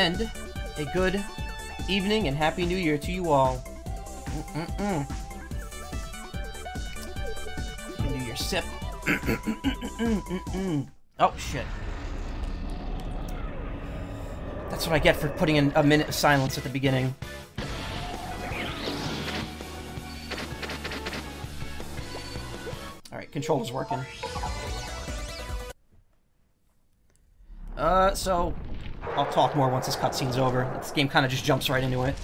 And a good evening and Happy New Year to you all. Mm-mm-mm. do your sip. oh, shit. That's what I get for putting in a minute of silence at the beginning. Alright, controller's working. Uh, so... I'll talk more once this cutscene's over. This game kind of just jumps right into it.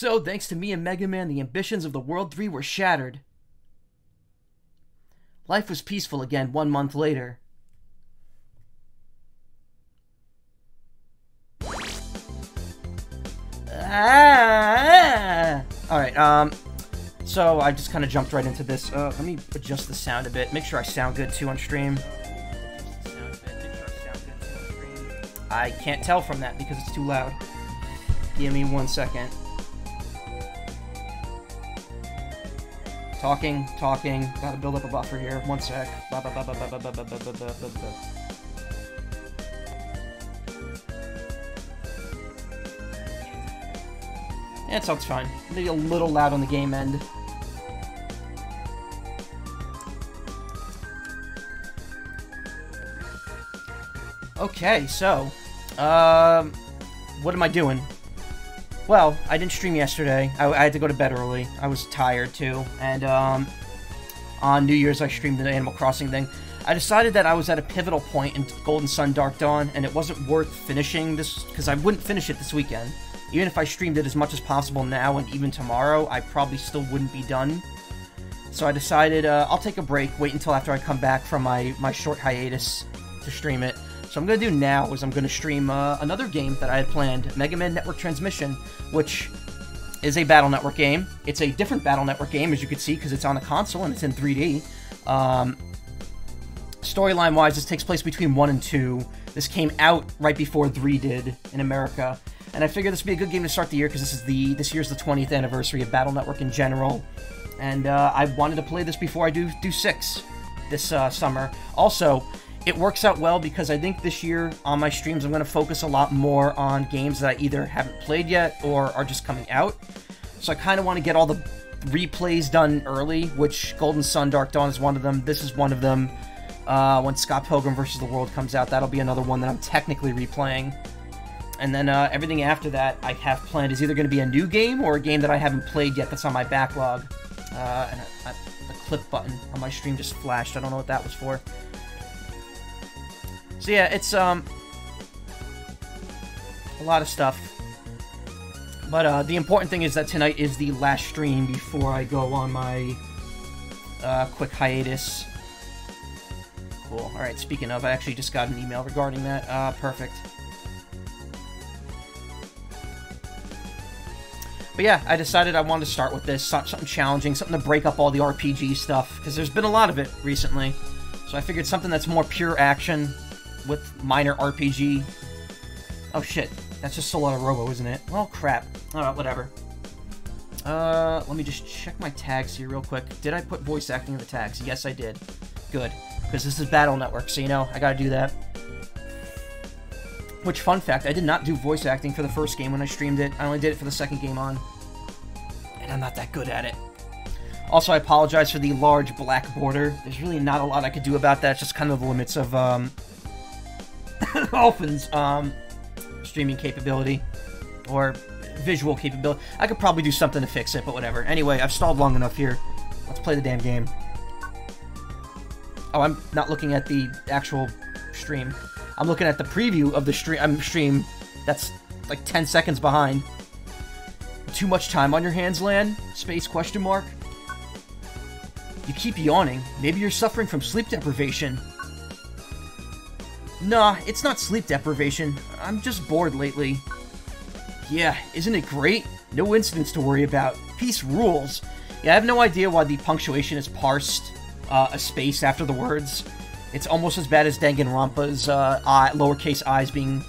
So, thanks to me and Mega Man, the ambitions of the World 3 were shattered. Life was peaceful again one month later. Ah! Alright, um, so I just kind of jumped right into this. Uh, let me adjust the sound a bit. Make sure I sound good too on stream. I can't tell from that because it's too loud. Give me one second. Talking, talking. Gotta build up a buffer here. One sec. Yeah, it sounds fine. Maybe a little loud on the game end. Okay, so, um, what am I doing? Well, I didn't stream yesterday. I, I, had to go to bed early. I was tired too. And um, on New Year's, I streamed the Animal Crossing thing. I decided that I was at a pivotal point in Golden Sun Dark Dawn, and it wasn't worth finishing this because I wouldn't finish it this weekend. Even if I streamed it as much as possible now and even tomorrow, I probably still wouldn't be done. So I decided uh, I'll take a break, wait until after I come back from my, my short hiatus to stream it. So I'm going to do now is I'm going to stream uh, another game that I had planned, Mega Man Network Transmission, which is a Battle Network game. It's a different Battle Network game, as you can see, because it's on a console and it's in 3D. Um, Storyline-wise, this takes place between 1 and 2. This came out right before 3 did in America. And I figured this would be a good game to start the year because this is the this year's the 20th anniversary of Battle Network in general. And uh, I wanted to play this before I do do 6 this uh, summer. Also, it works out well because I think this year on my streams I'm going to focus a lot more on games that I either haven't played yet or are just coming out. So I kind of want to get all the replays done early, which Golden Sun Dark Dawn is one of them. This is one of them. Uh, when Scott Pilgrim vs. the World comes out, that'll be another one that I'm technically replaying. And then uh, everything after that I have planned is either going to be a new game or a game that I haven't played yet that's on my backlog. Uh, and a, a, clip button on my stream just flashed. I don't know what that was for. So yeah, it's um a lot of stuff. But uh, the important thing is that tonight is the last stream before I go on my uh, quick hiatus. Cool. Alright, speaking of, I actually just got an email regarding that. Uh, perfect. But yeah, I decided I wanted to start with this, something challenging, something to break up all the RPG stuff, because there's been a lot of it recently. So I figured something that's more pure action, with minor RPG. Oh shit, that's just Solatorobo, isn't it? Well, crap. Alright, whatever. Uh, let me just check my tags here real quick. Did I put voice acting in the tags? Yes, I did. Good. Because this is Battle Network, so you know, I gotta do that. Which, fun fact, I did not do voice acting for the first game when I streamed it. I only did it for the second game on. And I'm not that good at it. Also, I apologize for the large black border. There's really not a lot I could do about that. It's just kind of the limits of um, Dolphin's um, streaming capability, or visual capability. I could probably do something to fix it, but whatever. Anyway, I've stalled long enough here. Let's play the damn game. Oh, I'm not looking at the actual stream. I'm looking at the preview of the stream. I'm stream that's like 10 seconds behind. Too much time on your hands, Lan? Space question mark. You keep yawning. Maybe you're suffering from sleep deprivation. Nah, it's not sleep deprivation. I'm just bored lately. Yeah, isn't it great? No incidents to worry about. Peace rules. Yeah, I have no idea why the punctuation is parsed uh, a space after the words. It's almost as bad as Danganronpa's uh, I, lowercase i's being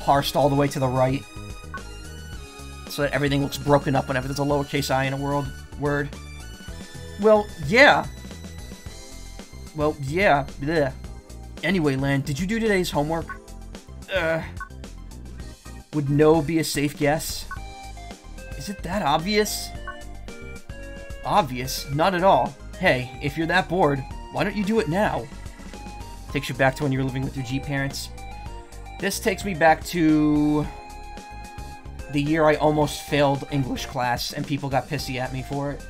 parsed all the way to the right. So that everything looks broken up whenever there's a lowercase i in a world word. Well, yeah. Well, yeah. Blech. Anyway, Lan, did you do today's homework? Uh, would no be a safe guess? Is it that obvious? Obvious? Not at all. Hey, if you're that bored, why don't you do it now? Takes you back to when you were living with your G parents. This takes me back to the year I almost failed English class and people got pissy at me for it.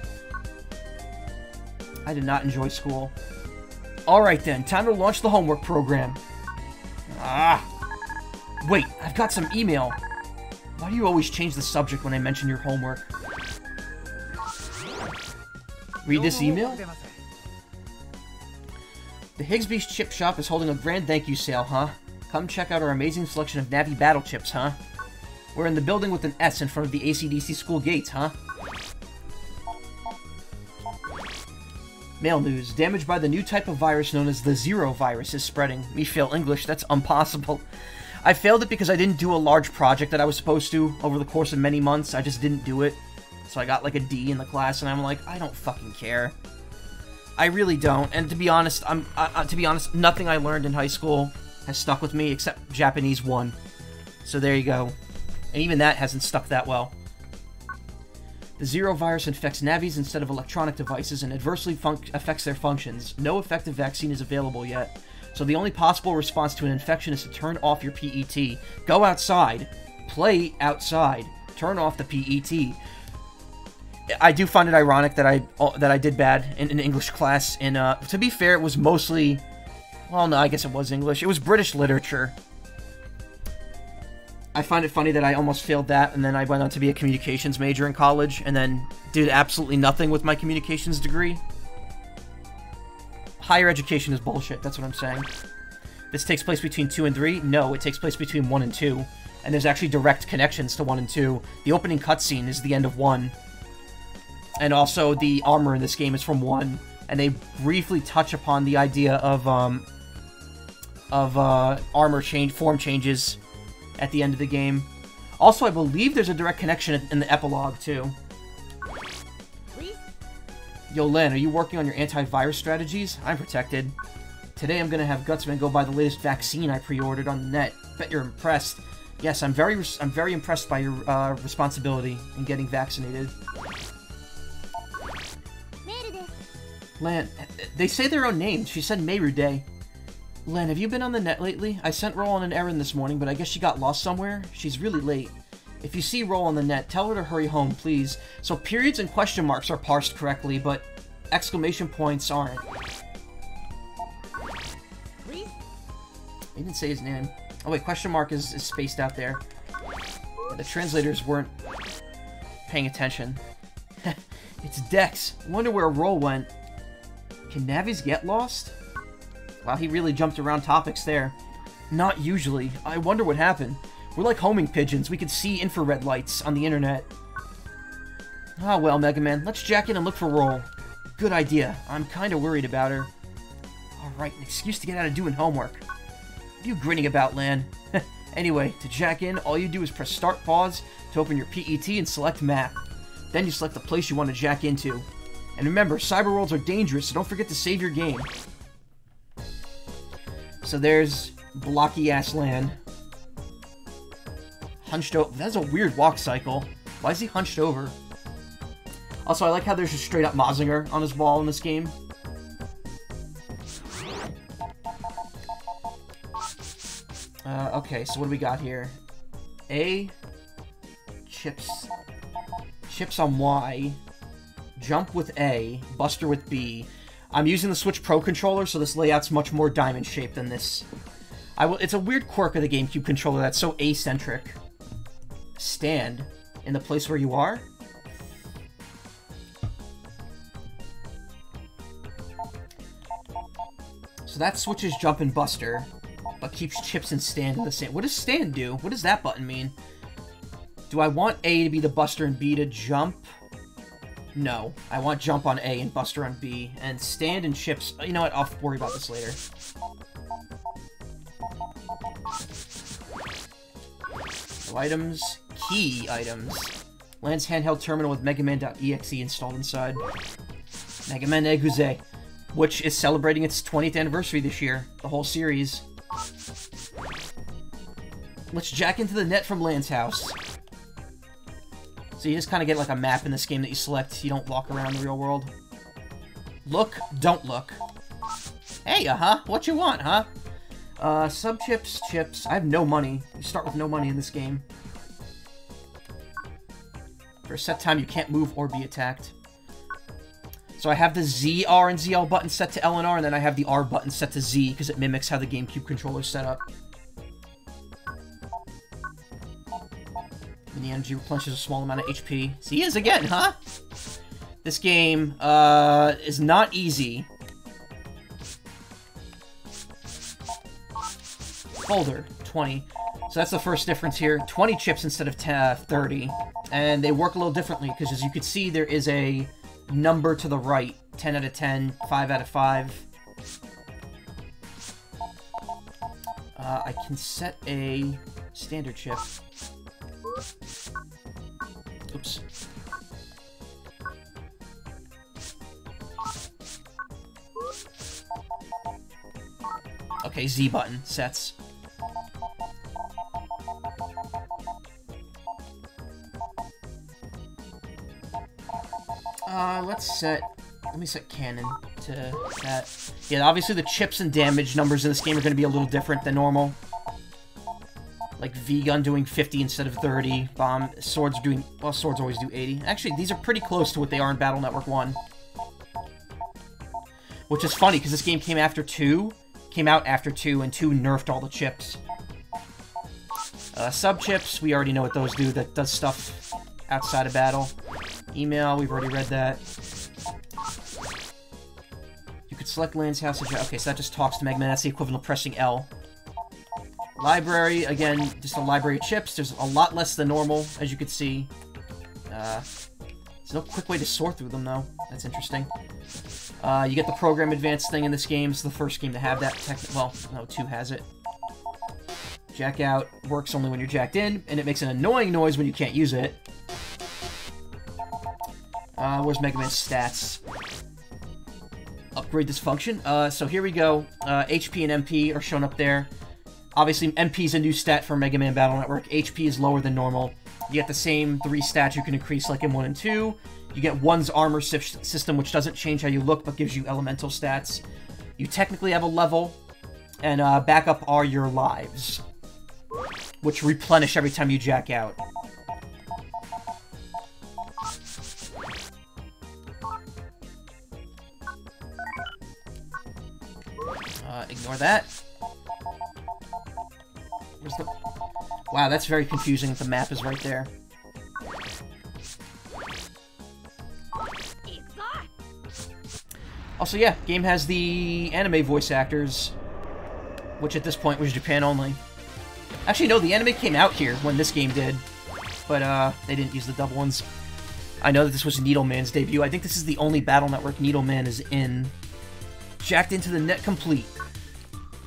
I did not enjoy school. Alright then, time to launch the homework program. Ah! Wait, I've got some email. Why do you always change the subject when I mention your homework? Read this email? The Higsby's Chip Shop is holding a grand thank you sale, huh? Come check out our amazing selection of Navi battle chips, huh? We're in the building with an S in front of the ACDC school gates, huh? Mail news. Damage by the new type of virus known as the Zero virus is spreading. Me fail English, that's impossible. I failed it because I didn't do a large project that I was supposed to over the course of many months. I just didn't do it. So I got like a D in the class, and I'm like, I don't fucking care. I really don't. And to be honest, I'm to be honest, nothing I learned in high school has stuck with me except Japanese one. So there you go. And even that hasn't stuck that well. The Zero virus infects navis instead of electronic devices and adversely affects their functions. No effective vaccine is available yet. So the only possible response to an infection is to turn off your PET. Go outside. Play outside. Turn off the PET. I do find it ironic that I uh, that I did bad in, in English class. And uh, to be fair, it was mostly, well, no, I guess it was English. It was British literature. I find it funny that I almost failed that, and then I went on to be a communications major in college, and then did absolutely nothing with my communications degree. Higher education is bullshit. That's what I'm saying. This takes place between two and three. No, it takes place between one and two, and there's actually direct connections to one and two. The opening cutscene is the end of one and also the armor in this game is from 1, and they briefly touch upon the idea of, um, of, uh, armor change, form changes at the end of the game. Also, I believe there's a direct connection in the epilogue, too. Yo, Len, are you working on your antivirus strategies? I'm protected. Today I'm gonna have Gutsman go buy the latest vaccine I pre-ordered on the net. Bet you're impressed. Yes, I'm very I'm very impressed by your uh, responsibility in getting vaccinated. Lan, they say their own names. She said Mayrude. Lan, have you been on the net lately? I sent Roll on an errand this morning, but I guess she got lost somewhere. She's really late. If you see Roll on the net, tell her to hurry home, please. So periods and question marks are parsed correctly, but exclamation points aren't. He didn't say his name. Oh wait, question mark is, is spaced out there. The translators weren't paying attention. it's Dex. Wonder where Roll went. Can Navis get lost? Wow, he really jumped around topics there. Not usually. I wonder what happened. We're like homing pigeons. We can see infrared lights on the internet. Ah, well, Mega Man. Let's jack in and look for Roll. Good idea. I'm kind of worried about her. Alright, an excuse to get out of doing homework. What are you grinning about, Lan? anyway, to jack in, all you do is press start pause to open your PET and select map. Then you select the place you want to jack into. And remember, cyber worlds are dangerous, so don't forget to save your game. So there's blocky-ass land. Hunched over. That's a weird walk cycle. Why is he hunched over? Also, I like how there's just straight-up Mazinger on his wall in this game. Uh, okay, so what do we got here? A, chips. Chips on Y. Jump with A. Buster with B. I'm using the Switch Pro controller, so this layout's much more diamond-shaped than this. I will. It's a weird quirk of the GameCube controller that's so acentric. Stand in the place where you are. So that switches Jump and Buster, but keeps Chips and Stand in the same. What does Stand do? What does that button mean? Do I want A to be the Buster and B to Jump? No. I want Jump on A and Buster on B, and Stand and Chips... You know what? I'll worry about this later. Items, key items. Lands handheld terminal with megaman.exe installed inside. Mega Man Eguze which is celebrating its 20th anniversary this year, the whole series. Let's jack into the net from Lan's house. So you just kind of get like a map in this game that you select. You don't walk around the real world. Look, don't look. Hey, uh-huh, what you want, huh? Uh, sub chips, chips. I have no money. You start with no money in this game. For a set time, you can't move or be attacked. So I have the Z, R, and ZL button set to L and R, and then I have the R button set to Z, because it mimics how the GameCube controller is set up. And the energy replenishes a small amount of HP. See is again, huh? This game, uh, is not easy. Folder, 20. So that's the first difference here. 20 chips instead of 30. And they work a little differently, because as you can see, there is a number to the right. 10 out of 10, 5 out of 5. Uh, I can set a standard chip. Oops. Okay, Z button sets. Uh, let's set... Let me set cannon to that. Yeah, obviously the chips and damage numbers in this game are going to be a little different than normal. Like V-Gun doing 50 instead of 30. Bomb, swords doing... Well, swords always do 80. Actually, these are pretty close to what they are in Battle Network 1. Which is funny, because this game came after 2. Came out after 2, and 2 nerfed all the chips. Uh, sub-chips, we already know what those do. That does stuff outside of battle. Email, we've already read that. You could select Lan's house. Okay, so that just talks to Mega Man. That's the equivalent of pressing L. Library, again, just a library of chips. There's a lot less than normal, as you can see. Uh, there's no quick way to sort through them, though. That's interesting. Uh, you get the program advanced thing in this game. It's the first game to have that. well, no, 2 has it. Jack out works only when you're jacked in, and it makes an annoying noise when you can't use it. Uh, where's Mega Man's stats? Upgrade this function. Uh, so here we go. Uh, HP and MP are shown up there. Obviously, MP is a new stat for Mega Man Battle Network. HP is lower than normal. You get the same three stats you can increase like in 1 and 2. You get 1's armor system, which doesn't change how you look, but gives you elemental stats. You technically have a level, and uh, backup are your lives, which replenish every time you jack out. Uh, ignore that. The... Wow, that's very confusing. The map is right there. Also, yeah, game has the anime voice actors, which at this point was Japan only. Actually, no, the anime came out here when this game did, but uh, they didn't use the double ones. I know that this was Needleman's debut. I think this is the only Battle Network Needleman is in. Jacked into the net complete.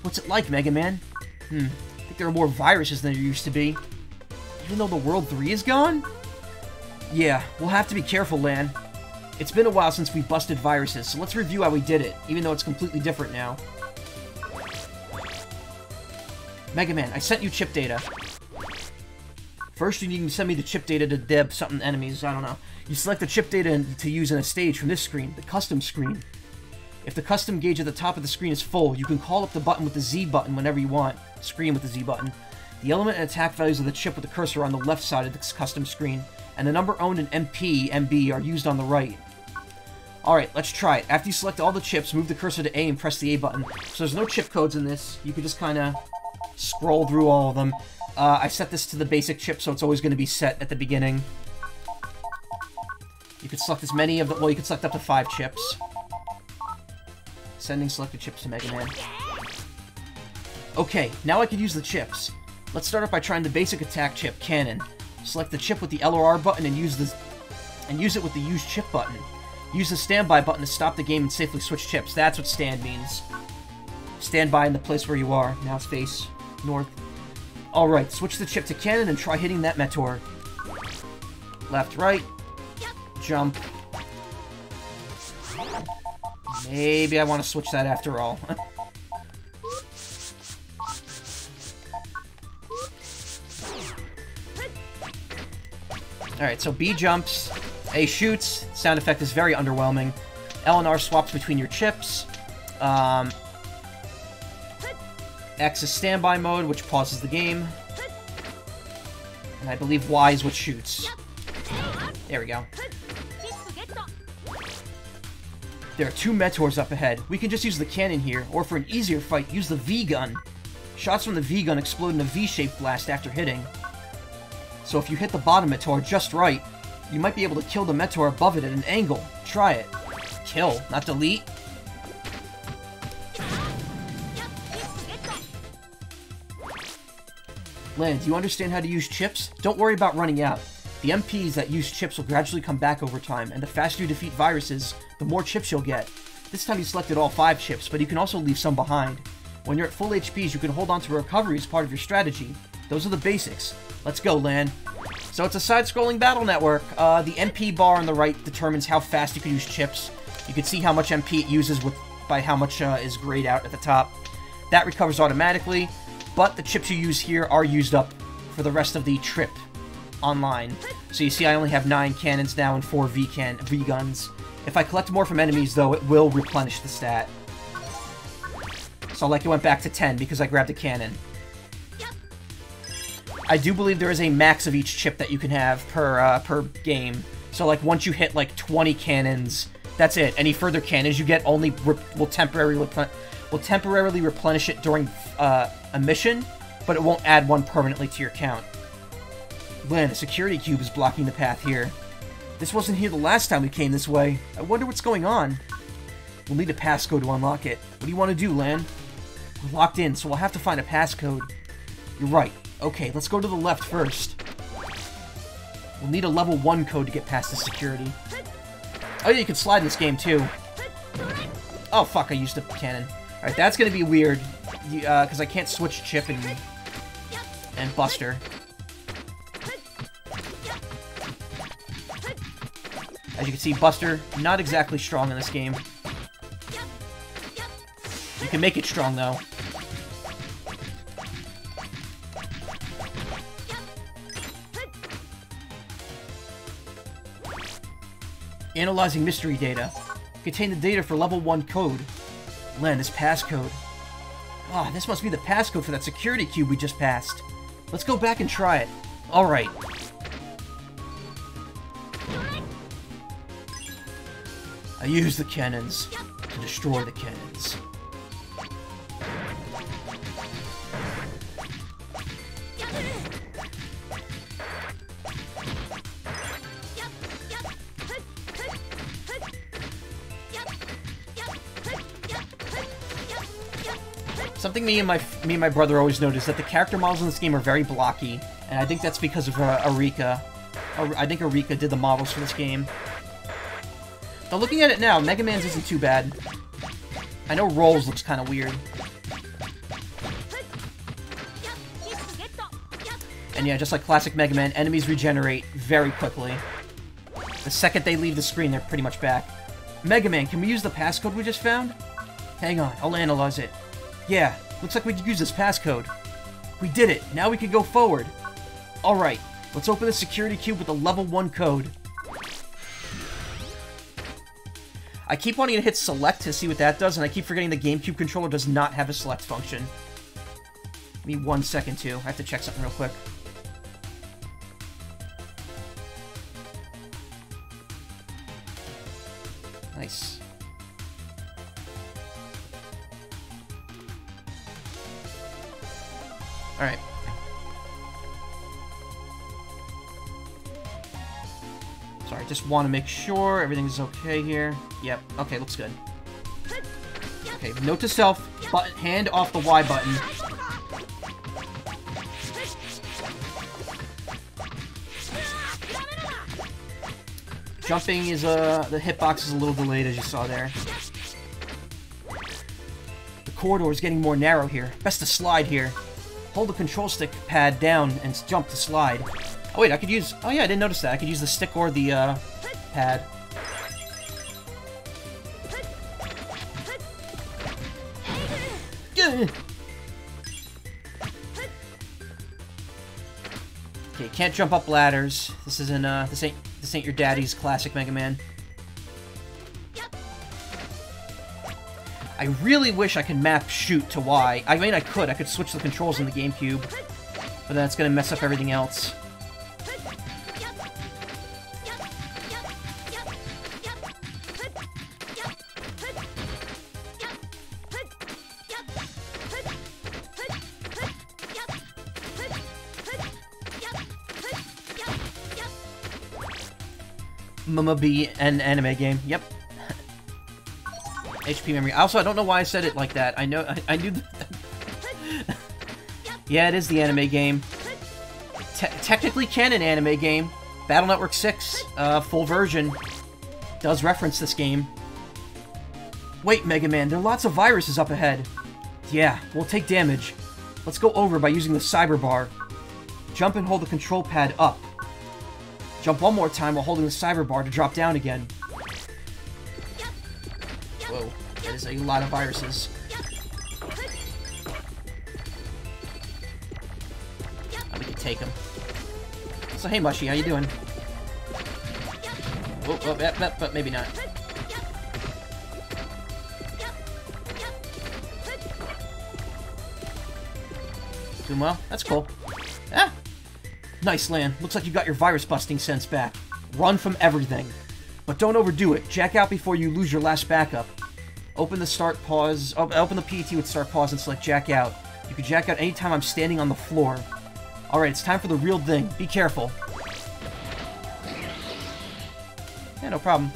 What's it like, Mega Man? Hmm, there are more viruses than there used to be. Even though the World 3 is gone? Yeah, we'll have to be careful, Lan. It's been a while since we busted viruses, so let's review how we did it, even though it's completely different now. Mega Man, I sent you chip data. First, you need to send me the chip data to deb something enemies, I don't know. You select the chip data to use in a stage from this screen, the custom screen. If the custom gauge at the top of the screen is full, you can call up the button with the Z button whenever you want. Screen with the Z button. The element and attack values of the chip with the cursor on the left side of the custom screen, and the number owned in MP, MB are used on the right. Alright, let's try it. After you select all the chips, move the cursor to A and press the A button. So there's no chip codes in this. You can just kind of scroll through all of them. Uh, I set this to the basic chip, so it's always going to be set at the beginning. You can select as many of the... Well, you can select up to five chips. Sending selected chips to Mega Man. Okay, now I can use the chips. Let's start off by trying the basic attack chip, Cannon. Select the chip with the L or R button and use the and use it with the use chip button. Use the standby button to stop the game and safely switch chips. That's what stand means. Stand by in the place where you are. Now face north. Alright, switch the chip to cannon and try hitting that Mettaur. Left, right. Jump. Maybe I want to switch that after all. Alright, so B jumps, A shoots, sound effect is very underwhelming. L and R swaps between your chips. Um, X is standby mode, which pauses the game. And I believe Y is what shoots. There we go. There are two Mettaurs up ahead. We can just use the cannon here, or for an easier fight, use the V-gun. Shots from the V-gun explode in a V-shaped blast after hitting. So if you hit the bottom Mettaur just right, you might be able to kill the Mettaur above it at an angle. Try it. Kill, not delete. Lan, do you understand how to use chips? Don't worry about running out. The MPs that use chips will gradually come back over time, and the faster you defeat viruses, the more chips you'll get. This time you selected all 5 chips, but you can also leave some behind. When you're at full HPs, you can hold on to recovery as part of your strategy. Those are the basics. Let's go, Lan. So it's a side-scrolling battle network. Uh, the MP bar on the right determines how fast you can use chips. You can see how much MP it uses with by how much uh, is grayed out at the top. That recovers automatically, but the chips you use here are used up for the rest of the trip online. So you see I only have 9 cannons now and 4 V-can V-guns. If I collect more from enemies, though, it will replenish the stat. So like it went back to 10 because I grabbed a cannon. I do believe there is a max of each chip that you can have per uh, per game. So like once you hit like 20 cannons, that's it. Any further cannons you get only will temporarily will temporarily replenish it during uh, a mission, but it won't add one permanently to your count. Glenn, a security cube is blocking the path here. This wasn't here the last time we came this way. I wonder what's going on. We'll need a passcode to unlock it. What do you want to do, Lan? We're locked in, so we'll have to find a passcode. You're right. Okay, let's go to the left first. We'll need a level 1 code to get past the security. Oh yeah, you can slide in this game too. Oh fuck, I used a cannon. Alright, that's gonna be weird. Because uh, I can't switch Chip and, and Buster. As you can see, Buster, not exactly strong in this game. You can make it strong, though. Analyzing mystery data. Contain the data for level 1 code. Len, this passcode. Ah, oh, this must be the passcode for that security cube we just passed. Let's go back and try it. Alright. I use the cannons to destroy the cannons. Something me and my me and my brother always noticed that the character models in this game are very blocky, and I think that's because of uh, Arika. I think Arika did the models for this game. But looking at it now, Mega Man's isn't too bad. I know Rolls looks kind of weird. And yeah, just like classic Mega Man, enemies regenerate very quickly. The second they leave the screen, they're pretty much back. Mega Man, can we use the passcode we just found? Hang on, I'll analyze it. Yeah, looks like we could use this passcode. We did it! Now we can go forward! Alright, let's open the security cube with the level 1 code. I keep wanting to hit select to see what that does, and I keep forgetting the GameCube controller does not have a select function. Give me one second, too. I have to check something real quick. Nice. Alright. Sorry, just want to make sure everything's okay here. Yep, okay, looks good. Okay, note to self, button, hand off the Y button. Jumping is, uh, the hitbox is a little delayed, as you saw there. The corridor is getting more narrow here. Best to slide here. Hold the control stick pad down and jump to slide. Oh wait, I could use... Oh yeah, I didn't notice that. I could use the stick or the, uh, pad. Okay, can't jump up ladders. This isn't, uh, this ain't, this ain't your daddy's classic Mega Man. I really wish I could map shoot to Y. I mean, I could. I could switch the controls in the GameCube. But that's gonna mess up everything else. Mama B an anime game. Yep. HP memory. Also, I don't know why I said it like that. I know I, I knew. yeah, it is the anime game. Te technically canon anime game. Battle Network 6, uh, full version, does reference this game. Wait, Mega Man, there are lots of viruses up ahead. Yeah, we'll take damage. Let's go over by using the Cyber Bar. Jump and hold the control pad up. Jump one more time while holding the cyber bar to drop down again. Whoa, that is a lot of viruses. Oh, we can take them. So hey Mushy, how you doing? Whoa, whoa, yep, yep, but maybe not. Doing well? That's cool. Ah! Nice, Lan. Looks like you got your virus-busting sense back. Run from everything. But don't overdo it. Jack out before you lose your last backup. Open the start pause... Open the PET with start pause and select jack out. You can jack out anytime I'm standing on the floor. Alright, it's time for the real thing. Be careful. Yeah, no problem.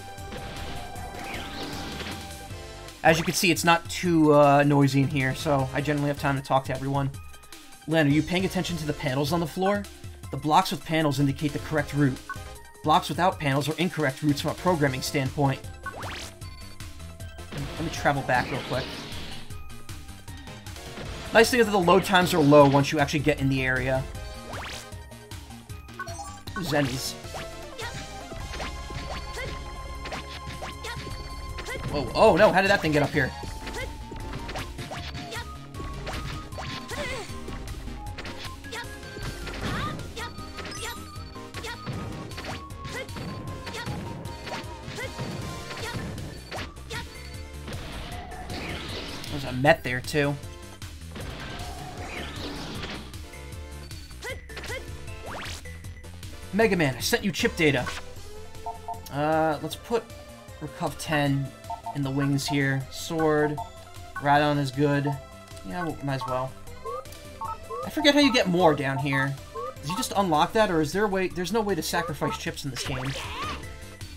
As you can see, it's not too uh, noisy in here, so I generally have time to talk to everyone. Len, are you paying attention to the panels on the floor? The blocks with panels indicate the correct route. Blocks without panels are incorrect routes from a programming standpoint. Let me travel back real quick. Nice thing is that the load times are low once you actually get in the area. Zennies. Whoa, oh no, how did that thing get up here? Met there too. Mega Man, I sent you chip data. Uh, let's put Recov 10 in the wings here. Sword. Ratton is good. Yeah, might as well. I forget how you get more down here. Did you just unlock that, or is there a way... There's no way to sacrifice chips in this game.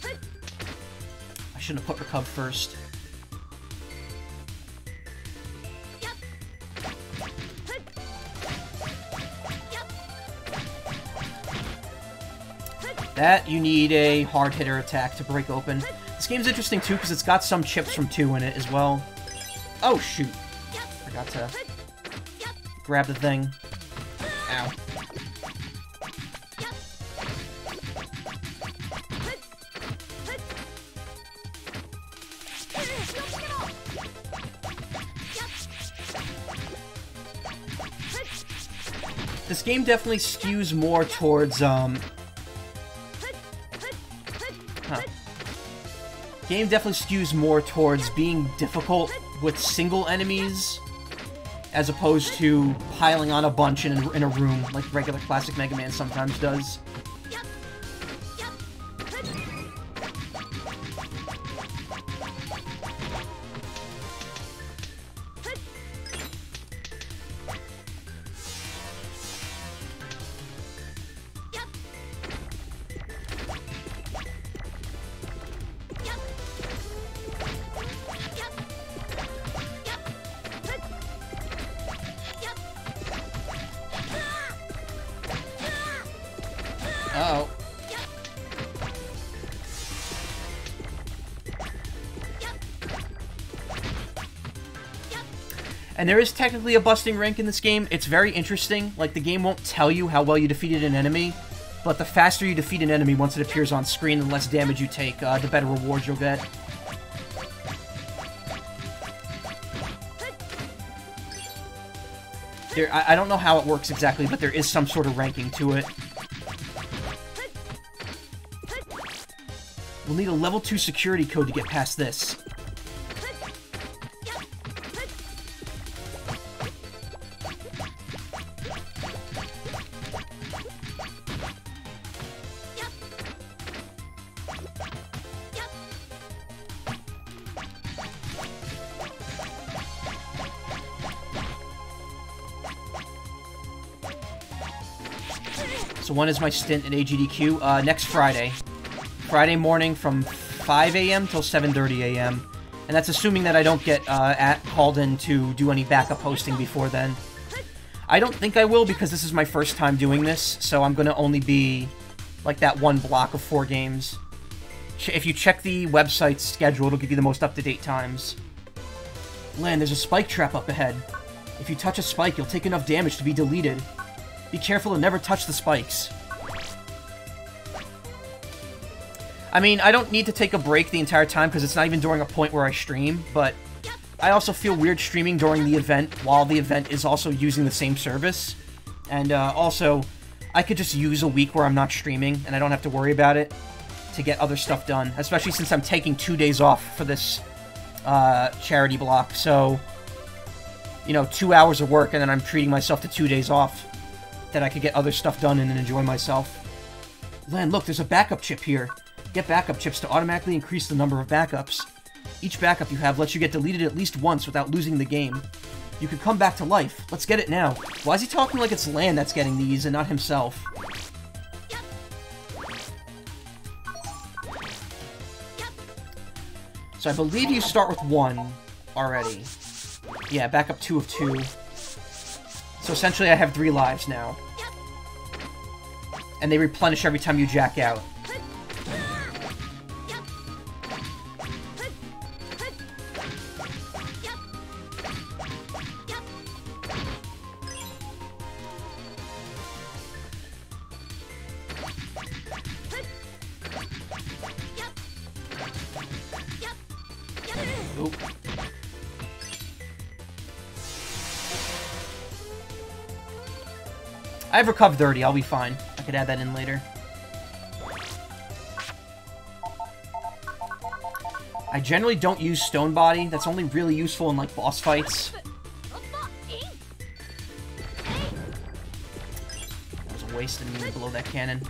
I shouldn't have put Recov first. That, you need a hard hitter attack to break open. This game's interesting too because it's got some chips from 2 in it as well. Oh shoot. Forgot to grab the thing. Ow. This game definitely skews more towards, um, Game definitely skews more towards being difficult with single enemies as opposed to piling on a bunch in a, in a room like regular classic Mega Man sometimes does. There is technically a busting rank in this game. It's very interesting. Like, the game won't tell you how well you defeated an enemy, but the faster you defeat an enemy once it appears on screen, the less damage you take, uh, the better rewards you'll get. There, I, I don't know how it works exactly, but there is some sort of ranking to it. We'll need a level 2 security code to get past this. When is my stint at AGDQ? Uh, next Friday. Friday morning from 5 a.m. till 7.30 a.m. And that's assuming that I don't get uh, at, called in to do any backup hosting before then. I don't think I will because this is my first time doing this, so I'm going to only be like that one block of four games. If you check the website's schedule, it'll give you the most up-to-date times. Lan, there's a spike trap up ahead. If you touch a spike, you'll take enough damage to be deleted. Be careful to never touch the spikes. I mean, I don't need to take a break the entire time because it's not even during a point where I stream, but I also feel weird streaming during the event while the event is also using the same service. And uh, also, I could just use a week where I'm not streaming and I don't have to worry about it to get other stuff done, especially since I'm taking two days off for this uh, charity block. So, you know, two hours of work and then I'm treating myself to two days off that I could get other stuff done and enjoy myself. Lan, look, there's a backup chip here. Get backup chips to automatically increase the number of backups. Each backup you have lets you get deleted at least once without losing the game. You could come back to life. Let's get it now. Why is he talking like it's Lan that's getting these and not himself? So I believe you start with one already. Yeah, back up two of two. So essentially I have three lives now. And they replenish every time you jack out. I have Recov 30, I'll be fine. I could add that in later. I generally don't use Stone Body. That's only really useful in, like, boss fights. That was a waste of me to blow that cannon.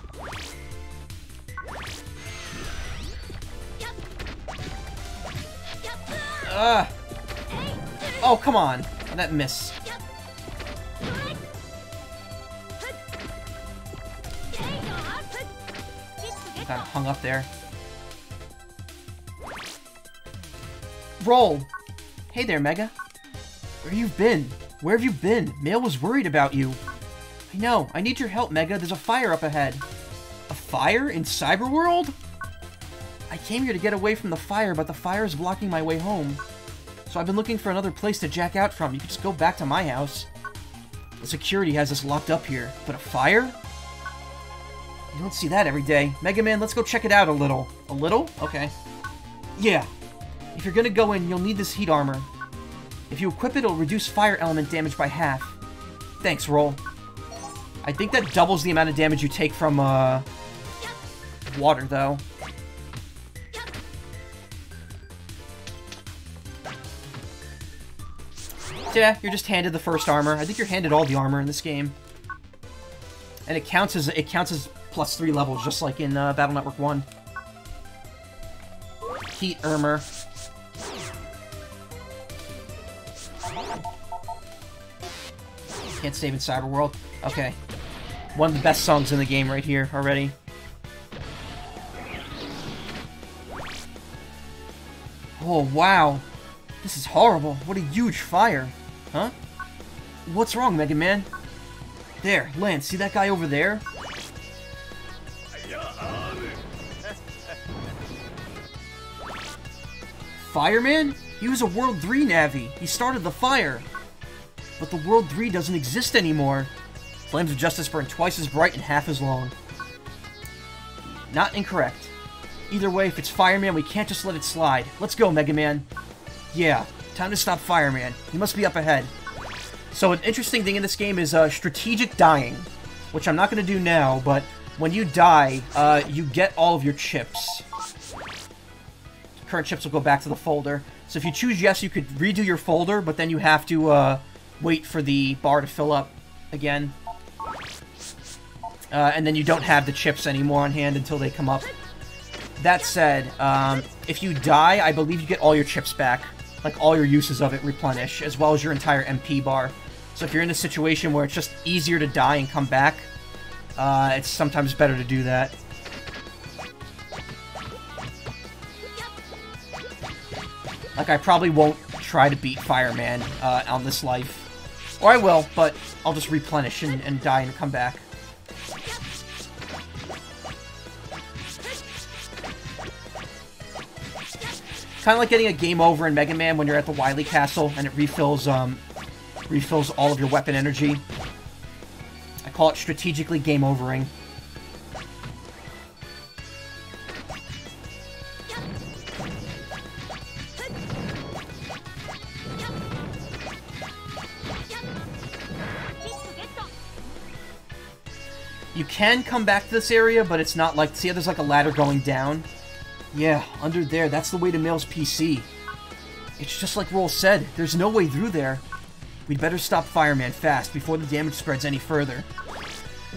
Ugh! Oh, come on! That miss. Of hung up there. Roll! Hey there, Mega. Where have you been? Where have you been? Mayl was worried about you. I know. I need your help, Mega. There's a fire up ahead. A fire in Cyberworld? I came here to get away from the fire, but the fire is blocking my way home. So I've been looking for another place to jack out from. You can just go back to my house. The security has us locked up here. But a fire? You don't see that every day. Mega Man, let's go check it out a little. A little? Okay. Yeah. If you're gonna go in, you'll need this heat armor. If you equip it, it'll reduce fire element damage by half. Thanks, Roll. I think that doubles the amount of damage you take from, uh... Water, though. yeah, you're just handed the first armor. I think you're handed all the armor in this game. And it counts as it counts as plus three levels, just like in uh, Battle Network 1. Heat armor. Can't save in Cyber World. Okay. One of the best songs in the game right here already. Oh, wow. This is horrible. What a huge fire. Huh? What's wrong, Mega Man? There, Lance, see that guy over there? Fireman? He was a World 3 Navi. He started the fire. But the World 3 doesn't exist anymore. Flames of Justice burn twice as bright and half as long. Not incorrect. Either way, if it's Fireman, we can't just let it slide. Let's go, Mega Man. Yeah, time to stop Fireman. He must be up ahead. So an interesting thing in this game is uh, strategic dying, which I'm not going to do now, but when you die, uh, you get all of your chips. Current chips will go back to the folder. So if you choose yes, you could redo your folder, but then you have to uh, wait for the bar to fill up again. Uh, and then you don't have the chips anymore on hand until they come up. That said, um, if you die, I believe you get all your chips back. Like, all your uses of it replenish, as well as your entire MP bar. So if you're in a situation where it's just easier to die and come back, uh, it's sometimes better to do that. Like, I probably won't try to beat Fireman uh, on this life. Or I will, but I'll just replenish and, and die and come back. Kind of like getting a game over in Mega Man when you're at the Wily Castle and it refills, um, refills all of your weapon energy. I call it strategically game overing. You can come back to this area, but it's not like... See how there's like a ladder going down? Yeah, under there, that's the way to Mail's PC. It's just like Roll said, there's no way through there. We'd better stop Fireman fast before the damage spreads any further.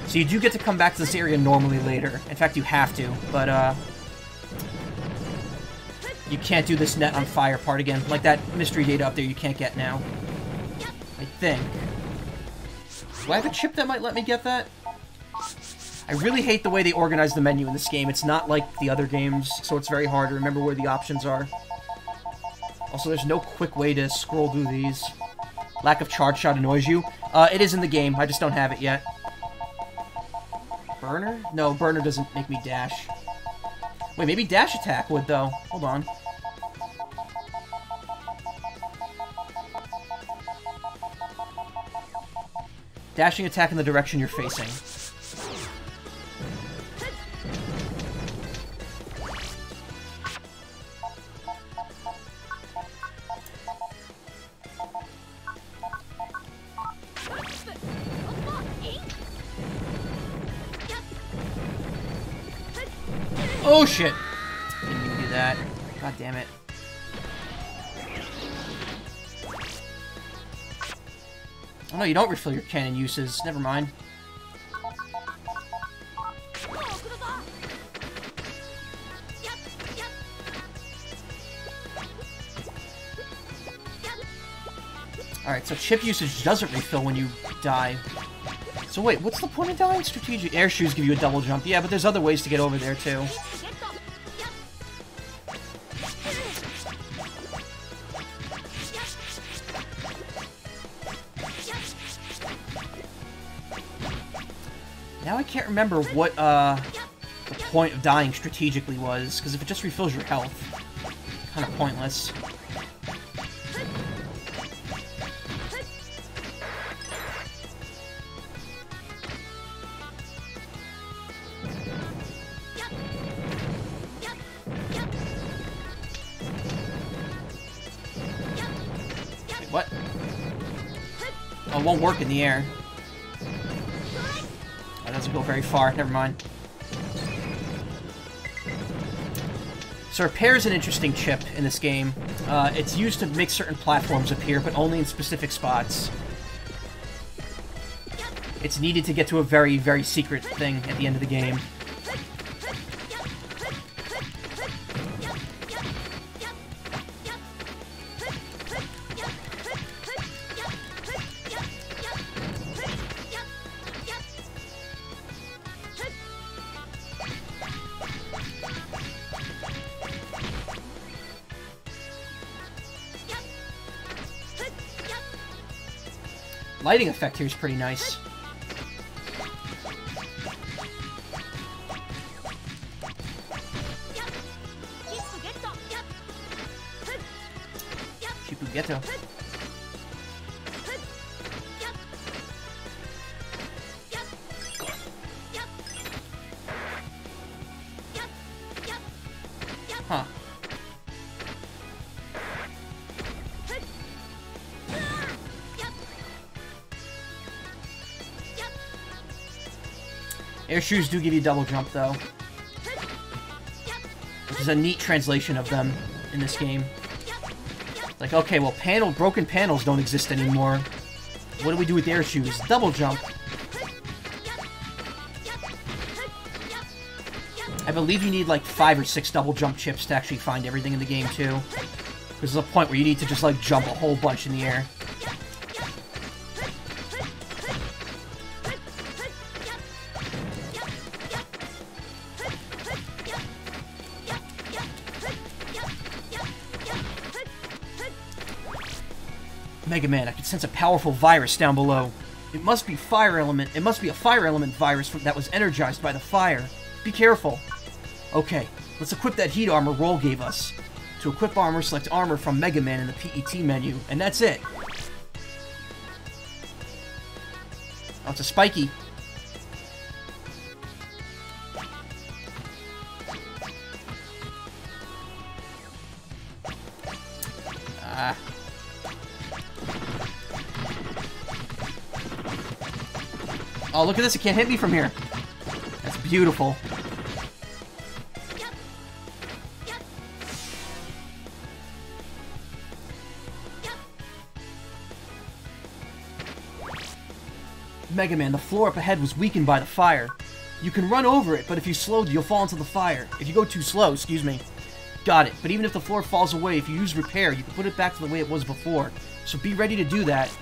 So you do get to come back to this area normally later. In fact, you have to, but, uh... You can't do this net on fire part again. Like that mystery data up there you can't get now. I think. Do I have a chip that might let me get that? I really hate the way they organize the menu in this game. It's not like the other games, so it's very hard to remember where the options are. Also, there's no quick way to scroll through these. Lack of charge shot annoys you. Uh, it is in the game, I just don't have it yet. Burner? No, burner doesn't make me dash. Wait, maybe dash attack would, though. Hold on. Dashing attack in the direction you're facing. Oh shit! Didn't even do that. God damn it. Oh no, you don't refill your cannon uses. Never mind. Alright, so chip usage doesn't refill when you die. So wait, what's the point of dying? Strategic air shoes give you a double jump. Yeah, but there's other ways to get over there too. Now I can't remember what uh, the point of dying strategically was, because if it just refills your health, kind of pointless. What? Oh, it won't work in the air. That doesn't go very far. Never mind. So repair is an interesting chip in this game. Uh, it's used to make certain platforms appear, but only in specific spots. It's needed to get to a very, very secret thing at the end of the game. Lighting effect here is pretty nice. Chipugetto. Shoes do give you double jump, though. Which is a neat translation of them in this game. Like, okay, well, panel broken panels don't exist anymore. What do we do with air shoes? Double jump. I believe you need like five or six double jump chips to actually find everything in the game, too. There's a point where you need to just like jump a whole bunch in the air. Mega Man, I can sense a powerful virus down below. It must be fire element. It must be a fire element virus that was energized by the fire. Be careful. Okay, let's equip that heat armor Roll gave us. To equip armor, select armor from Mega Man in the PET menu, and that's it. Oh, it's a spiky. Ah. Oh, look at this. It can't hit me from here. That's beautiful. Mega Man, the floor up ahead was weakened by the fire. You can run over it, but if you slowed, you'll fall into the fire. If you go too slow, excuse me. Got it. But even if the floor falls away, if you use repair, you can put it back to the way it was before. So be ready to do that.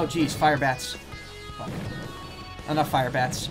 Oh, geez, fire bats. Fuck. Enough fire bats.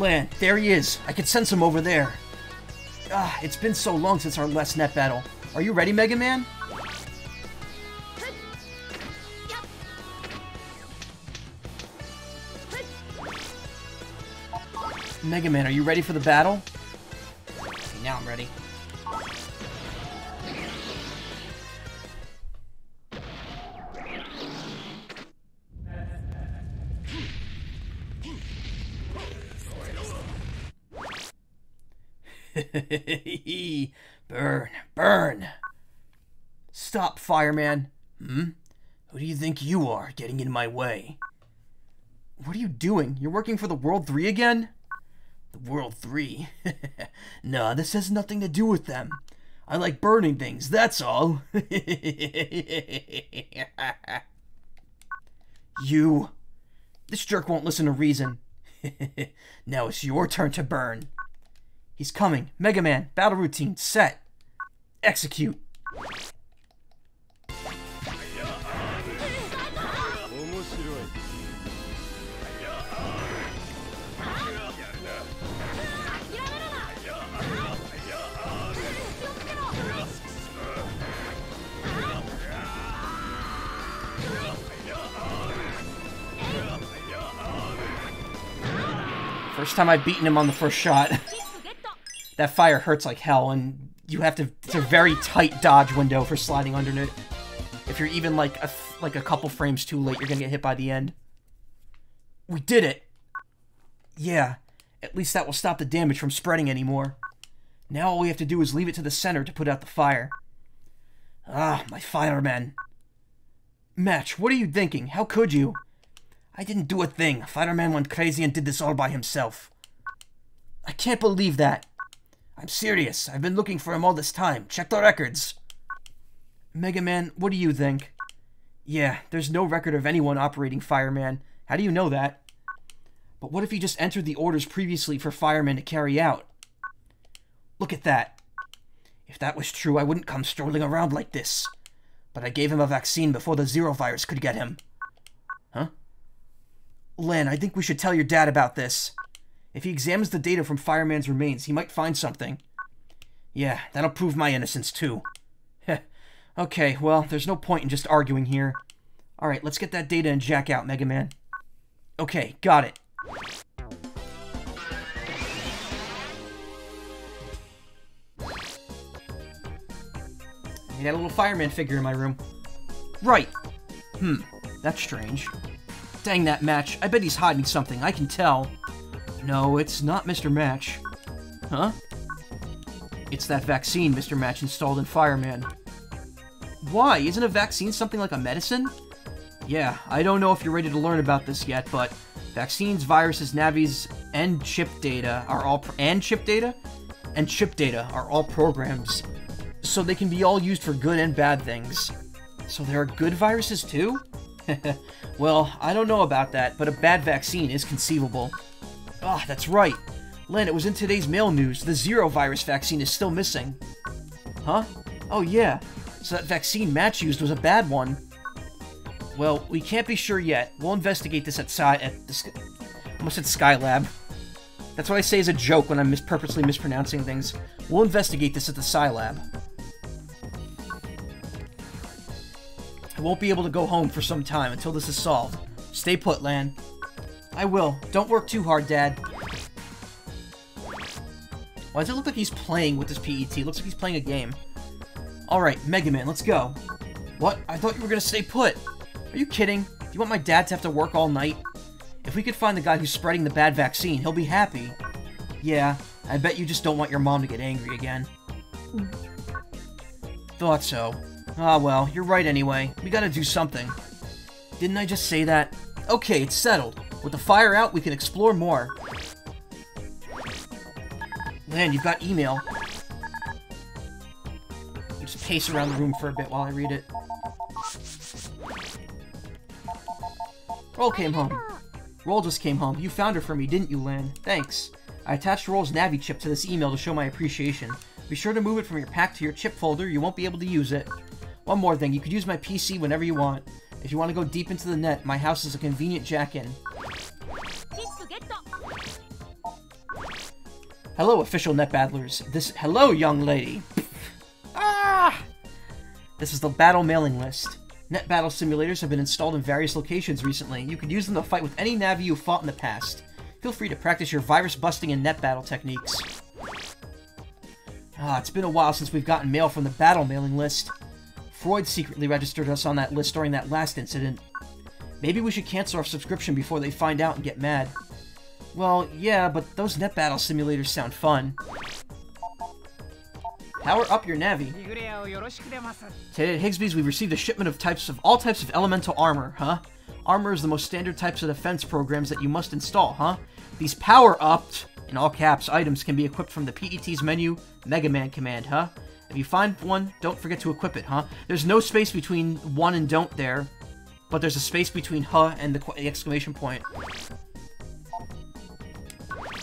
Lan, there he is. I can sense him over there. Ah, it's been so long since our last net battle. Are you ready, Mega Man? Mega Man, are you ready for the battle? Okay, now I'm ready. Fireman. Hmm? Who do you think you are, getting in my way? What are you doing? You're working for the World 3 again? The World 3? nah, this has nothing to do with them. I like burning things, that's all. you. This jerk won't listen to reason. now it's your turn to burn. He's coming. Mega Man, battle routine, set. Execute. First time I've beaten him on the first shot. that fire hurts like hell, and you have to... It's a very tight dodge window for sliding under it. If you're even like a, like a couple frames too late, you're gonna get hit by the end. We did it! Yeah, at least that will stop the damage from spreading anymore. Now all we have to do is leave it to the center to put out the fire. Ah, my Fireman. Match, what are you thinking? How could you? I didn't do a thing. Fireman went crazy and did this all by himself. I can't believe that. I'm serious. I've been looking for him all this time. Check the records. Mega Man, what do you think? Yeah, there's no record of anyone operating Fireman. How do you know that? But what if he just entered the orders previously for Fireman to carry out? Look at that. If that was true, I wouldn't come strolling around like this. But I gave him a vaccine before the Zero virus could get him. Lan, I think we should tell your dad about this. If he examines the data from Fireman's remains, he might find something. Yeah, that'll prove my innocence, too. okay, well, there's no point in just arguing here. Alright, let's get that data and jack out, Mega Man. Okay, got it. I got a little fireman figure in my room. Right. Hmm, that's strange. Dang that Match, I bet he's hiding something, I can tell. No, it's not Mr. Match. Huh? It's that vaccine Mr. Match installed in Fireman. Why? Isn't a vaccine something like a medicine? Yeah, I don't know if you're ready to learn about this yet, but vaccines, viruses, Navis, and chip data are all and chip data and chip data are all programs so they can be all used for good and bad things. So there are good viruses too? well, I don't know about that, but a bad vaccine is conceivable. Ah, oh, that's right. Lan, it was in today's mail news. The Zero virus vaccine is still missing. Huh? Oh yeah. So that vaccine Match used was a bad one. Well, we can't be sure yet. We'll investigate this at Sci- at the... almost at Skylab. That's what I say as a joke when I'm mis purposely mispronouncing things. We'll investigate this at the Scilab. I won't be able to go home for some time until this is solved. Stay put, Lan. I will. Don't work too hard, Dad. Why does it look like he's playing with this PET? It looks like he's playing a game. Alright, Mega Man, let's go. What? I thought you were gonna stay put. Are you kidding? Do you want my dad to have to work all night? If we could find the guy who's spreading the bad vaccine, he'll be happy. Yeah, I bet you just don't want your mom to get angry again. Thought so. Ah, well, you're right anyway. We gotta do something. Didn't I just say that? Okay, it's settled. With the fire out, we can explore more. Man, you've got email. Just pace around the room for a bit while I read it. Roll came home. Roll just came home. You found her for me, didn't you, Lan? Thanks. I attached Roll's Navi chip to this email to show my appreciation. Be sure to move it from your pack to your chip folder. You won't be able to use it. One more thing, you could use my PC whenever you want. If you want to go deep into the net, my house is a convenient jack-in. Hello, official net battlers. This- hello, young lady. ah! This is the battle mailing list. Net battle simulators have been installed in various locations recently. You can use them to fight with any Navi you fought in the past. Feel free to practice your virus busting and net battle techniques. Ah, it's been a while since we've gotten mail from the battle mailing list. Freud secretly registered us on that list during that last incident. Maybe we should cancel our subscription before they find out and get mad. Well, yeah, but those net battle simulators sound fun. Power up your Navi. Today at Higsby's, we've received a shipment of types of all types of elemental armor, huh? Armor is the most standard types of defense programs that you must install, huh? These power-upped, in all caps, items can be equipped from the PET's menu, Mega Man command, huh? If you find one, don't forget to equip it, huh? There's no space between one and don't there, but there's a space between huh and the, the exclamation point.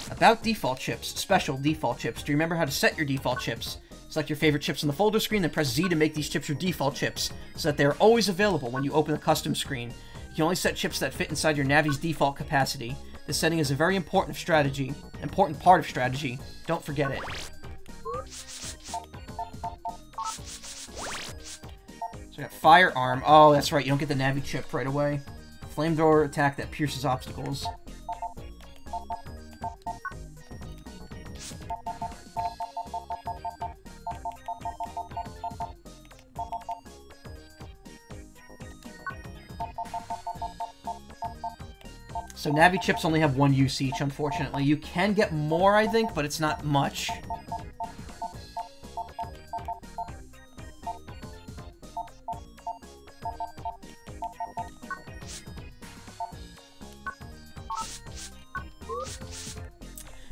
About default chips, special default chips. Do you remember how to set your default chips? Select your favorite chips on the folder screen, then press Z to make these chips your default chips, so that they are always available when you open the custom screen. You can only set chips that fit inside your Navi's default capacity. This setting is a very important strategy, important part of strategy. Don't forget it. So got firearm. Oh, that's right. You don't get the Navi chip right away. Flamethrower attack that pierces obstacles. So Navi chips only have one use each, unfortunately. You can get more, I think, but it's not much.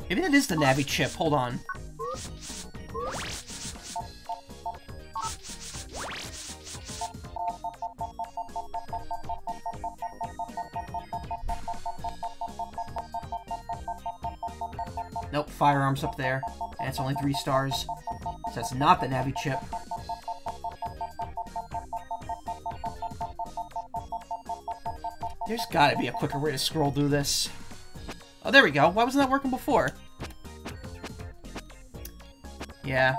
Maybe that is the Navi chip. Hold on. Nope, firearms up there. And it's only three stars. So that's not the Navi chip. There's gotta be a quicker way to scroll through this. Oh, there we go. Why wasn't that working before? Yeah.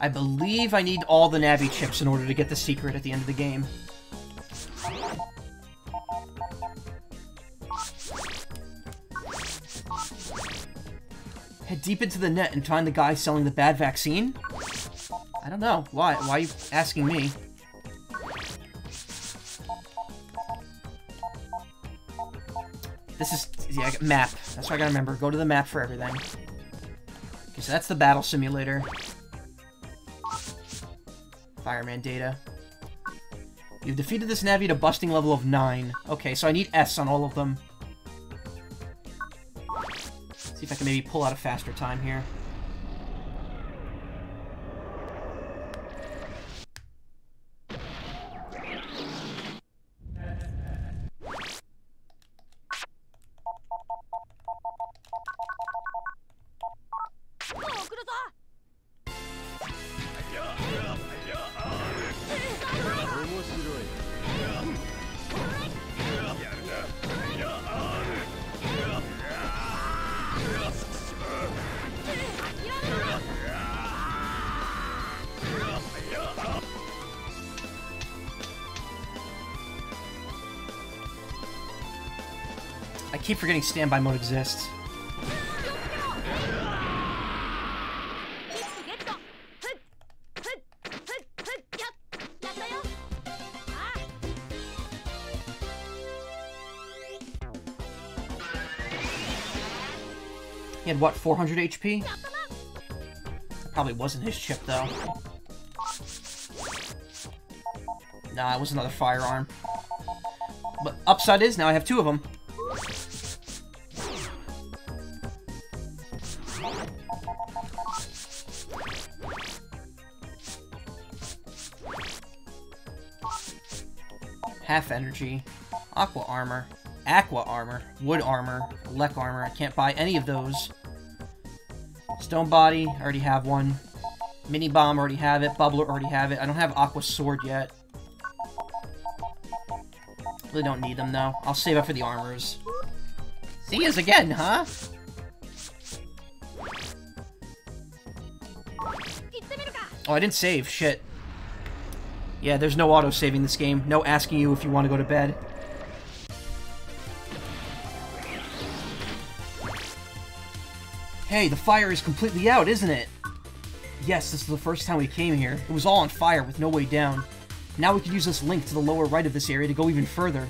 I believe I need all the Navi chips in order to get the secret at the end of the game. Head deep into the net and find the guy selling the bad vaccine? I don't know. Why? Why are you asking me? This is... Yeah, map. That's what I gotta remember. Go to the map for everything. Okay, so that's the battle simulator. Fireman data. You've defeated this Navi to busting level of 9. Okay, so I need S on all of them. See if I can maybe pull out a faster time here. Keep forgetting standby mode exists. He had, what, 400 HP? Probably wasn't his chip, though. Nah, it was another firearm. But upside is, now I have two of them. Energy. Aqua armor. Aqua armor. Wood armor. Lek armor. I can't buy any of those. Stone body. I already have one. Mini bomb. Already have it. Bubbler. Already have it. I don't have aqua sword yet. Really don't need them, though. I'll save up for the armors. See us again, huh? Oh, I didn't save. Shit. Yeah, there's no auto-saving this game. No asking you if you want to go to bed. Hey, the fire is completely out, isn't it? Yes, this is the first time we came here. It was all on fire with no way down. Now we can use this link to the lower right of this area to go even further.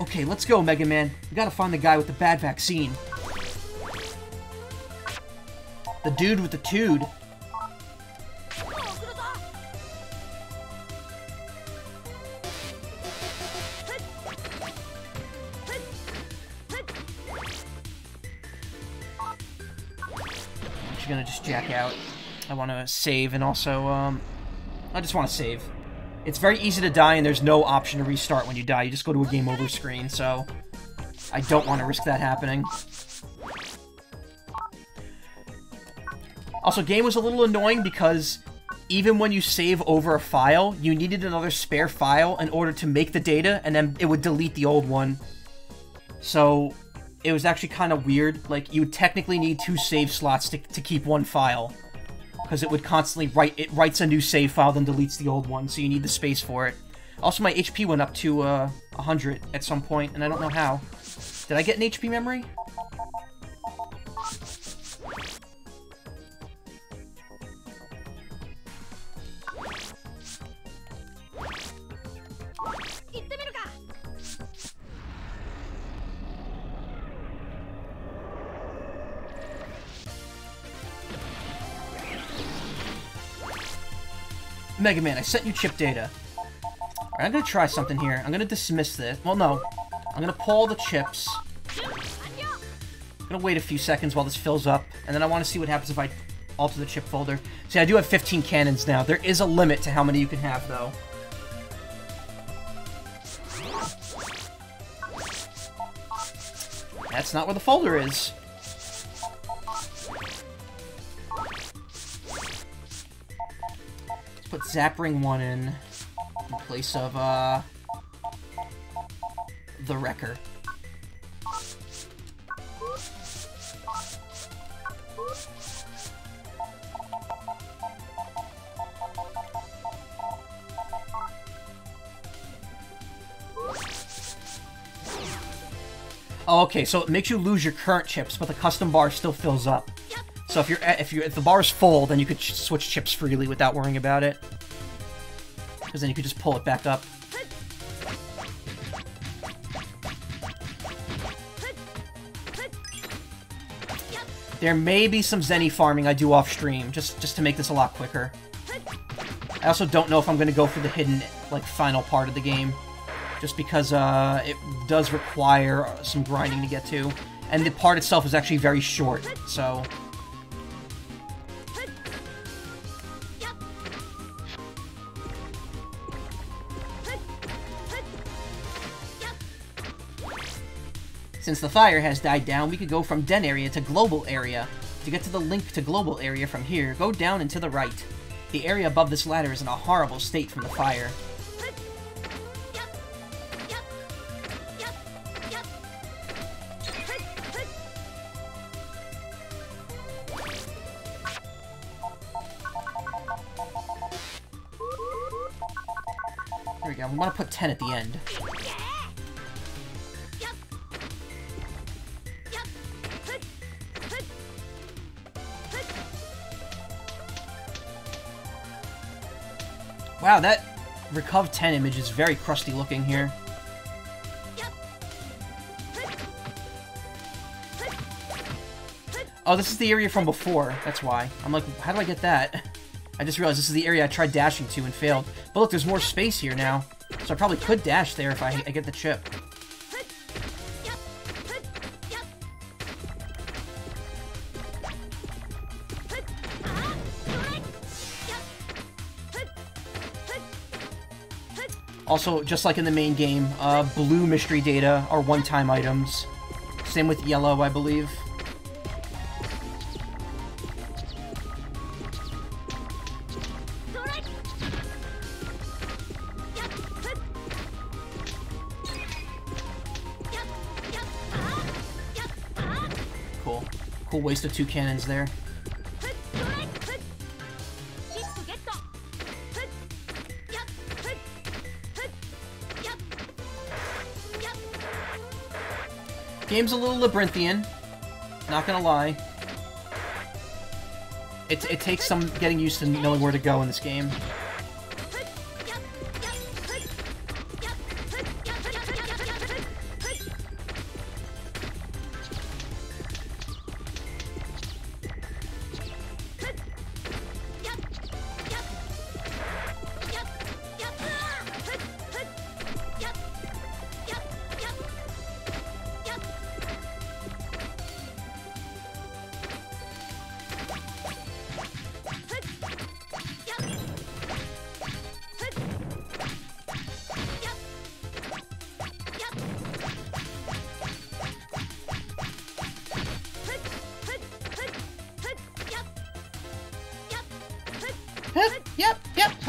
Okay, let's go, Mega Man. We gotta find the guy with the bad vaccine. The dude with the tude. Want to save, and also, um, I just want to save. It's very easy to die, and there's no option to restart when you die. You just go to a game over screen, so I don't want to risk that happening. Also, game was a little annoying because even when you save over a file, you needed another spare file in order to make the data, and then it would delete the old one. So, it was actually kind of weird. Like, you technically need two save slots to, to keep one file. Because it would constantly write, it writes a new save file, then deletes the old one, so you need the space for it. Also, my HP went up to, uh, 100 at some point, and I don't know how. Did I get an HP memory? Mega Man, I sent you chip data. I'm gonna try something here. I'm gonna dismiss this. Well, no. I'm gonna pull the chips. I'm gonna wait a few seconds while this fills up, and then I want to see what happens if I alter the chip folder. See, I do have 15 cannons now. There is a limit to how many you can have, though. That's not where the folder is. Put Zapring 1 in, in place of, uh, the Wrecker. Okay, so it makes you lose your current chips, but the custom bar still fills up. So if you're if you if the bar is full, then you could switch chips freely without worrying about it. Because then you could just pull it back up. There may be some Zenny farming I do off stream, just just to make this a lot quicker. I also don't know if I'm going to go for the hidden, like, final part of the game just because uh, it does require some grinding to get to. And the part itself is actually very short, so... Since the fire has died down, we could go from Den area to Global area. To get to the link to Global area from here, go down and to the right. The area above this ladder is in a horrible state from the fire. There we go. We want to put 10 at the end. Wow, that Recov 10 image is very crusty looking here. Oh, this is the area from before. That's why. I'm like, how do I get that? I just realized this is the area I tried dashing to and failed. But look, there's more space here now. So I probably could dash there if I, I get the chip. Also, just like in the main game, uh, blue mystery data are one-time items. Same with yellow, I believe. Cool. Cool waste of two cannons there. Game's a little labyrinthian, not gonna lie. It, it takes some getting used to knowing where to go in this game.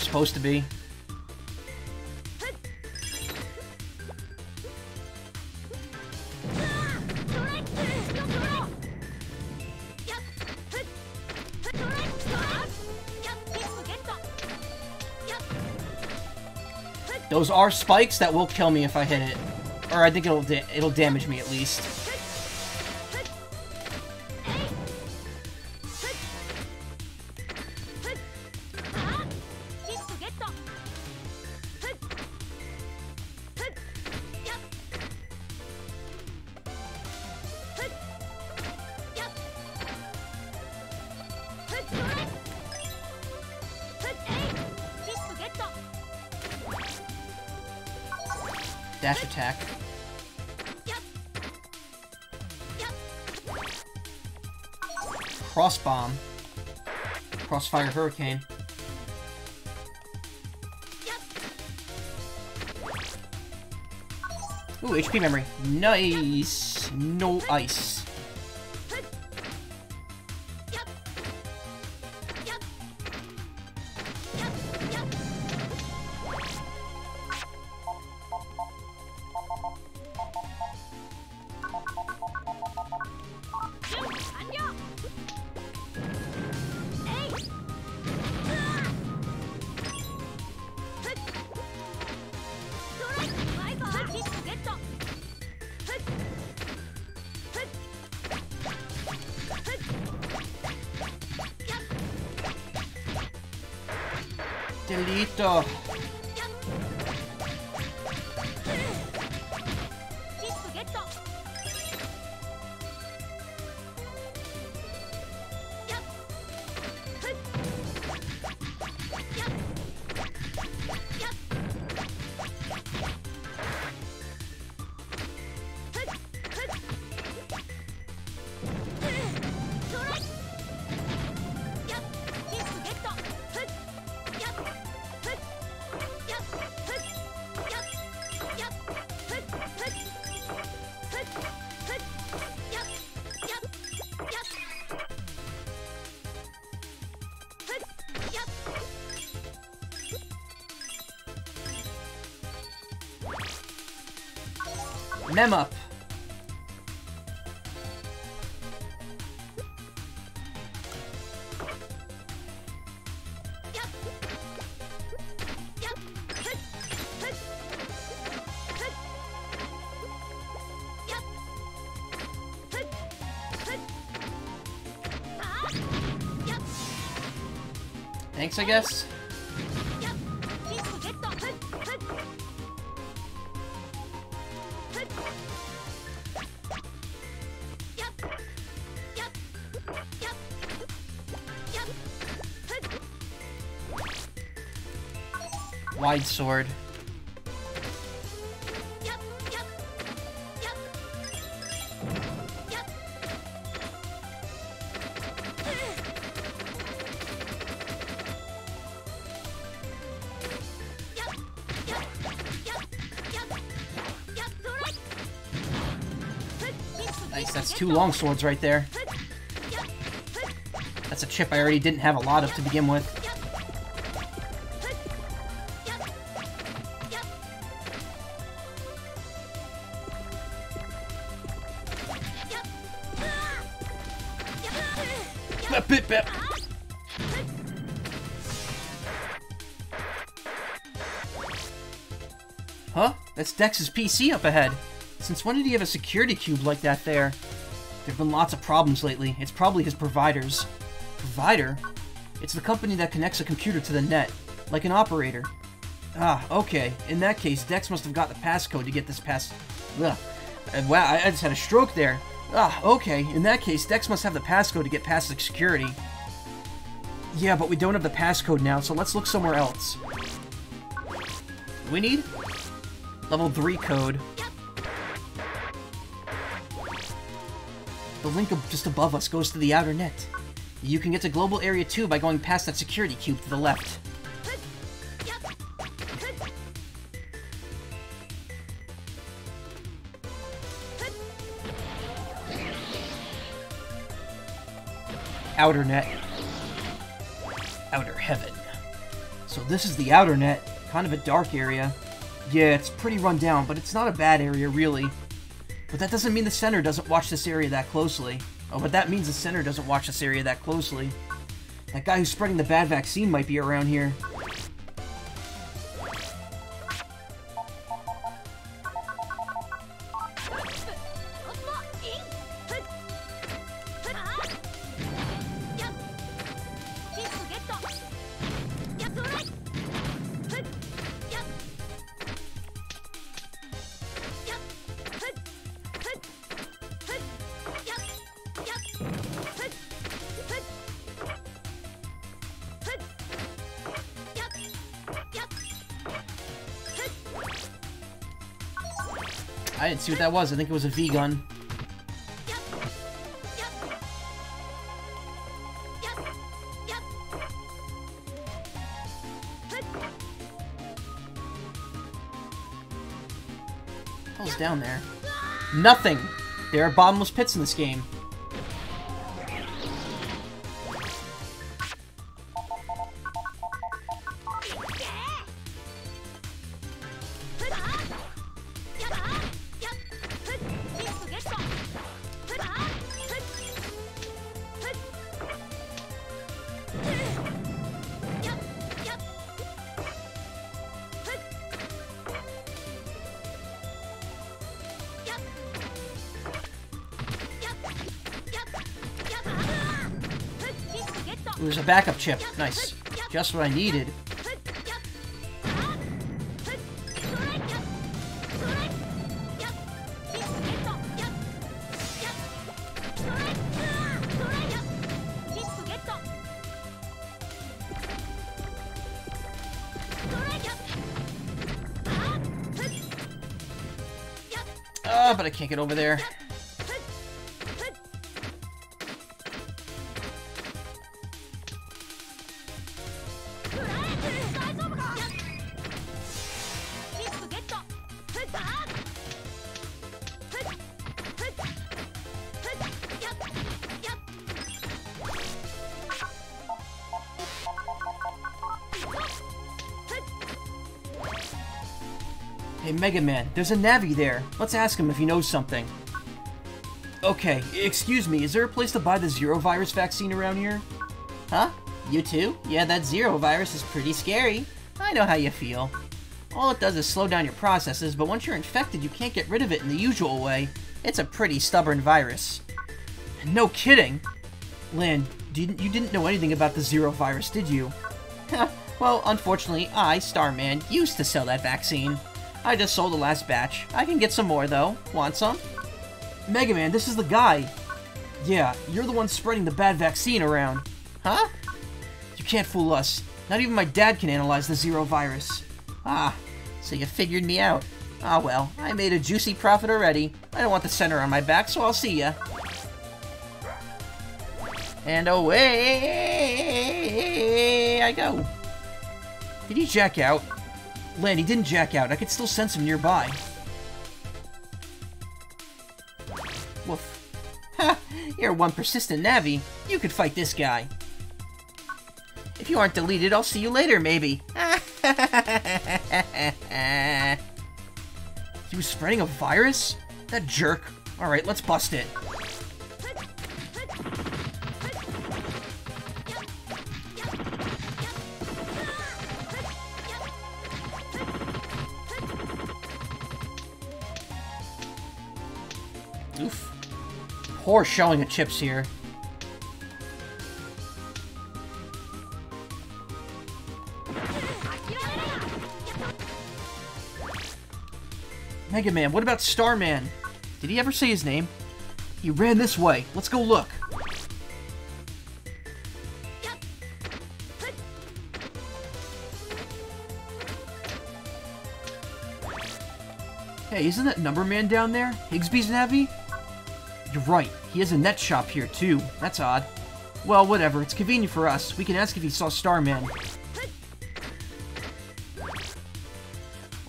I'm supposed to be. Those are spikes that will kill me if I hit it. Or I think it'll da it'll damage me at least. Crossfire hurricane. Ooh, HP memory. Nice. No ice. Mem up. Thanks, I guess. Wide sword. Nice, that's two long swords right there. That's a chip I already didn't have a lot of to begin with. Dex's PC up ahead. Since when did he have a security cube like that there? There've been lots of problems lately. It's probably his providers. Provider? It's the company that connects a computer to the net, like an operator. Ah, okay. In that case, Dex must have got the passcode to get this pass. Ugh. Uh, wow, I, I just had a stroke there. Ah, okay. In that case, Dex must have the passcode to get past the security. Yeah, but we don't have the passcode now, so let's look somewhere else. We need level 3 code. The link just above us goes to the outer net. You can get to Global Area 2 by going past that security cube to the left. Outer net. Outer heaven. So this is the outer net. Kind of a dark area. Yeah, it's pretty run down, but it's not a bad area, really. But that doesn't mean the center doesn't watch this area that closely. Oh, but that means the center doesn't watch this area that closely. That guy who's spreading the bad vaccine might be around here. Didn't see what that was. I think it was a V-gun. What's down there? Nothing! There are bottomless pits in this game. Chip. Nice. Just what I needed. Oh, but I can't get over there. Hey, Mega Man, there's a Navi there. Let's ask him if he knows something. Okay, excuse me, is there a place to buy the Zero Virus vaccine around here? Huh? You too? Yeah, that Zero Virus is pretty scary. I know how you feel. All it does is slow down your processes, but once you're infected, you can't get rid of it in the usual way. It's a pretty stubborn virus. No kidding! Lan, didn't, you didn't know anything about the Zero Virus, did you? well, unfortunately, I, Starman, used to sell that vaccine. I just sold the last batch. I can get some more, though. Want some? Mega Man, this is the guy. Yeah, you're the one spreading the bad vaccine around. Huh? You can't fool us. Not even my dad can analyze the Zero virus. Ah, so you figured me out. Ah well, I made a juicy profit already. I don't want the center on my back, so I'll see ya. And away I go. Did he jack out? Lan, he didn't jack out. I could still sense him nearby. Woof. Ha! You're one persistent Navi. You could fight this guy. If you aren't deleted, I'll see you later, maybe. he was spreading a virus? That jerk. Alright, let's bust it. Poor showing of chips here. Mega Man, what about Starman? Did he ever say his name? He ran this way. Let's go look. Hey, isn't that Number Man down there? Higsby's Navi? You're right. He has a net shop here, too. That's odd. Well, whatever. It's convenient for us. We can ask if he saw Starman.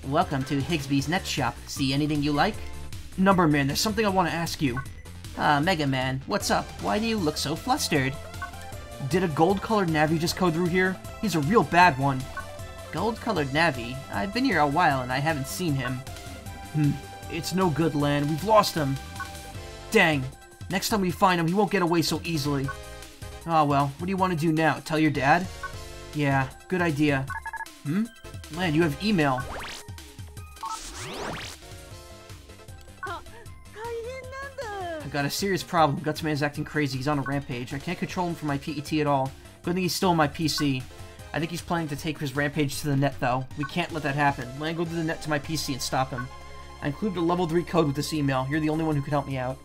Welcome to Higsby's Net Shop. See anything you like? Number Man, there's something I want to ask you. Ah, Mega Man, what's up? Why do you look so flustered? Did a gold-colored Navi just go through here? He's a real bad one. Gold-colored Navi? I've been here a while and I haven't seen him. Hmm, it's no good, Lan. We've lost him. Dang. Next time we find him, he won't get away so easily. Oh well, what do you want to do now? Tell your dad? Yeah, good idea. Hmm? Lan, you have email. I've got a serious problem. Gutsman's acting crazy. He's on a rampage. I can't control him from my PET at all. Good thing he's still on my PC. I think he's planning to take his rampage to the net, though. We can't let that happen. Lan, go to the net to my PC and stop him. I included a level 3 code with this email. You're the only one who could help me out.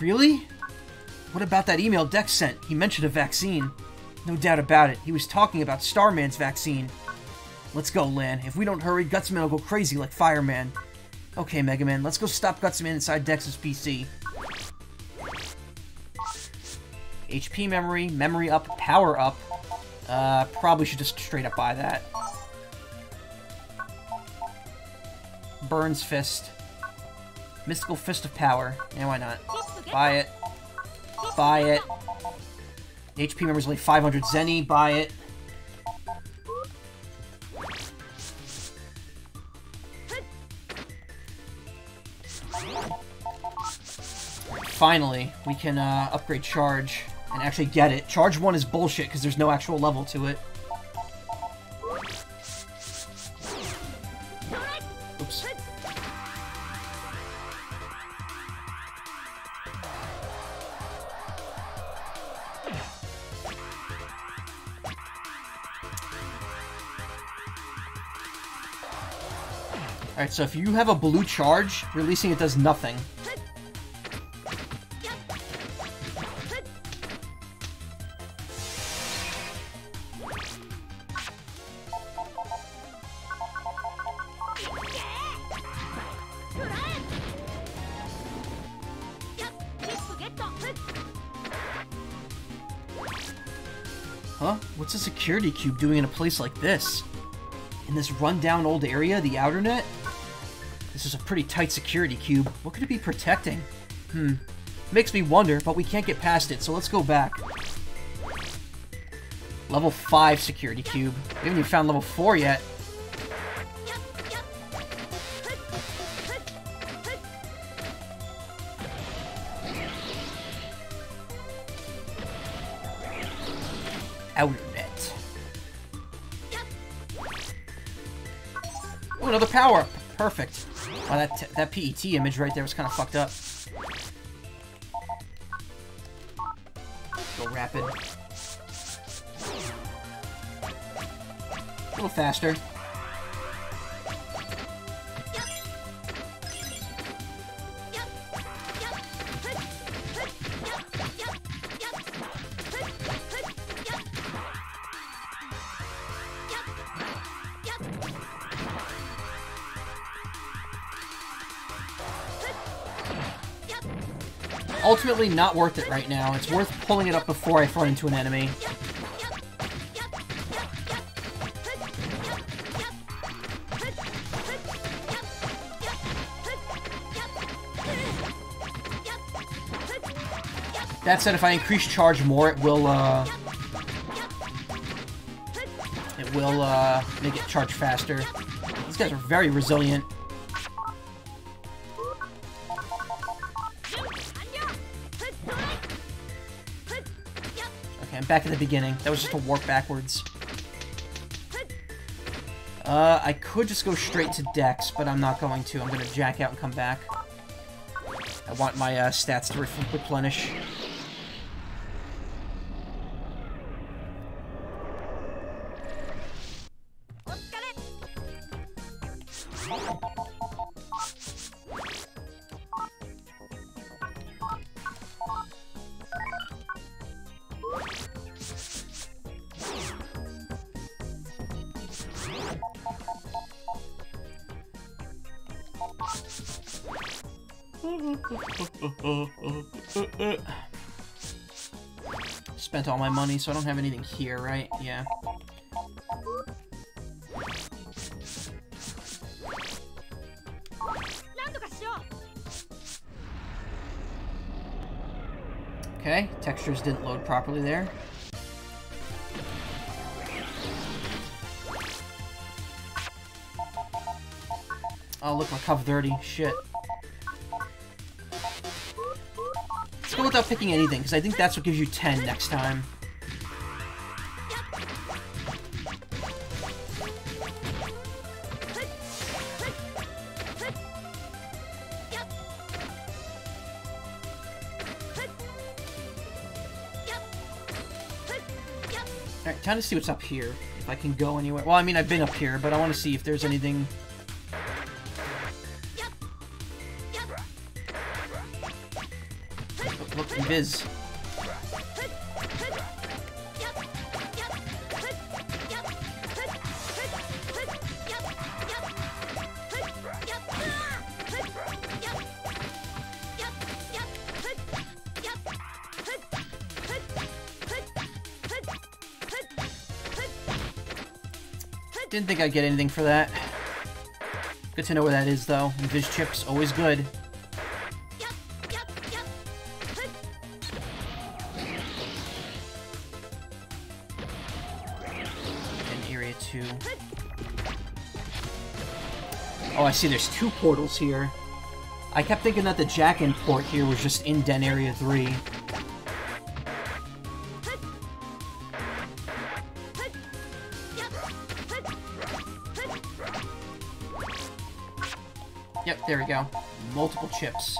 Really? What about that email Dex sent? He mentioned a vaccine. No doubt about it. He was talking about Starman's vaccine. Let's go, Lan. If we don't hurry, Gutsman will go crazy like Fireman. Okay, Mega Man, let's go stop Gutsman inside Dex's PC. HP memory, memory up, power up. Uh, probably should just straight up buy that. Burns Fist. Mystical Fist of Power. Yeah, why not? Buy it. Buy it. HP members only 500 Zenny. Buy it. Finally, we can uh, upgrade Charge and actually get it. Charge 1 is bullshit because there's no actual level to it. Oops. Alright, so if you have a blue charge, releasing it does nothing. Huh? What's a security cube doing in a place like this? In this rundown old area, the outer net? This is a pretty tight security cube. What could it be protecting? Hmm. Makes me wonder, but we can't get past it, so let's go back. Level 5 security cube. We haven't even found level 4 yet. Outer net. Oh, another power! Perfect. Wow, that, that PET image right there was kind of fucked up. Go rapid. A little faster. Ultimately not worth it right now. It's worth pulling it up before I run into an enemy. That said, if I increase charge more, it will, uh... It will, uh, make it charge faster. These guys are very resilient. I'm back at the beginning. That was just a warp backwards. Uh, I could just go straight to Dex, but I'm not going to. I'm gonna jack out and come back. I want my uh, stats to replenish. Spent all my money, so I don't have anything here, right? Yeah. Okay, textures didn't load properly there. Oh, look, we're Cup 30. Shit. Without picking anything, because I think that's what gives you 10 next time. Alright, time to see what's up here. If I can go anywhere. Well, I mean, I've been up here, but I want to see if there's anything... is. Didn't think I'd get anything for that. Good to know where that is, though. And Viz chips, always good. I see there's two portals here. I kept thinking that the Jack-In port here was just in Den Area 3. Yep, there we go. Multiple chips.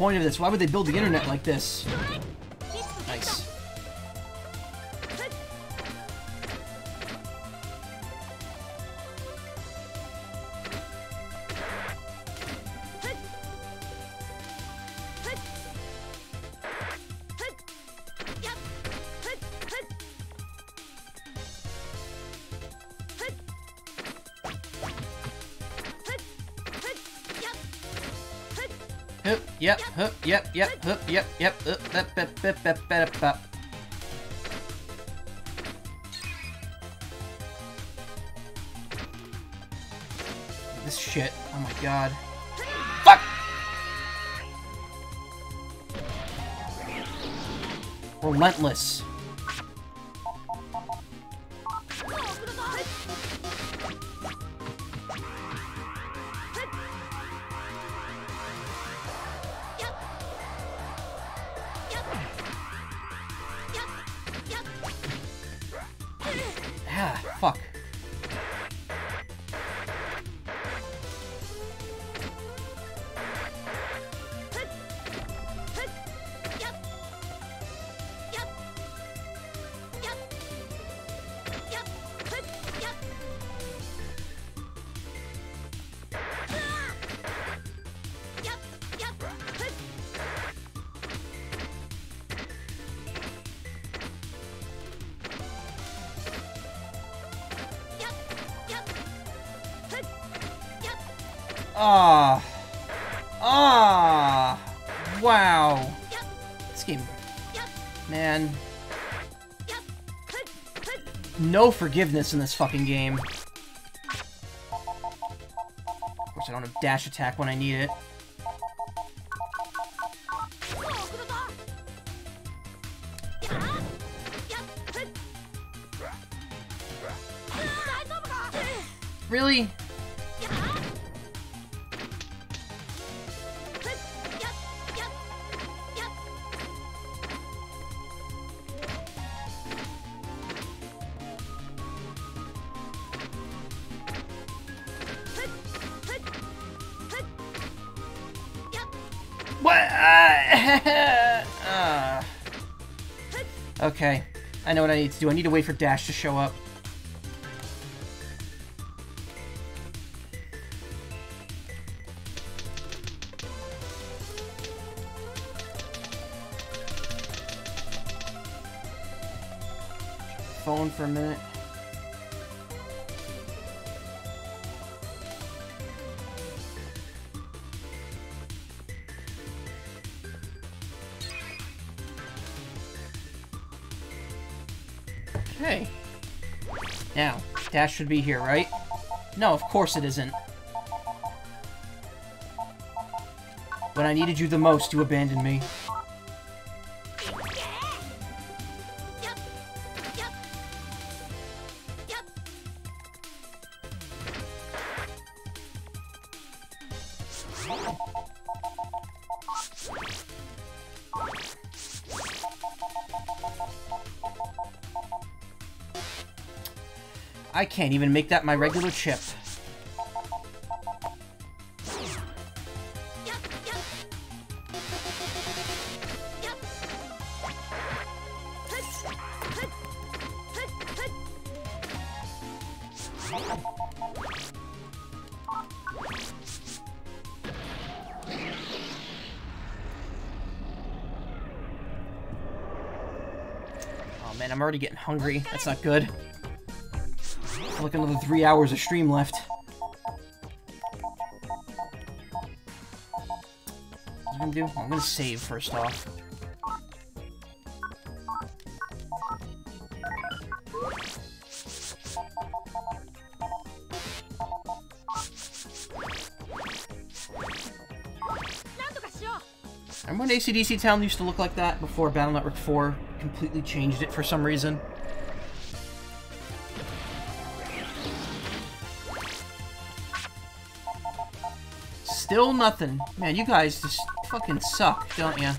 Point of this? Why would they build the internet like this? Yep, yep, hup, yep, yep, up, up, up, up, up, up, up. This shit. Oh my god. Fuck! Relentless. Forgiveness in this fucking game. Of course, I don't have dash attack when I need it. Do. I need to wait for Dash to show up. Dash should be here, right? No, of course it isn't. When I needed you the most, you abandoned me. can't even make that my regular chip. Oh man, I'm already getting hungry. That's not good. Like another three hours of stream left. What am I gonna do? I'm gonna save first off. Remember when ACDC Town used to look like that before Battle Network 4 completely changed it for some reason? Still nothing. Man, you guys just fucking suck, don't ya?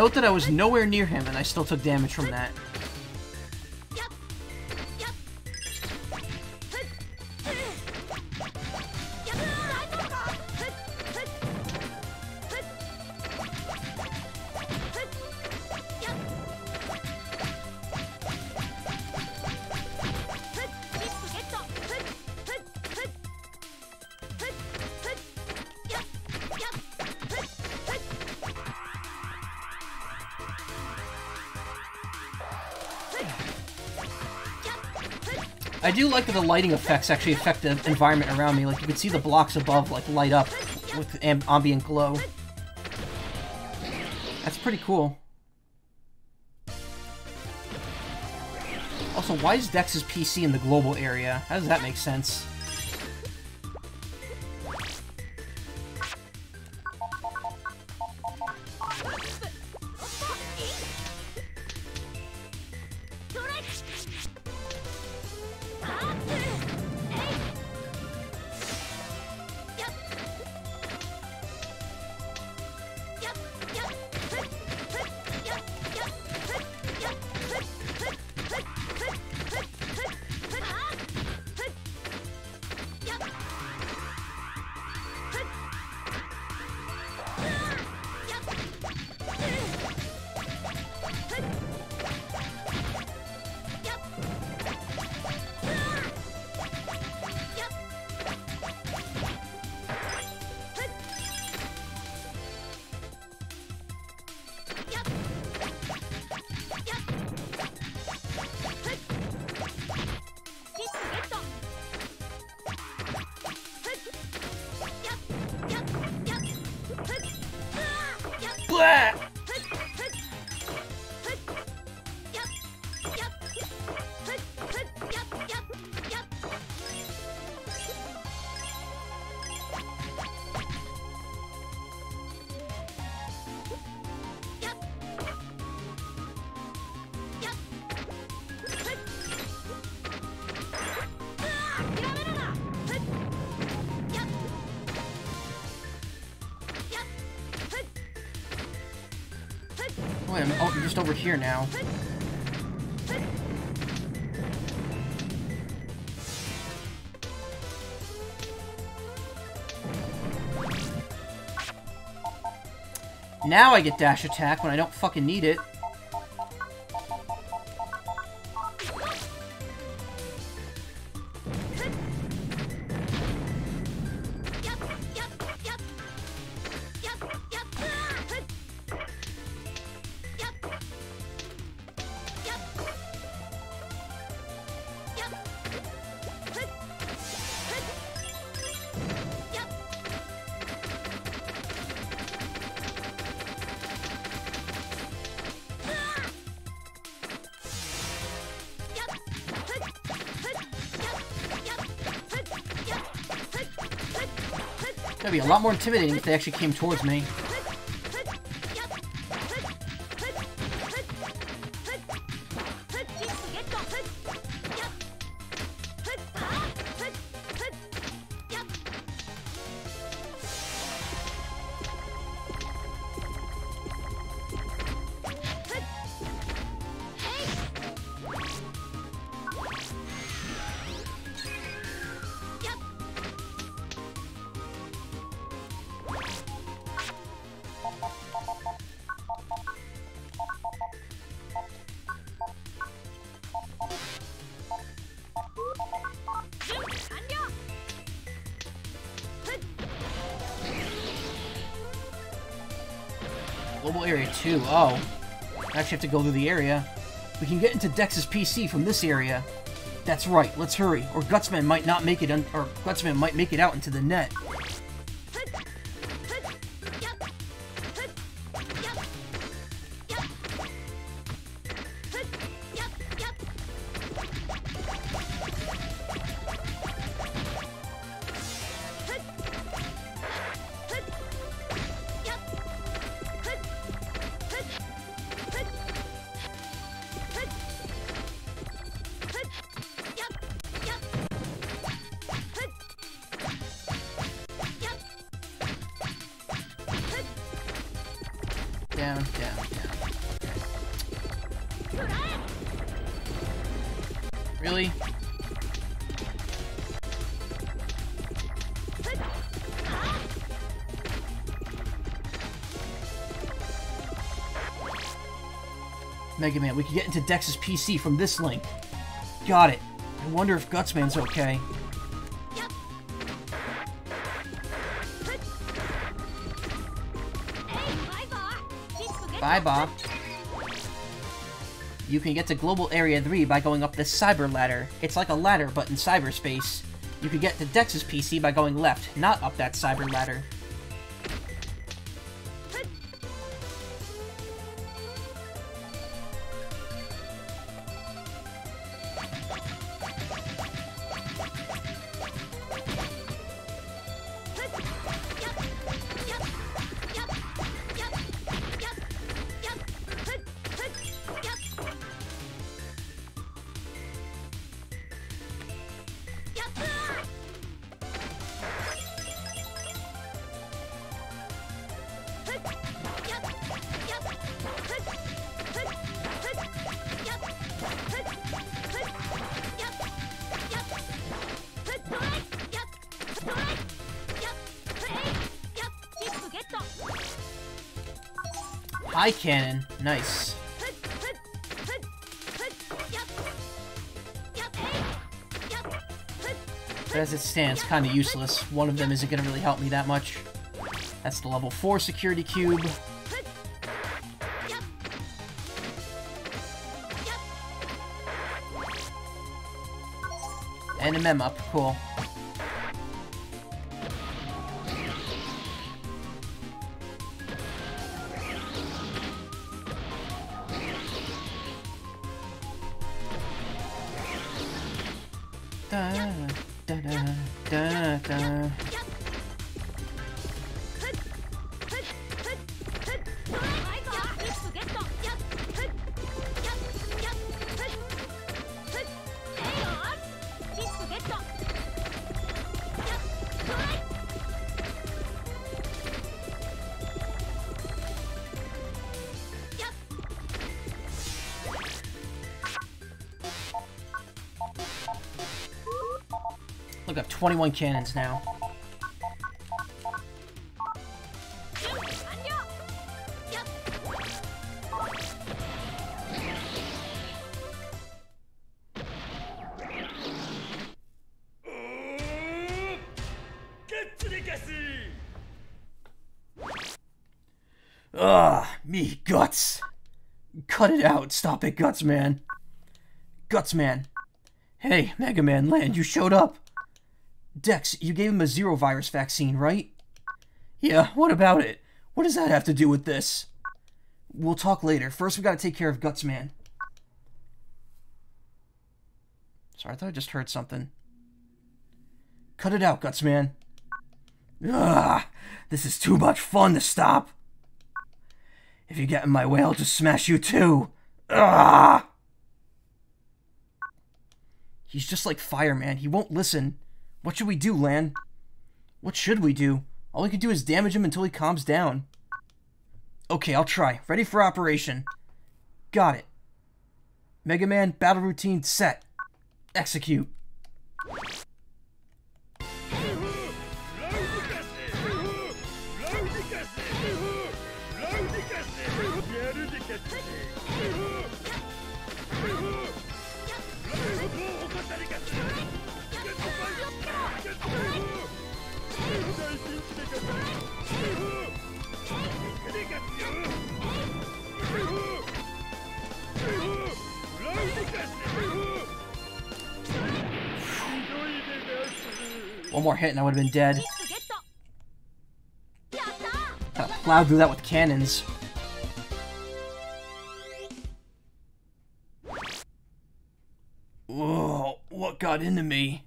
Note that I was nowhere near him and I still took damage from that. I do like that the lighting effects actually affect the environment around me. Like, you can see the blocks above, like, light up with ambient glow. That's pretty cool. Also, why is Dex's PC in the global area? How does that make sense? Here now. Now I get dash attack when I don't fucking need it. A lot more intimidating if they actually came towards me. Have to go through the area. We can get into Dex's PC from this area. That's right, let's hurry, or Gutsman might not make it, or Gutsman might make it out into the net. Mega Man, we can get into Dex's PC from this link. Got it. I wonder if Gutsman's okay. Bye, Bob. You can get to Global Area 3 by going up this cyber ladder. It's like a ladder, but in cyberspace. You can get to Dex's PC by going left, not up that cyber ladder. High cannon. Nice. But as it stands, kind of useless. One of them isn't going to really help me that much. That's the level 4 security cube. And a mem up. Cool. 21 cannons now. Ugh, me guts. Cut it out. Stop it, Guts Man. Guts Man. Hey, Mega Man Lan, you showed up. Dex, you gave him a zero virus vaccine, right? Yeah, what about it? What does that have to do with this? We'll talk later. First, we gotta take care of Guts Man. Sorry, I thought I just heard something. Cut it out, Guts Man. Ugh, this is too much fun to stop. If you get in my way, I'll just smash you too. Ugh! He's just like Fireman. He won't listen. What should we do, Lan? What should we do? All we can do is damage him until he calms down. Okay, I'll try. Ready for operation. Got it. Mega Man, battle routine set. Execute. One more hit and I would have been dead. Gotta plow through that with cannons. Whoa, what got into me?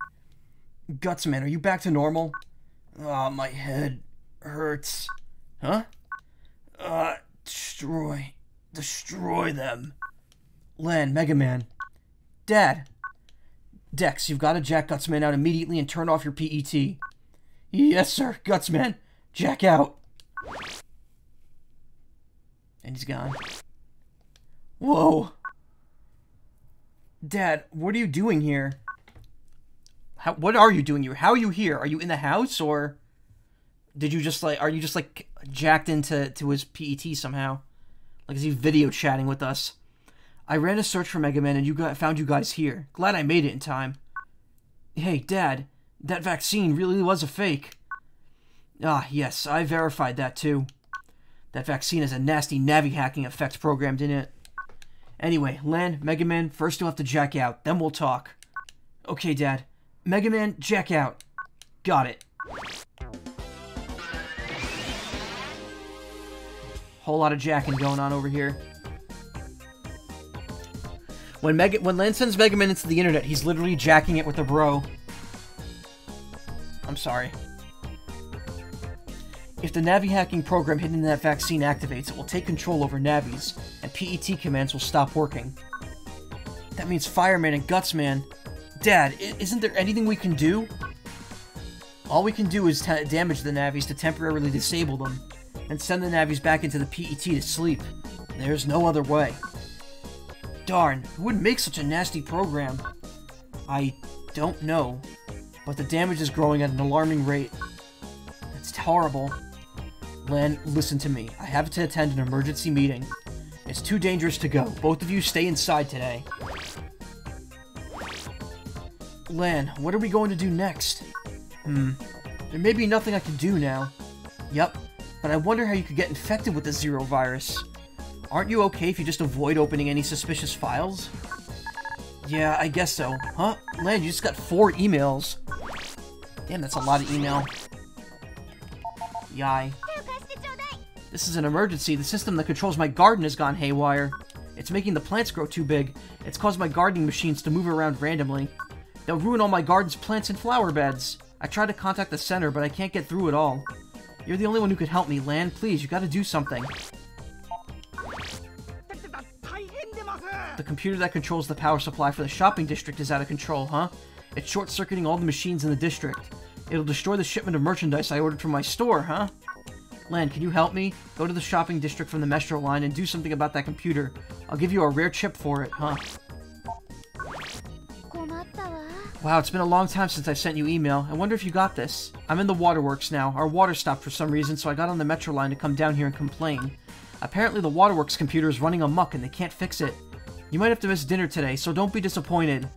Gutsman, are you back to normal? Ah, oh, my head hurts. Huh? Uh, destroy. Destroy them. Lan, Mega Man. Dad. Dex, you've got to jack Gutsman out immediately and turn off your PET. Yes, sir, Gutsman. Jack out. And he's gone. Whoa. Dad, what are you doing here? How, what are you doing here? How are you here? Are you in the house or did you just like are you just like jacked into to his PET somehow? Like is he video chatting with us? I ran a search for Mega Man and you got found you guys here. Glad I made it in time. Hey, Dad, that vaccine really was a fake. Ah, yes, I verified that too. That vaccine has a nasty Navi hacking effect programmed in it. Anyway, Lan, Mega Man, first you'll have to jack out, then we'll talk. Okay, Dad. Mega Man, jack out. Got it. Whole lot of jacking going on over here. When Mega when Lan sends Mega Man into the internet, he's literally jacking it with a bro. I'm sorry. If the Navi hacking program hidden in that vaccine activates, it will take control over Navis, and PET commands will stop working. That means Fireman and Gutsman... Dad, isn't there anything we can do? All we can do is damage the Navis to temporarily disable them, and send the Navis back into the PET to sleep. There's no other way. Darn, who would make such a nasty program? I don't know, but the damage is growing at an alarming rate. It's horrible. Lan, listen to me. I have to attend an emergency meeting. It's too dangerous to go. Both of you stay inside today. Lan, what are we going to do next? Hmm. There may be nothing I can do now. Yep, but I wonder how you could get infected with the Zero virus. Aren't you okay if you just avoid opening any suspicious files? Yeah, I guess so. Huh? Lan, you just got four emails. Damn, that's a lot of email. Yai. This is an emergency. The system that controls my garden has gone haywire. It's making the plants grow too big. It's caused my gardening machines to move around randomly. They'll ruin all my garden's plants and flower beds. I tried to contact the center, but I can't get through at all. You're the only one who could help me, Lan. Please, you gotta do something. The computer that controls the power supply for the shopping district is out of control, huh? It's short-circuiting all the machines in the district. It'll destroy the shipment of merchandise I ordered from my store, huh? Len, can you help me? Go to the shopping district from the Metro line and do something about that computer. I'll give you a rare chip for it, huh? Wow, it's been a long time since I sent you email. I wonder if you got this. I'm in the waterworks now. Our water stopped for some reason, so I got on the Metro line to come down here and complain. Apparently the waterworks computer is running amuck and they can't fix it. You might have to miss dinner today, so don't be disappointed.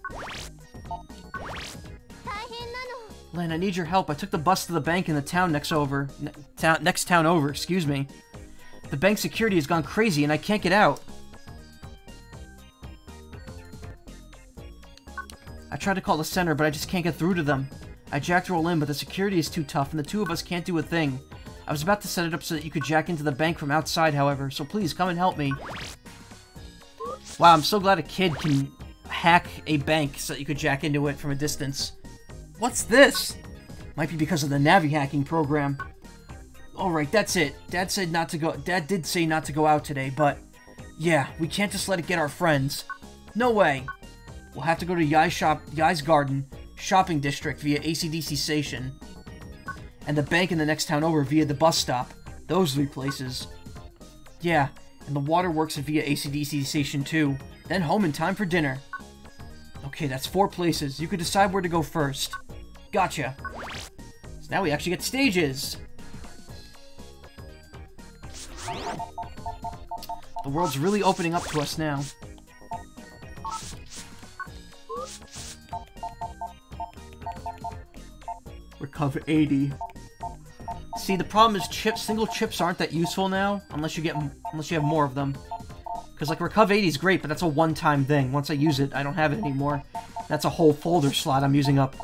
Lan, I need your help. I took the bus to the bank in the town next over. Ne town, next town over, excuse me. The bank security has gone crazy and I can't get out. I tried to call the center, but I just can't get through to them. I jacked roll in, but the security is too tough and the two of us can't do a thing. I was about to set it up so that you could jack into the bank from outside, however, so please come and help me. Wow, I'm so glad a kid can hack a bank so that you could jack into it from a distance. What's this? Might be because of the Navi hacking program. Alright, that's it. Dad said not to go- Dad did say not to go out today, but... Yeah, we can't just let it get our friends. No way. We'll have to go to Yai's shop- Yai's garden, shopping district via ACDC station. And the bank in the next town over via the bus stop. Those three places. Yeah, and the waterworks via ACDC station 2, Then home in time for dinner. Okay, that's four places. You could decide where to go first. Gotcha. So now we actually get stages. The world's really opening up to us now. Recover 80. See, the problem is chips, single chips aren't that useful now, unless you get, unless you have more of them. Because, like, Recov 80 is great, but that's a one-time thing. Once I use it, I don't have it anymore. That's a whole folder slot I'm using up.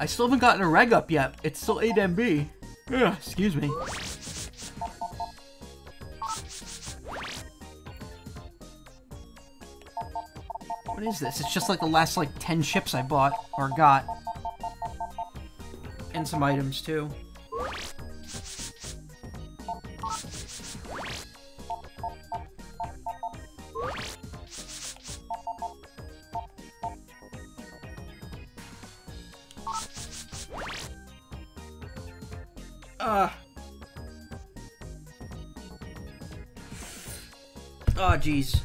I still haven't gotten a reg up yet. It's still 8 MB. Ugh, excuse me. What is this? It's just like the last like 10 chips I bought or got. And some items too. Uh. Oh, jeez.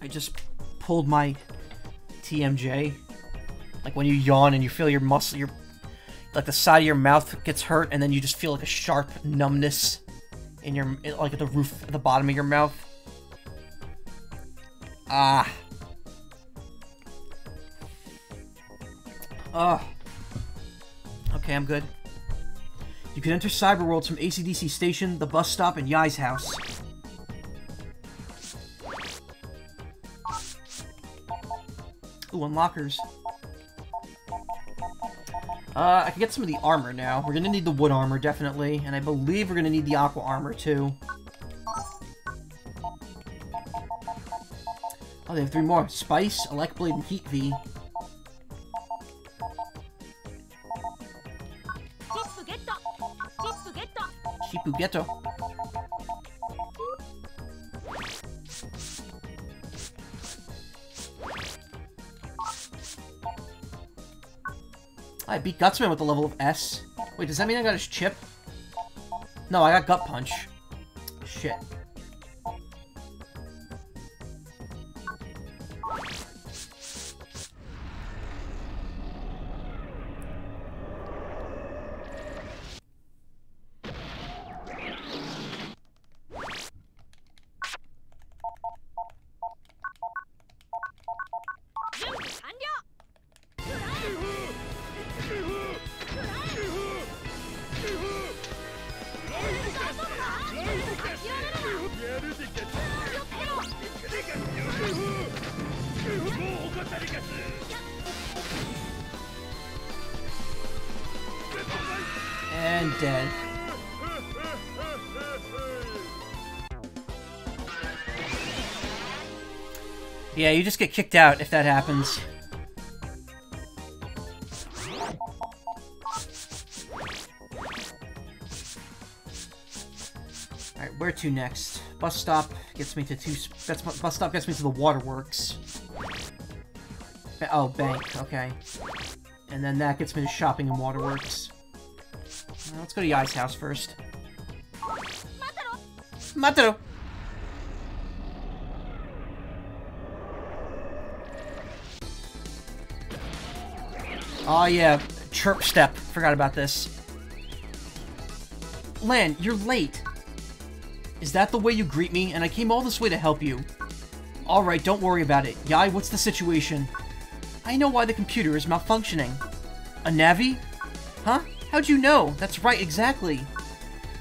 I just pulled my TMJ. Like when you yawn and you feel your muscle, your like the side of your mouth gets hurt, and then you just feel like a sharp numbness in your like at the roof, at the bottom of your mouth. Ah. Ugh. Okay, I'm good. You can enter Cyberworlds from ACDC Station, the bus stop, and Yai's house. Ooh, unlockers. Uh, I can get some of the armor now. We're gonna need the wood armor, definitely. And I believe we're gonna need the aqua armor, too. Oh, they have three more. Spice, Elect Blade, and Heat V. Getto. I beat Gutsman with the level of S. Wait, does that mean I got his chip? No, I got Gut Punch. Shit. You just get kicked out if that happens. Alright, where to next? Bus stop gets me to two... That's bus stop gets me to the waterworks. Oh, bank, okay. And then that gets me to shopping and waterworks. Let's go to Yai's house first. Mataro! Oh yeah, chirp step. Forgot about this. Lan, you're late. Is that the way you greet me? And I came all this way to help you. Alright, don't worry about it. Yai, what's the situation? I know why the computer is malfunctioning. A Navi? Huh? How'd you know? That's right, exactly.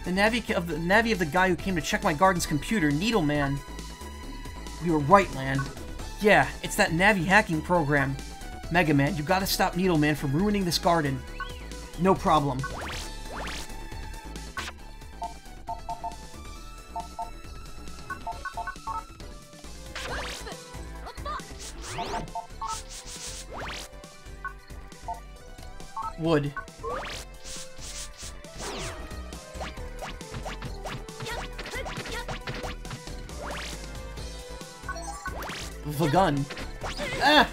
The Navi of the Navi of the guy who came to check my garden's computer, Needleman. You were right, Lan. Yeah, it's that Navi hacking program. Mega Man, you gotta stop Needleman from ruining this garden. No problem. Wood. The gun. Ah!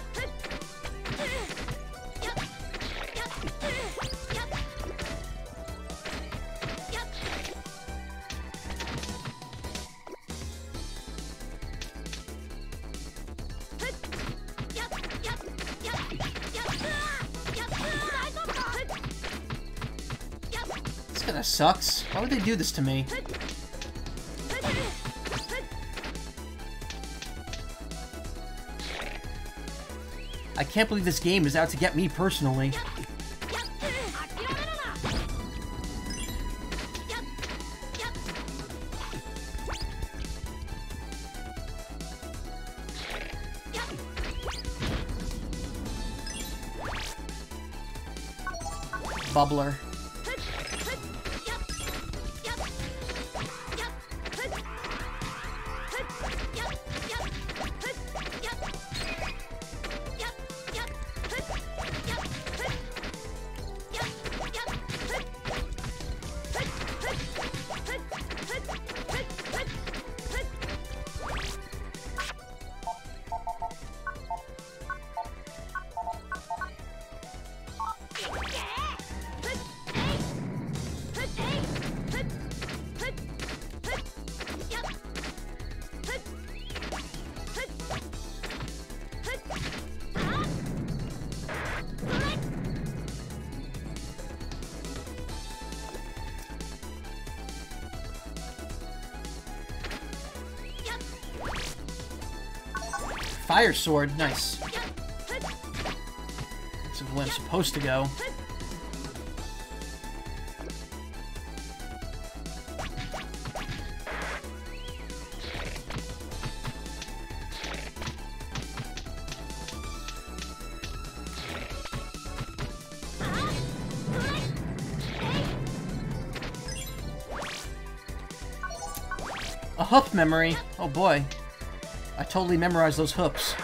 Sucks. Why would they do this to me? I can't believe this game is out to get me personally. bubbler. Sword, nice. That's where I'm supposed to go. A hoop memory. Oh boy. I totally memorized those hoops.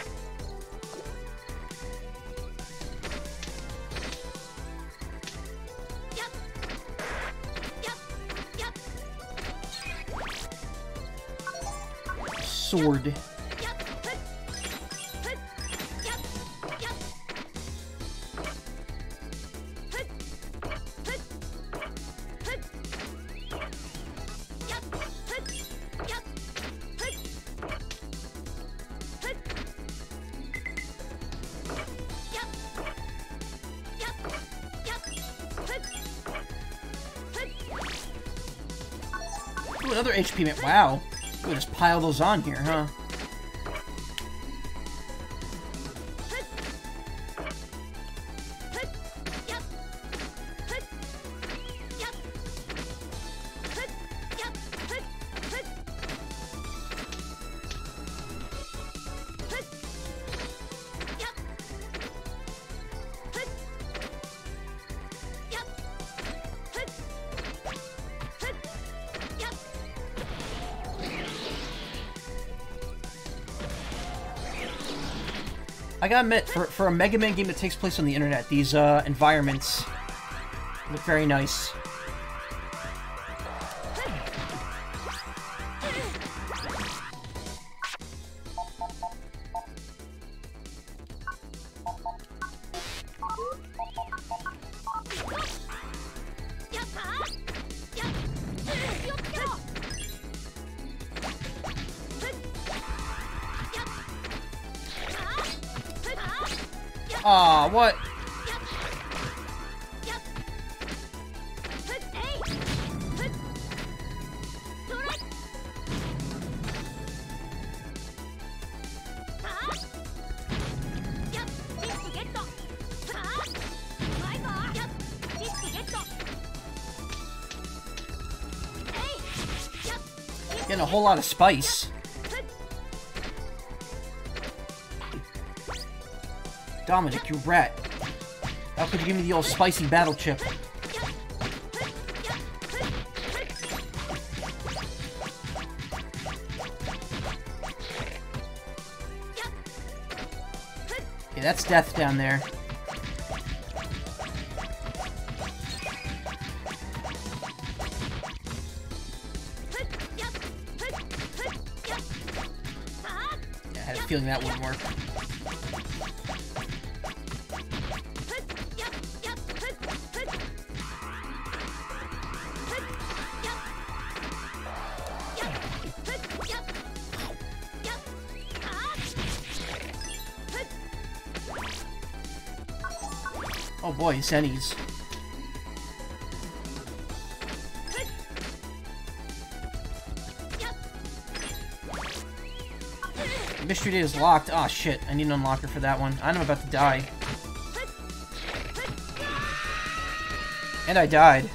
HP. Wow. We just pile those on here, huh? I gotta admit, for, for a Mega Man game that takes place on the internet, these uh, environments look very nice. Lot of spice. Dominic, you rat. How could you give me the old spicy battle chip? Okay, that's death down there. Feeling that wouldn't work. Oh boy, Zennies. Date is locked. Ah, oh, shit. I need an unlocker for that one. I'm about to die. And I died.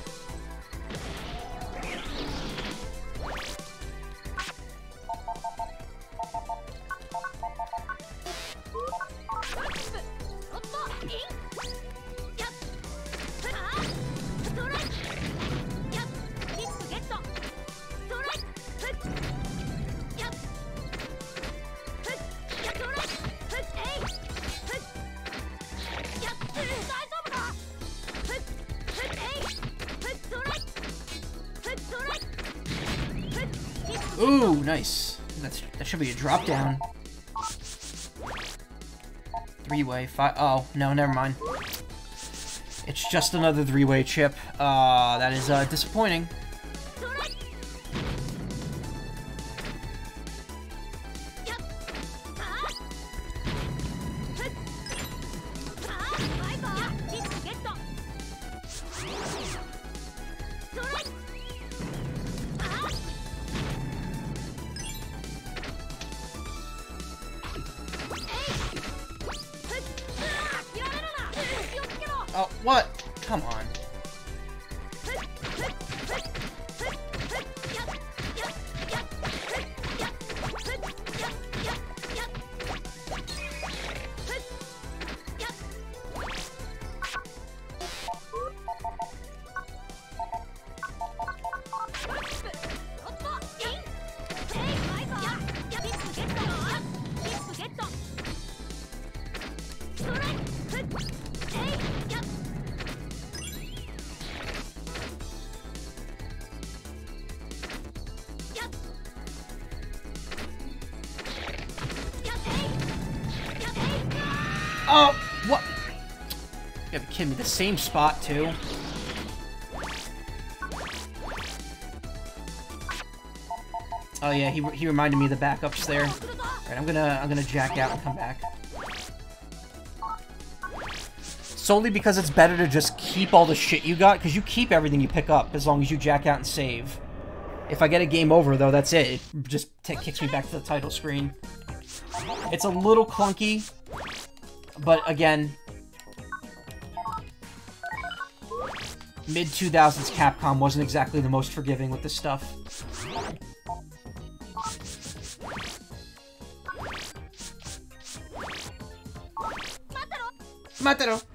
Drop down. Three-way, five. Oh no, never mind. It's just another three-way chip. Uh, that is uh, disappointing. Same spot, too. Oh yeah, he, he reminded me of the backups there. Alright, I'm gonna I'm gonna jack out and come back. Solely because it's better to just keep all the shit you got, because you keep everything you pick up as long as you jack out and save. If I get a game over, though, that's it. It just kicks me back to the title screen. It's a little clunky, but again, mid-2000s Capcom wasn't exactly the most forgiving with this stuff. Mátalo!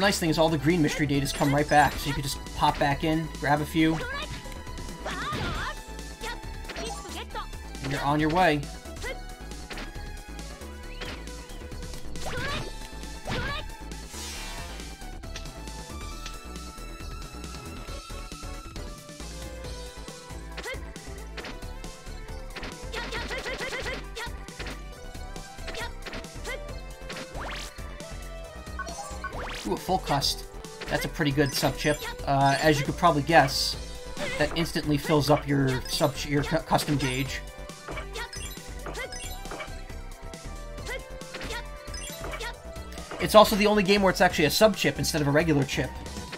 The nice thing is all the green mystery datas come right back, so you can just pop back in, grab a few, and you're on your way. That's a pretty good sub chip. Uh, as you could probably guess, that instantly fills up your sub your cu custom gauge. It's also the only game where it's actually a sub chip instead of a regular chip.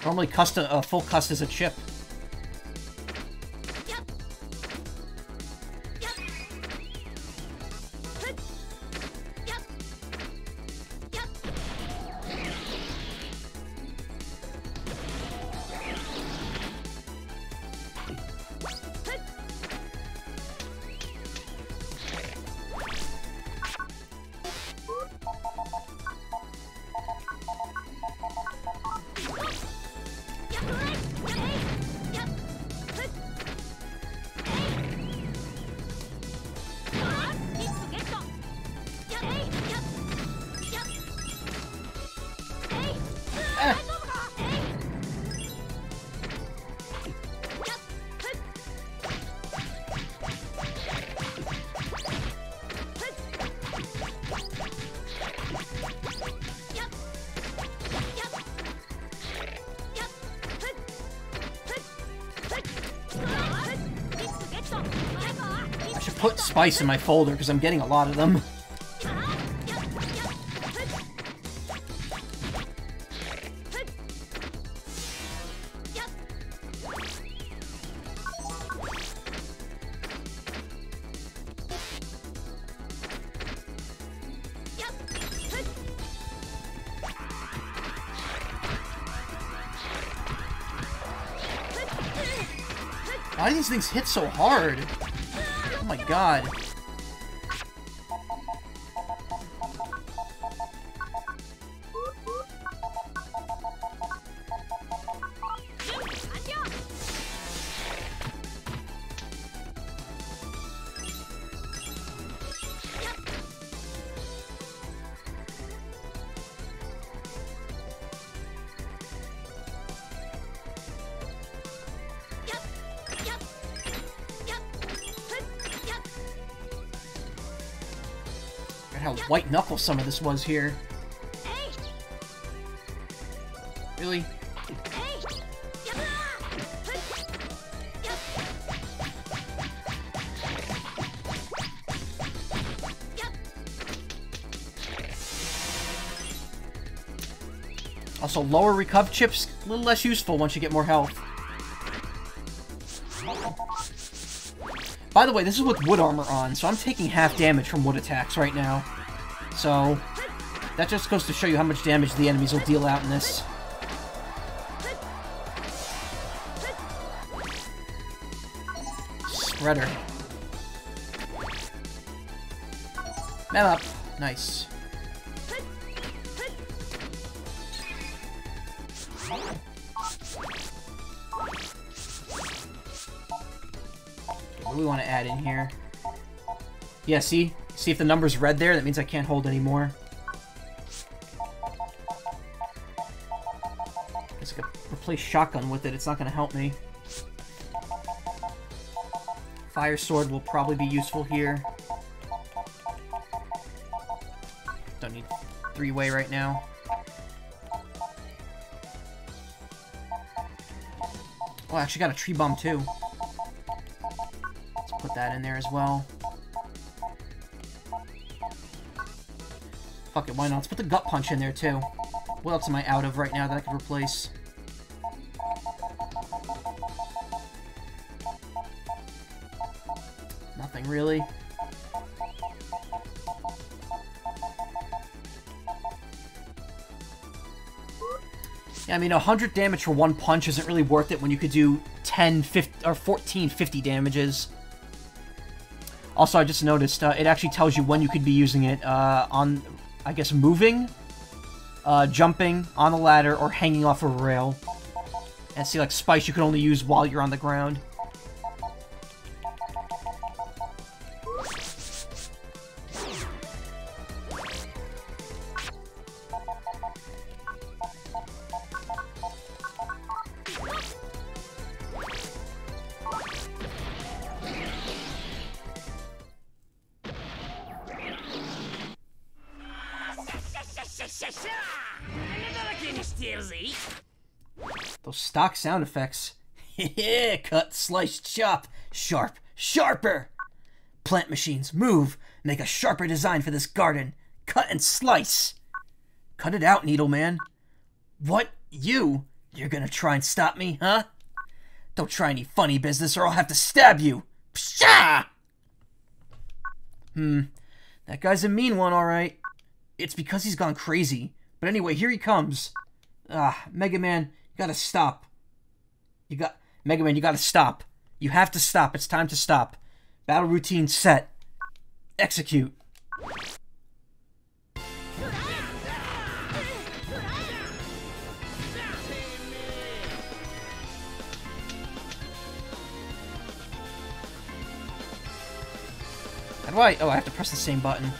Normally, custom a full cust is a chip. In my folder because I'm getting a lot of them. Why do these things hit so hard? God. Some of this was here. Really? Also, lower recup chips, a little less useful once you get more health. By the way, this is with wood armor on, so I'm taking half damage from wood attacks right now. So, that just goes to show you how much damage the enemies will deal out in this. Spreader. Mem up. Nice. What do we want to add in here? Yeah, see? See if the number's red there? That means I can't hold anymore. Guess I could replace shotgun with it. It's not going to help me. Fire sword will probably be useful here. Don't need three-way right now. Oh, I actually got a tree bomb too Let's put that in there as well. Fuck it, why not? Let's put the gut punch in there too. What else am I out of right now that I could replace? Nothing really. Yeah, I mean, 100 damage for one punch isn't really worth it when you could do 10, 50, or 14, 50 damages. Also, I just noticed, uh, it actually tells you when you could be using it uh, on, I guess, moving, uh, jumping on a ladder, or hanging off a rail. And see, like, Spice you can only use while you're on the ground. Stock sound effects. Cut, slice, chop, sharp, sharper! Plant machines, move! Make a sharper design for this garden. Cut and slice! Cut it out, Needleman. What? You? You're gonna try and stop me, huh? Don't try any funny business or I'll have to stab you! Pshaw! Hmm. That guy's a mean one, alright. It's because he's gone crazy. But anyway, here he comes. Ah, Mega Man, gotta stop. You got... Mega Man, you gotta stop. You have to stop. It's time to stop. Battle routine set. Execute. How do I... Oh, I have to press the same button.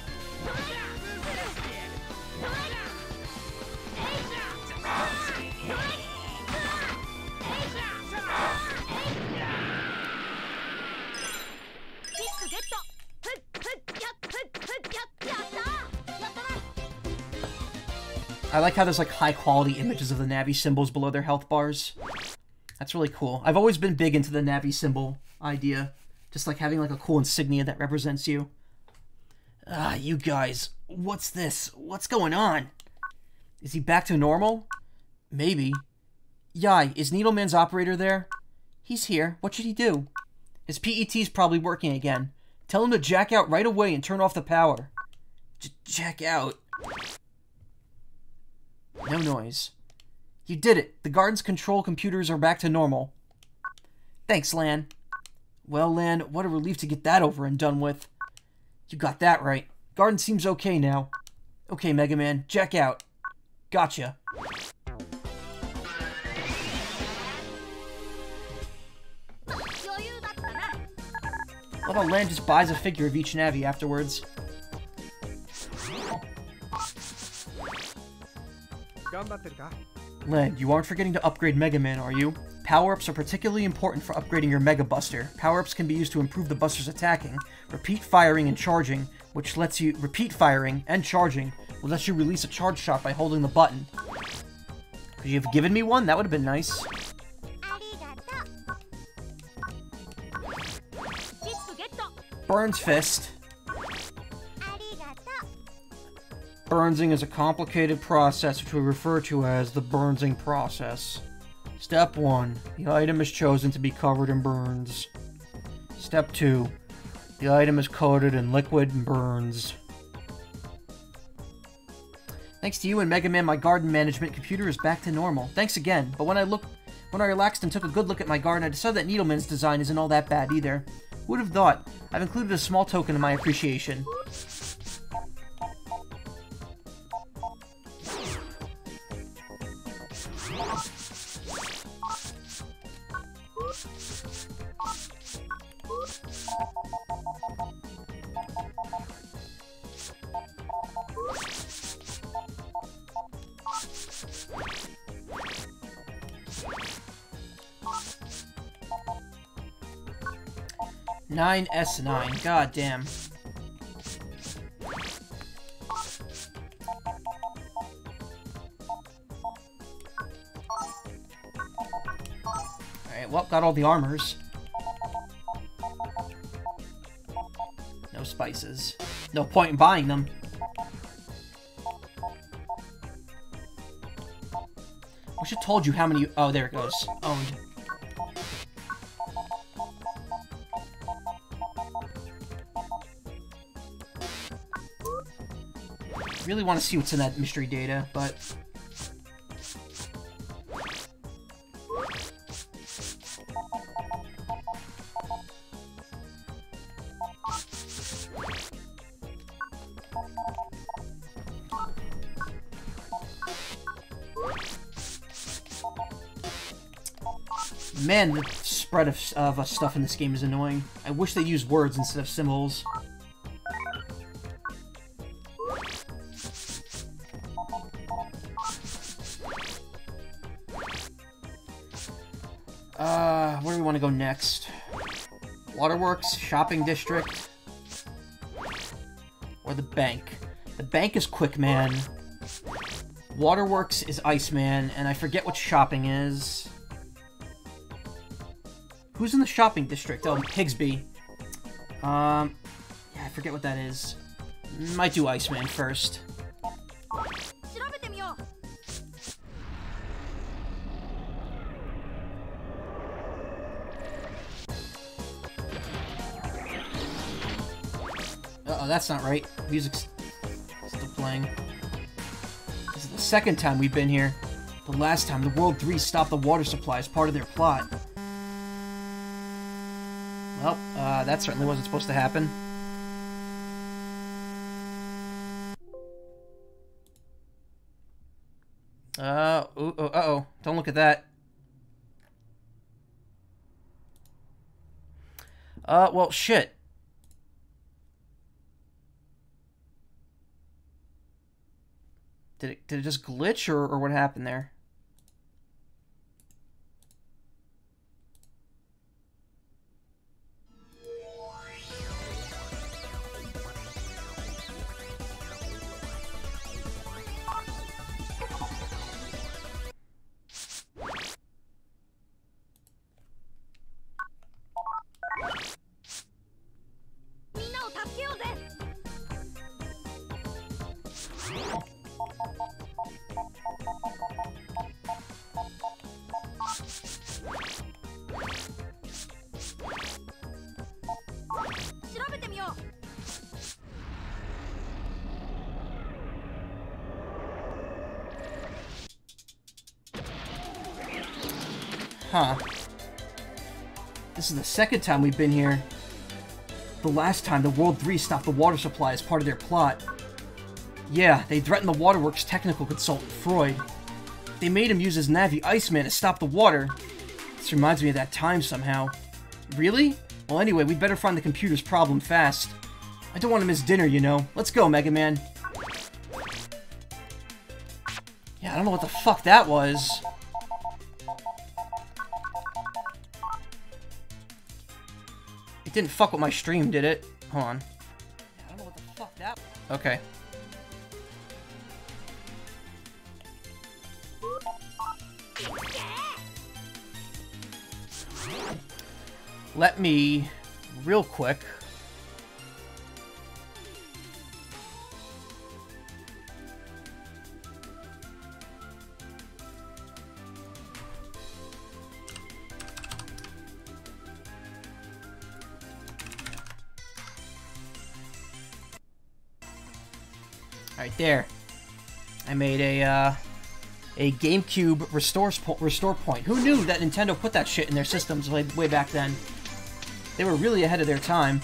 I like how there's like high quality images of the Navi symbols below their health bars. That's really cool. I've always been big into the Navi symbol idea. Just like having like a cool insignia that represents you. Ah, you guys. What's this? What's going on? Is he back to normal? Maybe. Yai, is Needleman's operator there? He's here. What should he do? His PET's probably working again. Tell him to jack out right away and turn off the power. J jack out. No noise. You did it. The garden's control computers are back to normal. Thanks, Lan. Well, Lan, what a relief to get that over and done with. You got that right. Garden seems okay now. Okay, Mega Man, check out. Gotcha. Love how Lan just buys a figure of each Navi afterwards. Lan, you aren't forgetting to upgrade Mega Man, are you? Power-ups are particularly important for upgrading your Mega Buster. Power-ups can be used to improve the Buster's attacking, repeat firing and charging, which lets you repeat firing and charging, will let you release a charge shot by holding the button. Could you have given me one? That would have been nice. Burns Fist. Burnsing is a complicated process which we refer to as the Burnsing process. Step 1. The item is chosen to be covered in burns. Step 2. The item is coated in liquid and burns. Thanks to you and Mega Man, my garden management computer is back to normal. Thanks again, but when I look, when I relaxed and took a good look at my garden, I decided that Needleman's design isn't all that bad either. Who would have thought? I've included a small token of my appreciation. Nine S9, god damn. Alright, well, got all the armors. No spices. No point in buying them. I should have told you how many- oh, there it goes. Owned. Really want to see what's in that mystery data, but... Man, the spread of, of uh, stuff in this game is annoying. I wish they used words instead of symbols. Waterworks, Shopping District, or the Bank? The Bank is Quick Man. Waterworks is Iceman, and I forget what Shopping is. Who's in the Shopping District? Oh, Higsby. Um, yeah, I forget what that is. Might do Iceman first. That's not right. Music's still playing. This is the second time we've been here. The last time, the World 3 stopped the water supply as part of their plot. Well, uh, that certainly wasn't supposed to happen. Uh, ooh, uh oh Don't look at that. Uh, well, shit. Did it, did it just glitch or, or what happened there? Is the second time we've been here. The last time, the World 3 stopped the water supply as part of their plot. Yeah, they threatened the Waterworks technical consultant, Freud. They made him use his Navi Iceman to stop the water. This reminds me of that time somehow. Really? Well, anyway, we'd better find the computer's problem fast. I don't want to miss dinner, you know. Let's go, Mega Man. Yeah, I don't know what the fuck that was. It didn't fuck with my stream, did it? Hold on. I don't know what the fuck Okay. Let me, real quick, there. I made a, uh, a GameCube restore, restore point. Who knew that Nintendo put that shit in their systems way, way back then? They were really ahead of their time.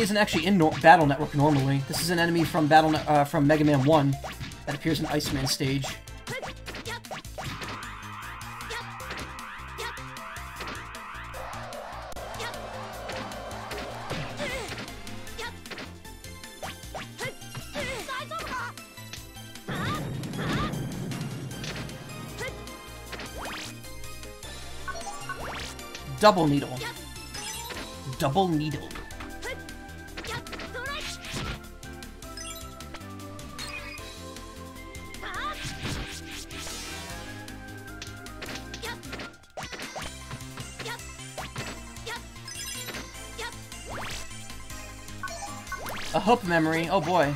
Isn't actually in Battle Network normally. This is an enemy from Battle uh, from Mega Man One that appears in Iceman stage. Double Needle double needle. Hope memory, oh boy.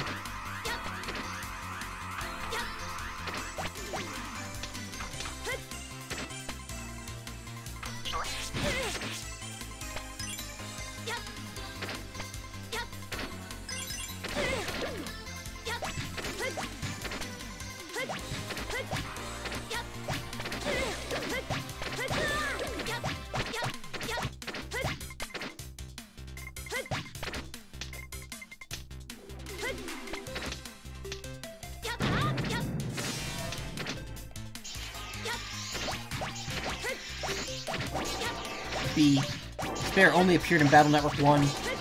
Only appeared in Battle Network 1.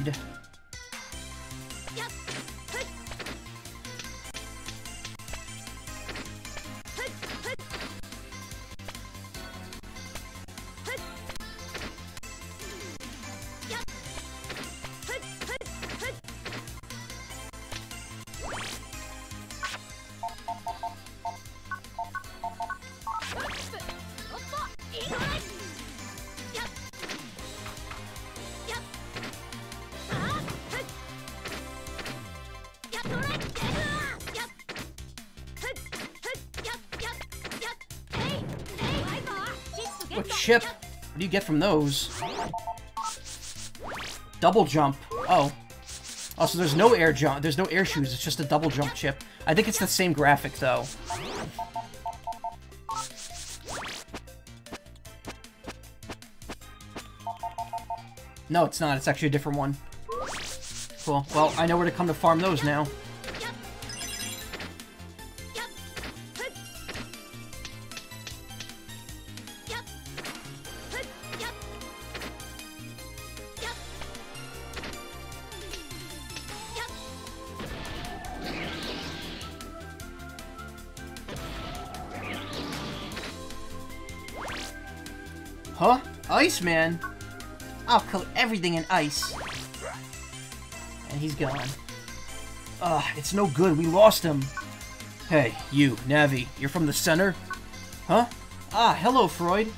Blade. You get from those? Double jump. Oh. oh also, there's no air jump. There's no air shoes. It's just a double jump chip. I think it's the same graphic, though. No, it's not. It's actually a different one. Cool. Well, I know where to come to farm those now. Iceman? I'll coat everything in ice. And he's gone. Ugh, it's no good. We lost him. Hey, you, Navi, you're from the center? Huh? Ah, hello, Froid.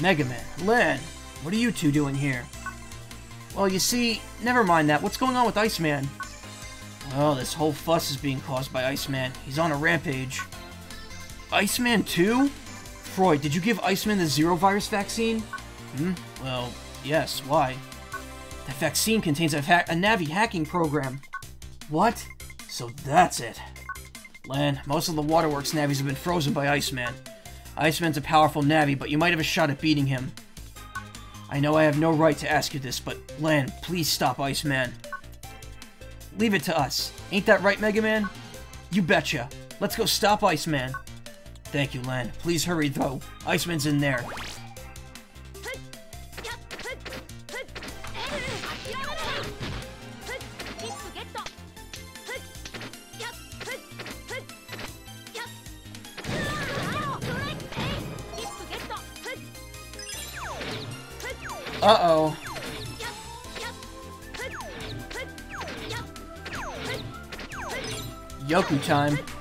Mega Man, Lan, what are you two doing here? Well, you see, never mind that. What's going on with Iceman? Oh, this whole fuss is being caused by Iceman. He's on a rampage. Iceman 2? Froid, did you give Iceman the Zero Virus vaccine? Hmm? Well, yes. Why? That vaccine contains a, ha a Navi hacking program. What? So that's it. Lan, most of the Waterworks Navis have been frozen by Iceman. Iceman's a powerful Navi, but you might have a shot at beating him. I know I have no right to ask you this, but Lan, please stop Iceman. Leave it to us. Ain't that right, Mega Man? You betcha. Let's go stop Iceman. Thank you, Lan. Please hurry, though. Iceman's in there. Yoku time.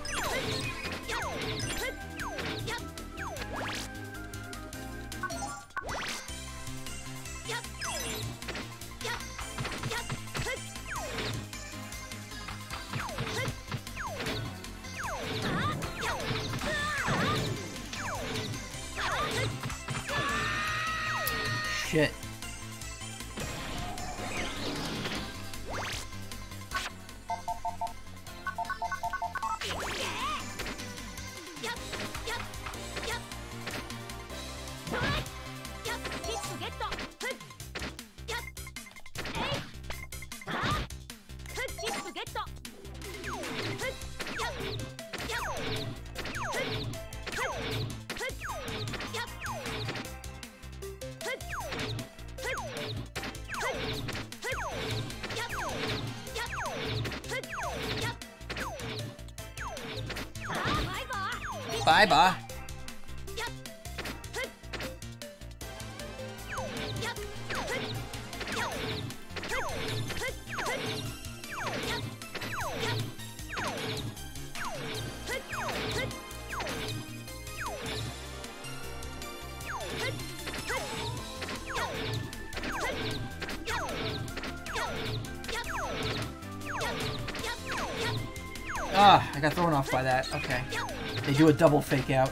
Ah, I got thrown off by that. Okay. They do a double fake out.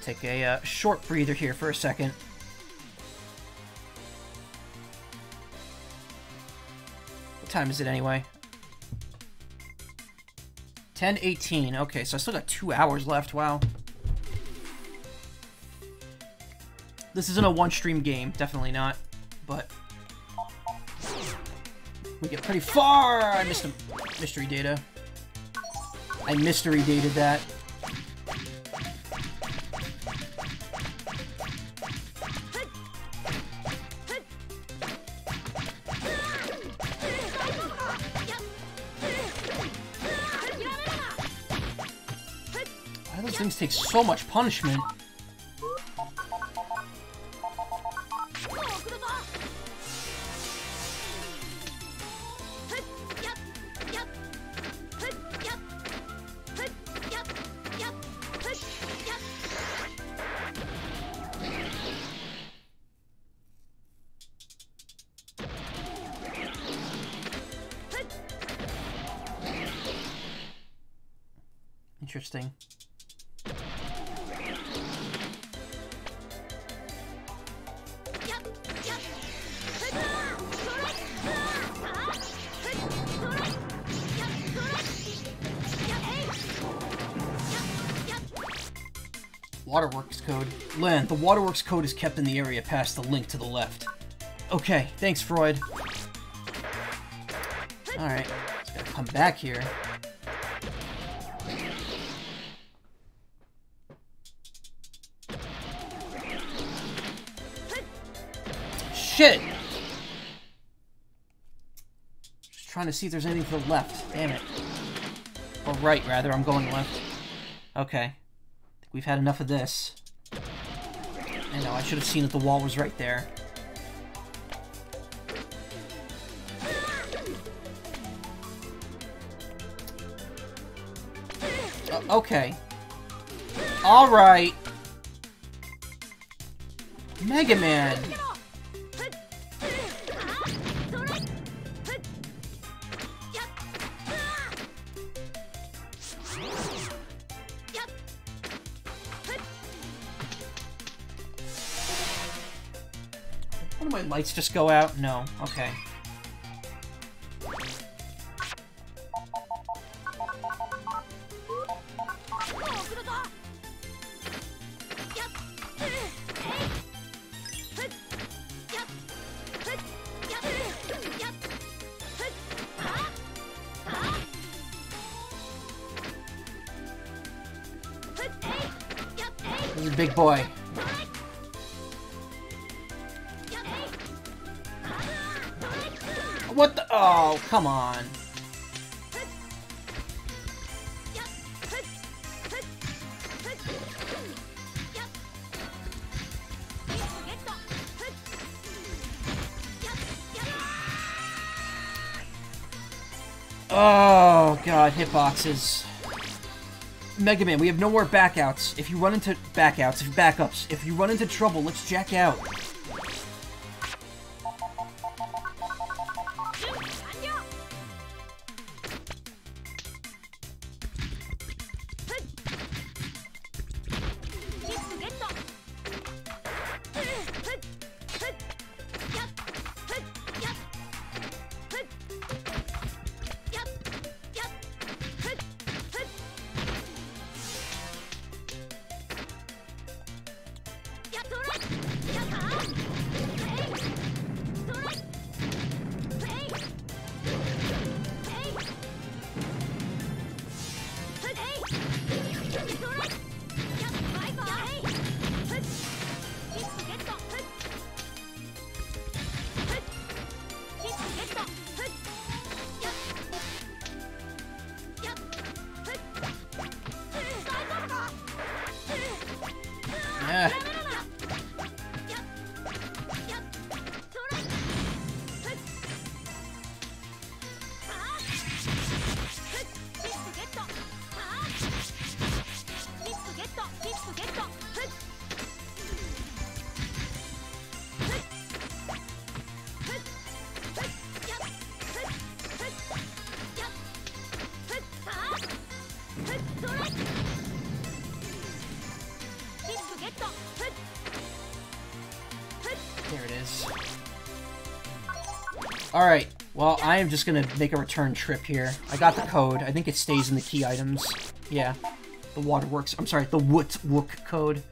Take a uh, short breather here for a second. Time is it anyway? 10:18. Okay, so I still got two hours left. Wow. This isn't a one-stream game. Definitely not. But we get pretty far. I missed a mystery data. I mystery dated that. Why those things take so much punishment? Code. Lan, the Waterworks code is kept in the area past the link to the left. Okay, thanks, Froid. Alright, just gotta come back here. Shit! Just trying to see if there's anything to the left. Damn it. Or right, rather. I'm going left. Okay. We've had enough of this. I know, I should have seen that the wall was right there. Uh, okay. Alright. Mega Man. Lights just go out? No. Okay. This is a big boy. Hitboxes. Mega Man, we have no more backouts. If you run into backouts, if backups, if you run into trouble, let's jack out. Well, I am just gonna make a return trip here. I got the code. I think it stays in the key items. Yeah. The waterworks. I'm sorry, the Woot Wook code.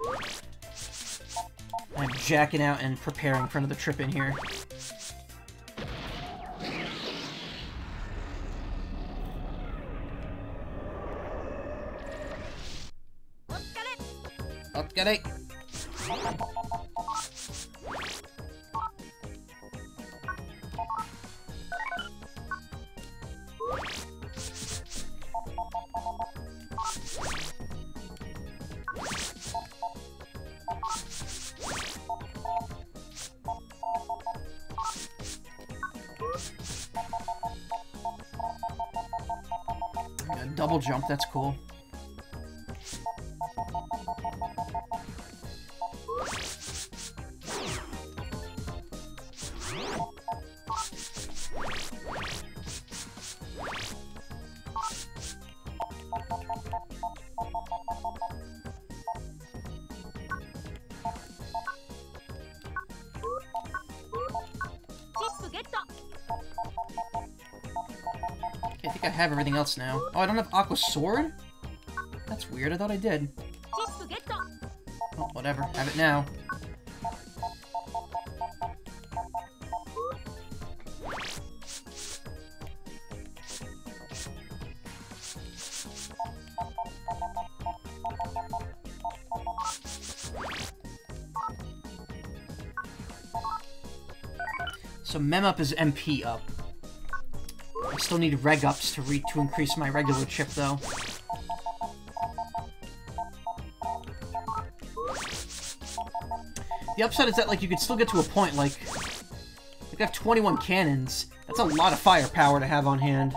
I'm jacking out and preparing for another trip in here. Have everything else now. Oh, I don't have Aqua Sword? That's weird, I thought I did. Oh, whatever, have it now. So Mem up is MP up. Still need reg ups to re to increase my regular chip though. The upside is that like you could still get to a point like like I have 21 cannons. That's a lot of firepower to have on hand.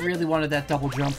Really wanted that double jump.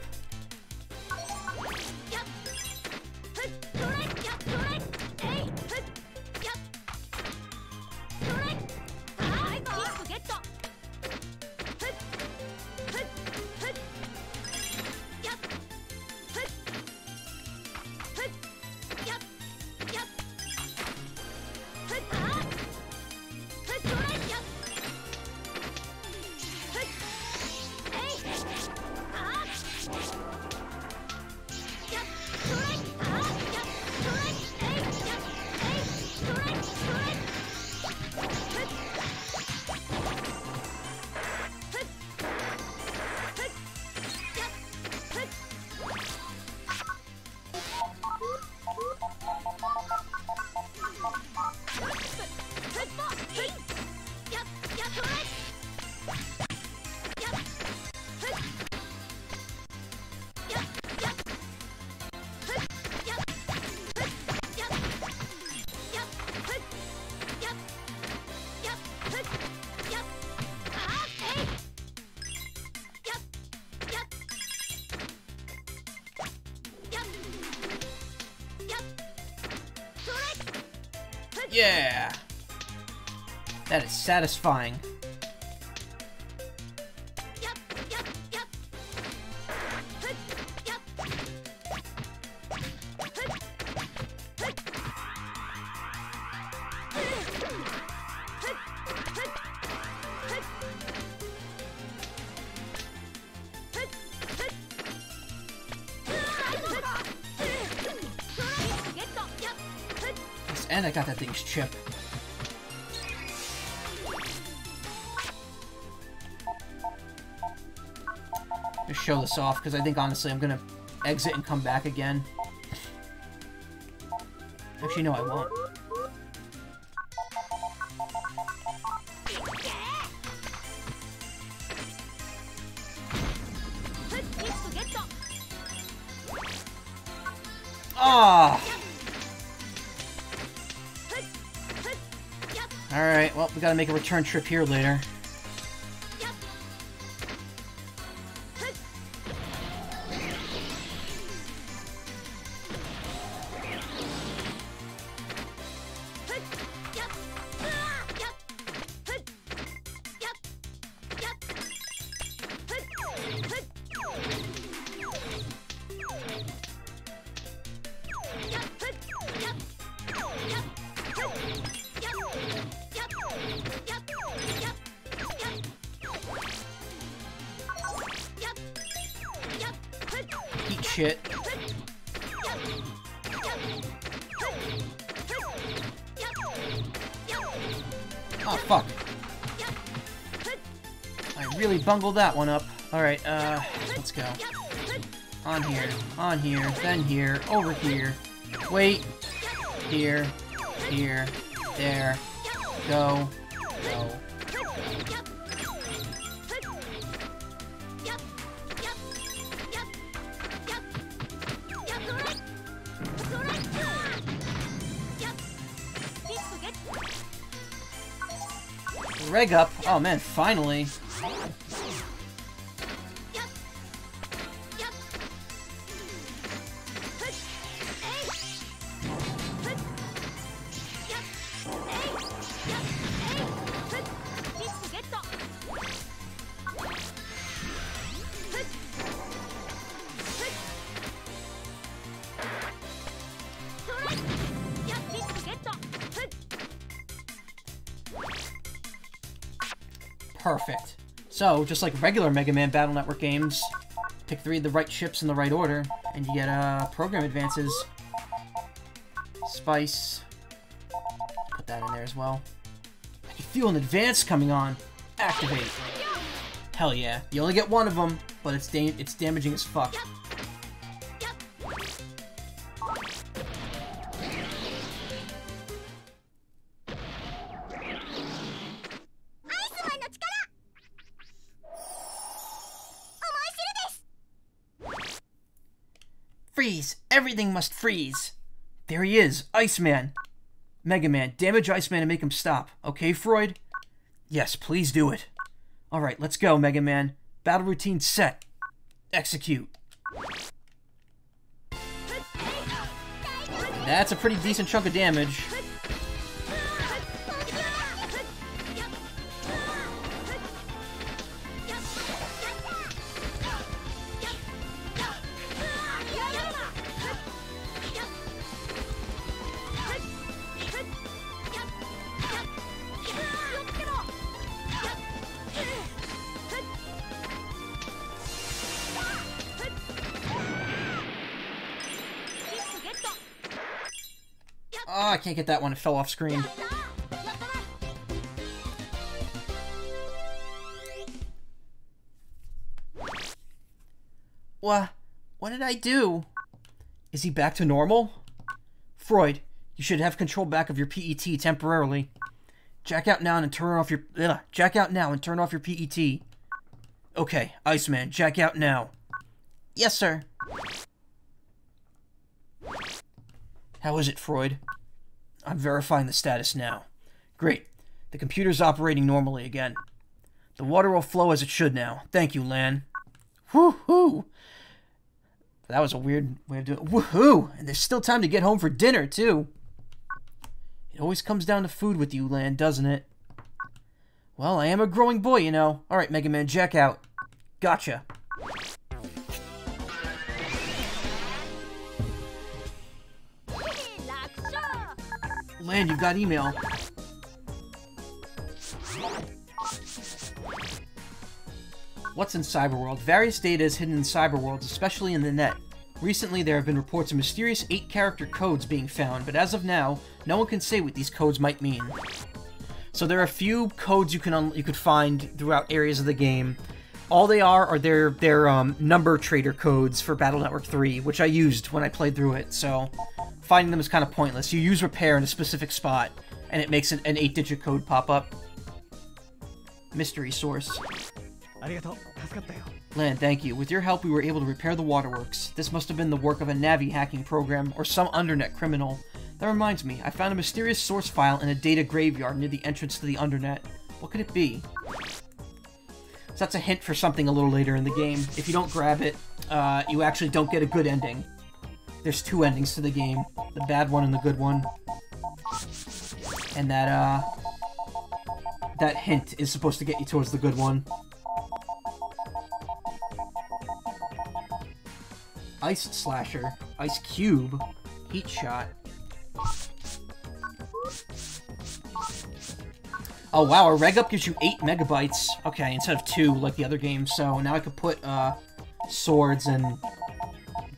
Satisfying. And I got that thing's chip. Show this off, because I think honestly I'm gonna exit and come back again. Actually, no, I won't. Ah! Alright, well, we gotta make a return trip here later. Bungled that one up. Alright, uh, let's go. On here, on here, then here, over here. Wait. Here, here, there. Go, go. Reg up. Oh man, finally. So, just like regular Mega Man Battle Network games, pick three of the right chips in the right order, and you get uh, program advances. Spice. Put that in there as well. I can feel an advance coming on. Activate. Hell yeah. You only get one of them, but it's da it's damaging as fuck. Freeze! There he is, Iceman! Mega Man, damage Iceman and make him stop. Okay, Froid? Yes, please do it. Alright, let's go, Mega Man. Battle routine set. Execute. That's a pretty decent chunk of damage. Can't get that one. It fell off screen. What? What did I do? Is he back to normal? Froid, you should have control back of your PET temporarily. Jack out now and turn off your ugh, jack out now and turn off your PET. Okay, Iceman, jack out now. Yes, sir. How is it, Froid? I'm verifying the status now. Great. The computer's operating normally again. The water will flow as it should now. Thank you, Lan. Woohoo! That was a weird way of doing it. Woohoo! And there's still time to get home for dinner, too. It always comes down to food with you, Lan, doesn't it? Well, I am a growing boy, you know. Alright, Mega Man, jack out. Gotcha. Lan, you've got email. What's in Cyberworld? Various data is hidden in Cyberworld, especially in the net. Recently, there have been reports of mysterious 8-character codes being found, but as of now, no one can say what these codes might mean. So there are a few codes you can you could find throughout areas of the game. All they are are their their um, number trader codes for Battle Network 3, which I used when I played through it. So finding them is kind of pointless. You use repair in a specific spot, and it makes an, an 8-digit code pop up. Mystery source. Lan, thank you. With your help, we were able to repair the waterworks. This must have been the work of a Navi hacking program or some undernet criminal. That reminds me, I found a mysterious source file in a data graveyard near the entrance to the undernet. What could it be? So that's a hint for something a little later in the game. If you don't grab it, uh, you actually don't get a good ending. There's two endings to the game. The bad one and the good one. And that, uh... That hint is supposed to get you towards the good one. Ice Slasher, Ice Cube, Heat Shot. Oh wow, a reg up gives you 8 megabytes. Okay, instead of 2 like the other games. So now I could put uh, swords and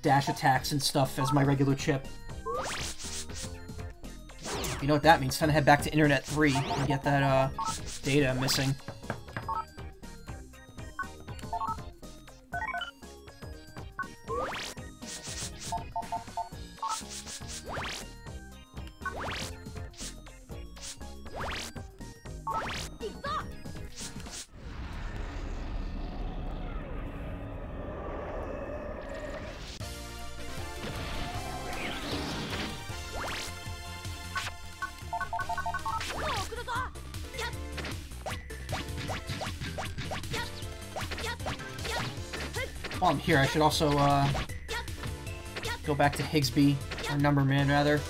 dash attacks and stuff as my regular chip. You know what that means? Time to head back to Internet 3 and get that uh, data missing. Here, I should also uh, go back to Higsby, or Numberman rather.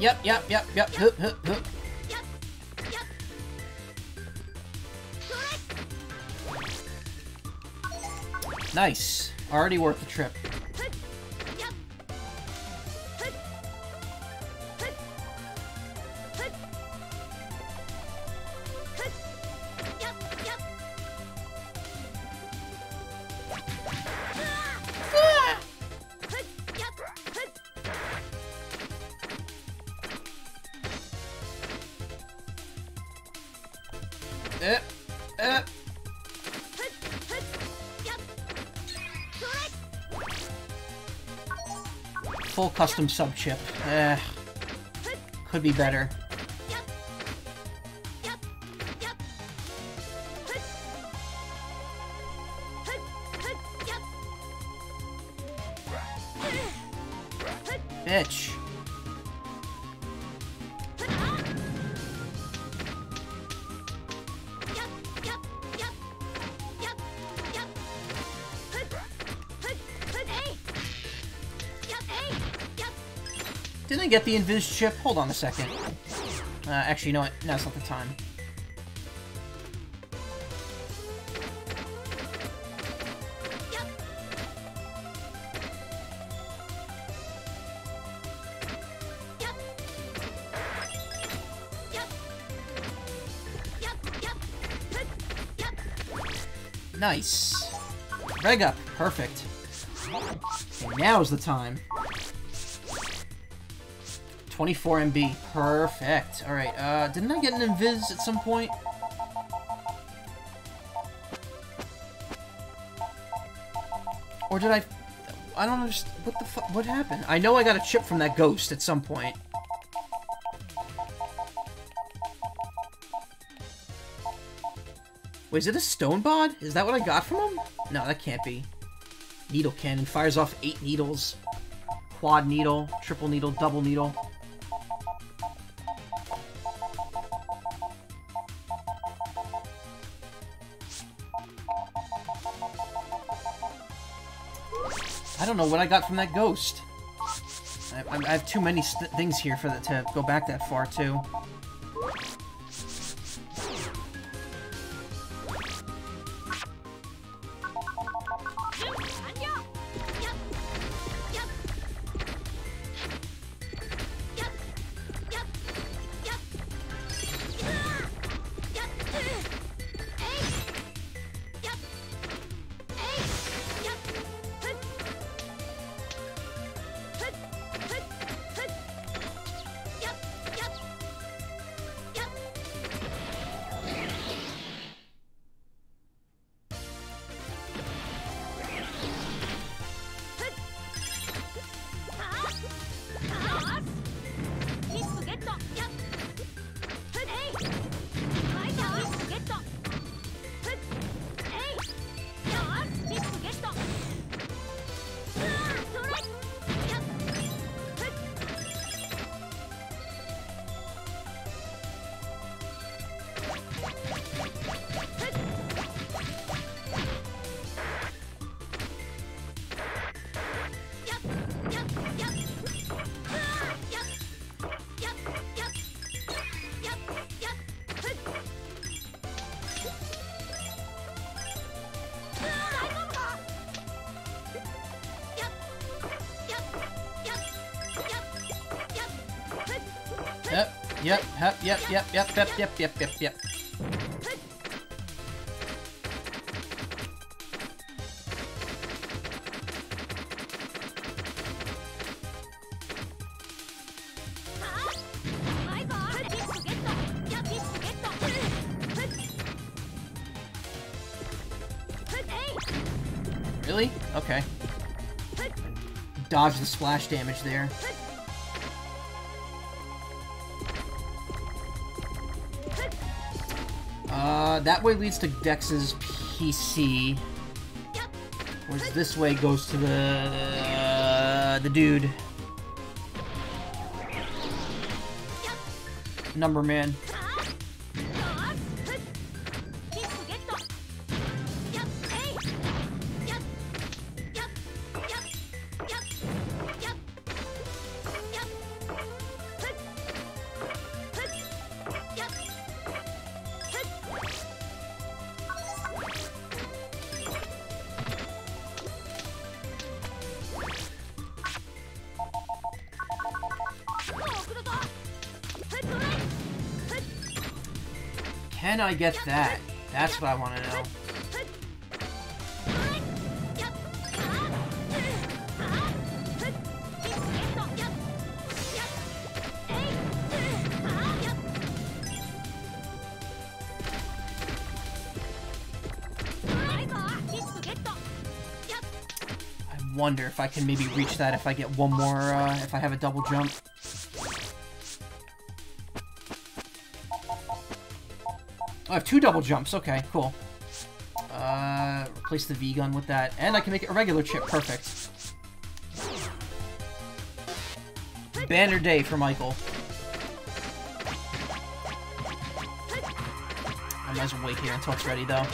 Yep, yep, yep, yep, hup, hup, hup. Nice. Already worth the trip. Custom sub chip. Eh. Could be better. Get the Invis chip? Hold on a second. Uh, actually, you know what? Now's not the time. Nice. Reg up. Perfect. Now's the time. 24 MB. Perfect. Alright, uh, didn't I get an Invis at some point? Or did I... I don't understand. What the fuck? What happened? I know I got a chip from that ghost at some point. Wait, is it a stone bod? Is that what I got from him? No, that can't be. Needle cannon fires off eight needles. Quad needle, triple needle, double needle. Don't know what I got from that ghost. I, I have too many things here for that to go back that far, too. yep, yep, yep, yep, yep, yep, yep. Really? Okay. Dodge the splash damage there. That way leads to Dex's PC. Whereas this way goes to the... Uh, the dude. Number man. I get that? That's what I want to know. I wonder if I can maybe reach that if I get one more, uh, if I have a double jump. Have two double jumps. Okay, cool. Uh, replace the V-gun with that. And I can make it a regular chip. Perfect. Banner day for Michael. I might as well wait here until it's ready, though.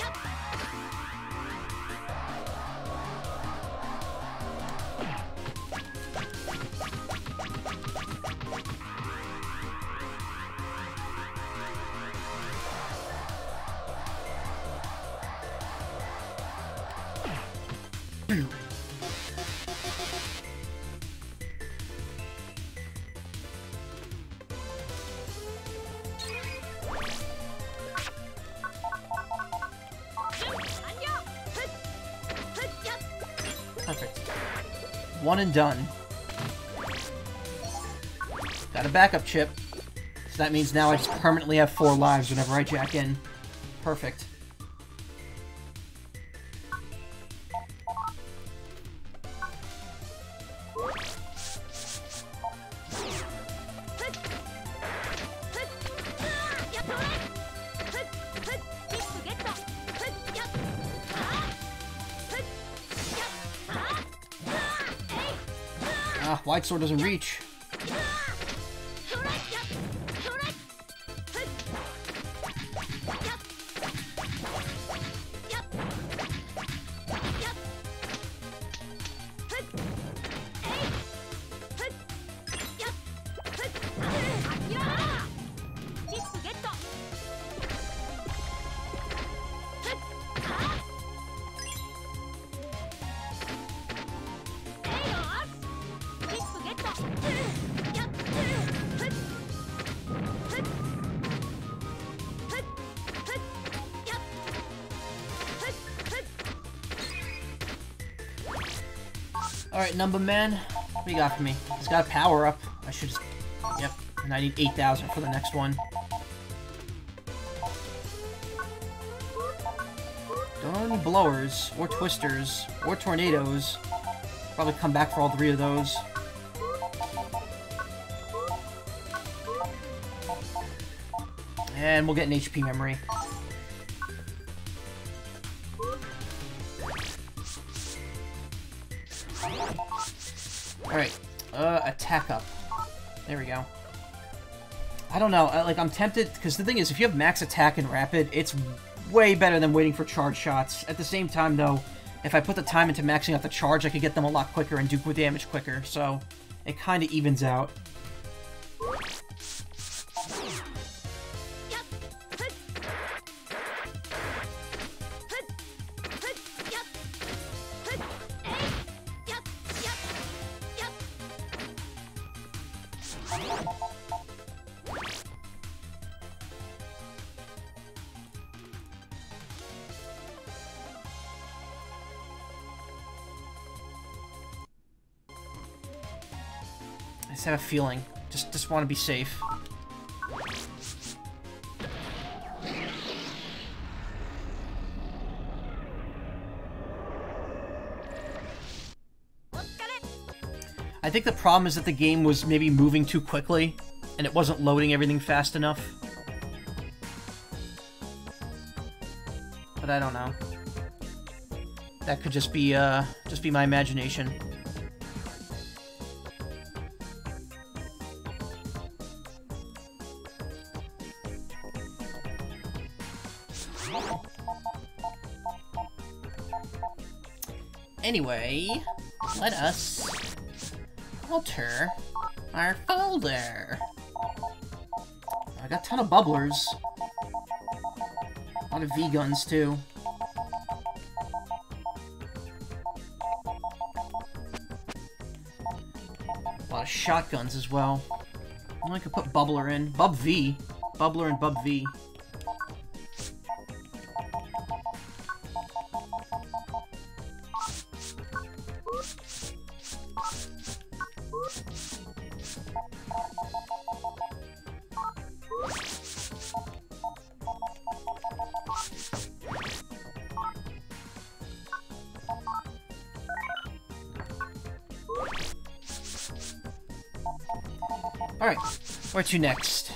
Perfect. One and done. Got a backup chip. So that means now I just permanently have four lives whenever I jack in. Perfect. Wide sword doesn't reach. Number Man, what do you got for me? He's got a power up. I should just... Yep, and I need 8,000 for the next one. Don't any blowers, or twisters, or tornadoes. Probably come back for all three of those. And we'll get an HP memory. Don't know, like, I'm tempted, because the thing is, if you have max attack and rapid, it's way better than waiting for charge shots. At the same time, though, if I put the time into maxing out the charge, I could get them a lot quicker and do damage quicker, so it kind of evens out. Have a feeling. Just, just want to be safe. I think the problem is that the game was maybe moving too quickly, and it wasn't loading everything fast enough. But I don't know. That could just be, uh, just be my imagination. Let us alter our folder. I got a ton of bubblers. A lot of V-guns, too. A lot of shotguns as well. I could put Bubbler in. Bub V. Bubbler and Bub V. to next?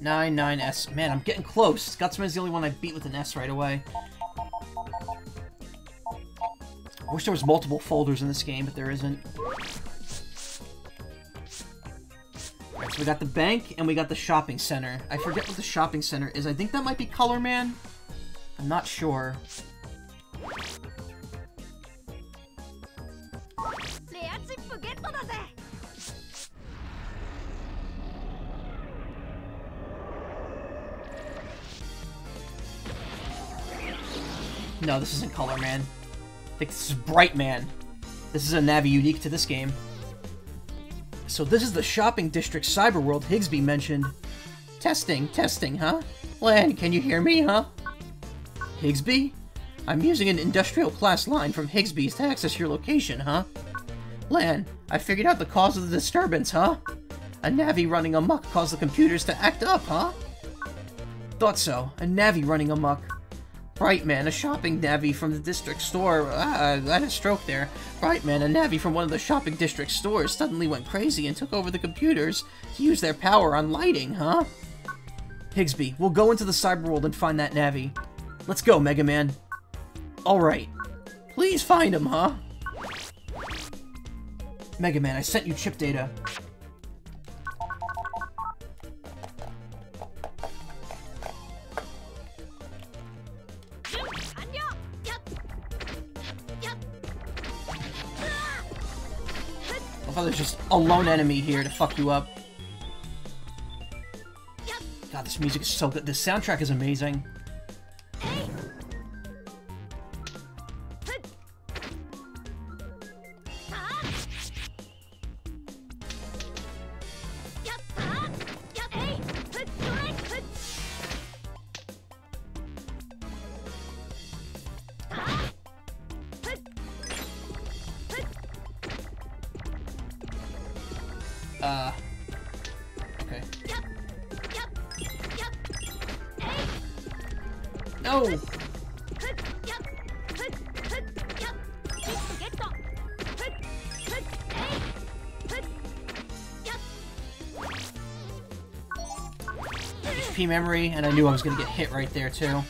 Nine, nine, S. Man, I'm getting close. Gutsman's the only one I beat with an S right away. I wish there was multiple folders in this game, but there isn't. Alright, so we got the bank, and we got the shopping center. I forget what the shopping center is. I think that might be Color Man. I'm not sure. No, this isn't Color Man. This is Bright Man. This is a Navi unique to this game. So this is the shopping district Cyberworld Higsby mentioned. Testing, testing, huh? Lan, can you hear me, huh? Higsby? I'm using an industrial class line from Higsby's to access your location, huh? Lan, I figured out the cause of the disturbance, huh? A Navi running amok caused the computers to act up, huh? Thought so. A Navi running amok. Brightman, a shopping Navi from the district store. Ah, I had a stroke there. Brightman, a Navi from one of the shopping district stores, suddenly went crazy and took over the computers to use their power on lighting, huh? Higsby, we'll go into the cyberworld and find that Navi. Let's go, Mega Man. Alright. Please find him, huh? Mega Man, I sent you chip data. A lone enemy here to fuck you up. God, this music is so good. This soundtrack is amazing. Memory, and I knew I was gonna get hit right there too.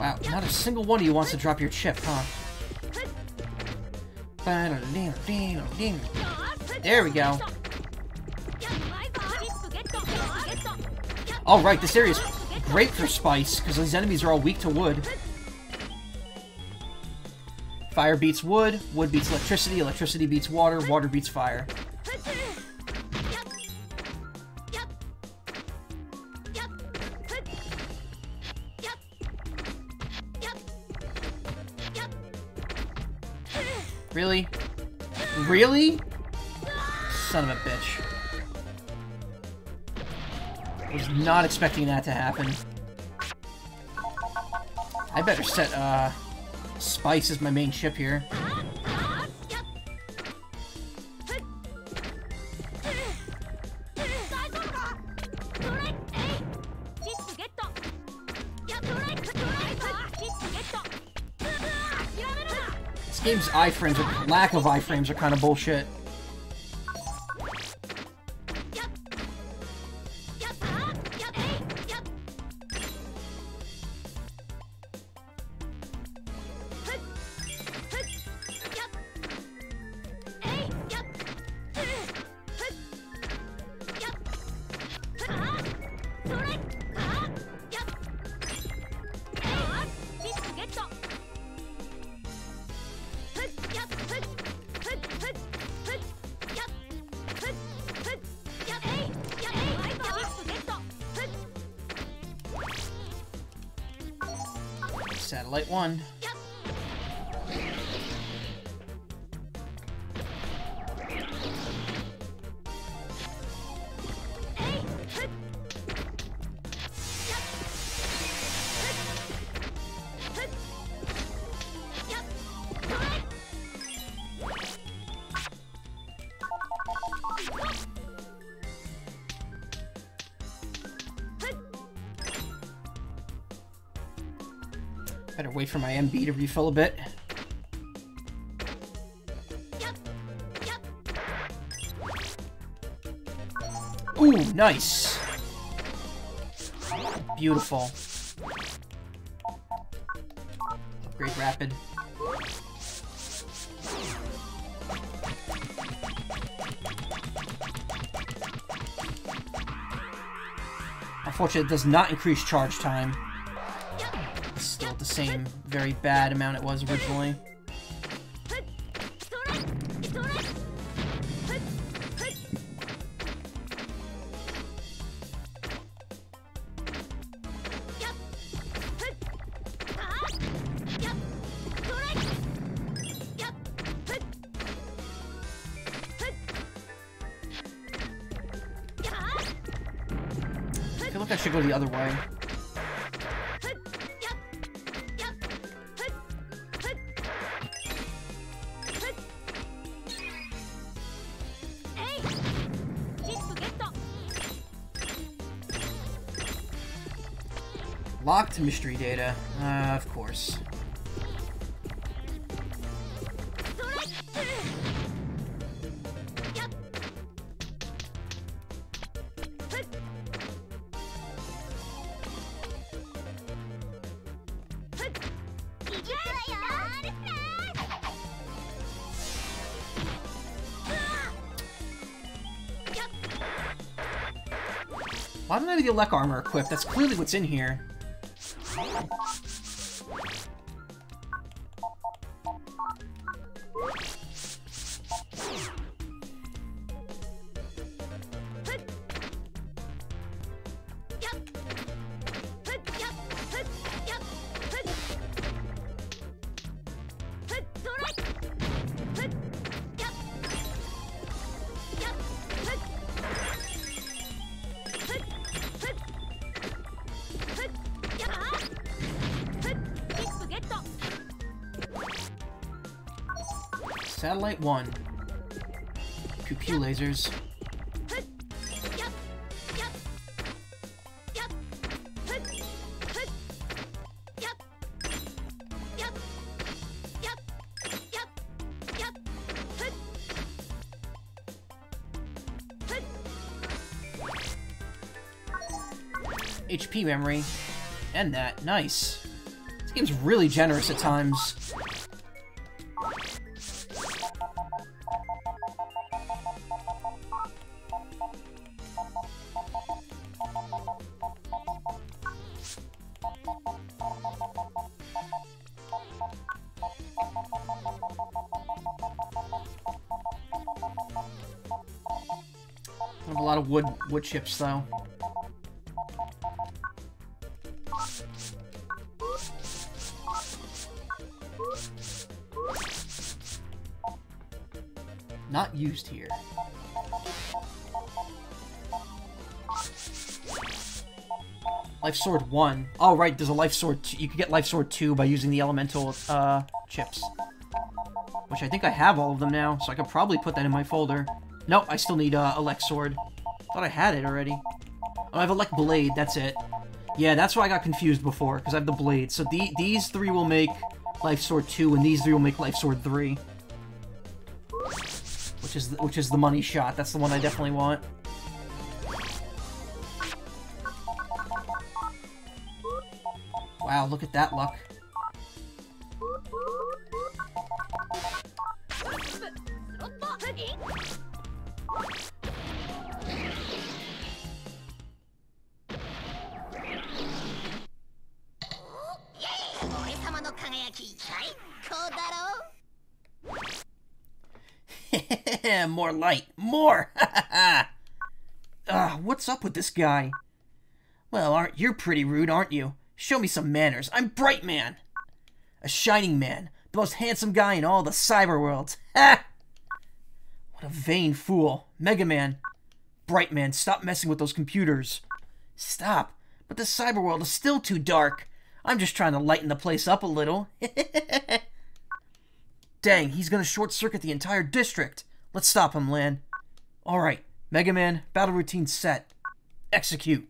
Wow, not a single one of you wants to drop your chip, huh? There we go. Alright, this area is great for spice, because these enemies are all weak to wood. Fire beats wood, wood beats electricity, electricity beats water, water beats fire. Really? Really? Son of a bitch. Was not expecting that to happen. I better set, uh, Spice is my main ship here. This game's iframes, lack of iframes are kind of bullshit. Wait for my MB to refill a bit. Ooh, nice. Beautiful. Upgrade rapid. Unfortunately, it does not increase charge time. Same very bad amount it was originally. Locked mystery data. Uh, of course. Why don't I have the Elec armor equipped. That's clearly what's in here. Pew. HP memory. And that. Nice. This game's really generous at times. Wood chips though. Not used here. Life Sword 1. Oh, right, there's a Life Sword You can get Life Sword 2 by using the Elemental uh, chips. Which I think I have all of them now, so I could probably put that in my folder. Nope, I still need uh, Elec Sword. Thought I had it already. Oh, I have a like blade, that's it. Yeah, that's why I got confused before, because I have the blade. So the, these three will make Life Sword 2, and these three will make Life Sword 3. Which is, the, which is the money shot. That's the one I definitely want. Wow, look at that luck. More light. More! Ugh, ah, what's up with this guy? Well, aren't you pretty rude, aren't you? Show me some manners. I'm Brightman! A shining man. The most handsome guy in all the cyber worlds. Ha! What a vain fool. Mega Man. Brightman, stop messing with those computers. Stop. But the cyber world is still too dark. I'm just trying to lighten the place up a little. Dang, he's gonna short circuit the entire district. Let's stop him, Lan. Alright, Mega Man, battle routine set. Execute.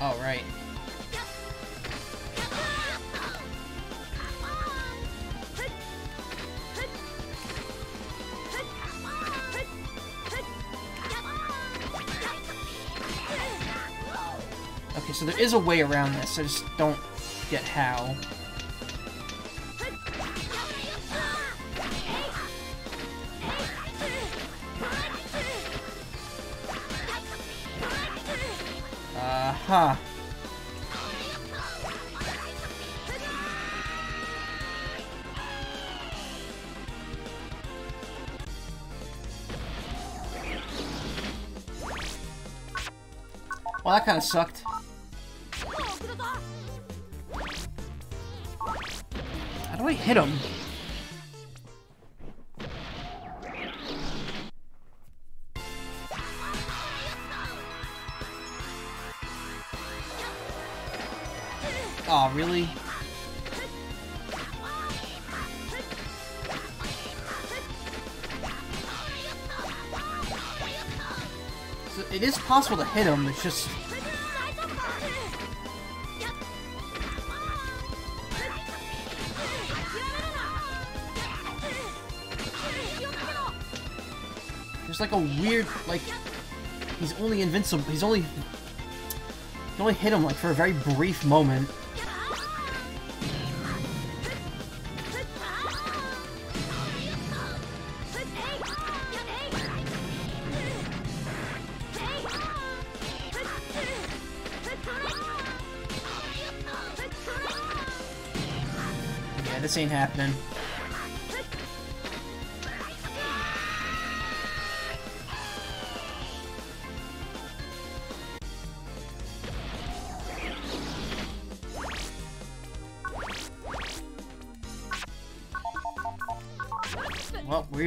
Alright. So there is a way around this, I just don't get how. Uh-huh. Well, that kind of sucked. Hit him? oh, really? So it is possible to hit him, it's just... There's like a weird, like... He's only invincible, he's only... You only hit him like for a very brief moment. Yeah, this ain't happening.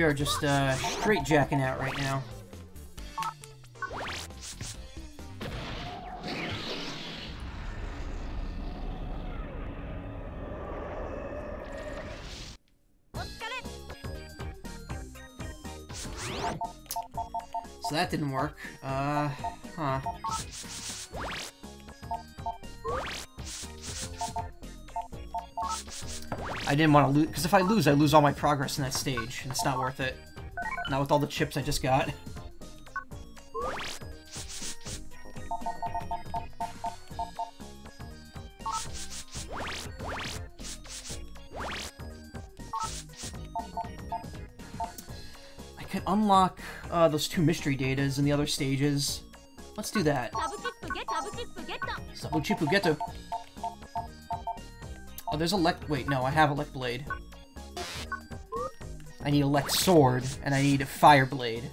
We are just uh, straight jacking out right now. So that didn't work. Uh, I didn't want to lose, because if I lose, I lose all my progress in that stage, and it's not worth it. Not with all the chips I just got. I could unlock uh, those two mystery datas in the other stages. Let's do that. Sabuchipu Getto. Oh, there's a Lect- wait, no, I have a Elec Blade. I need a Elec Sword, and I need a Fire Blade.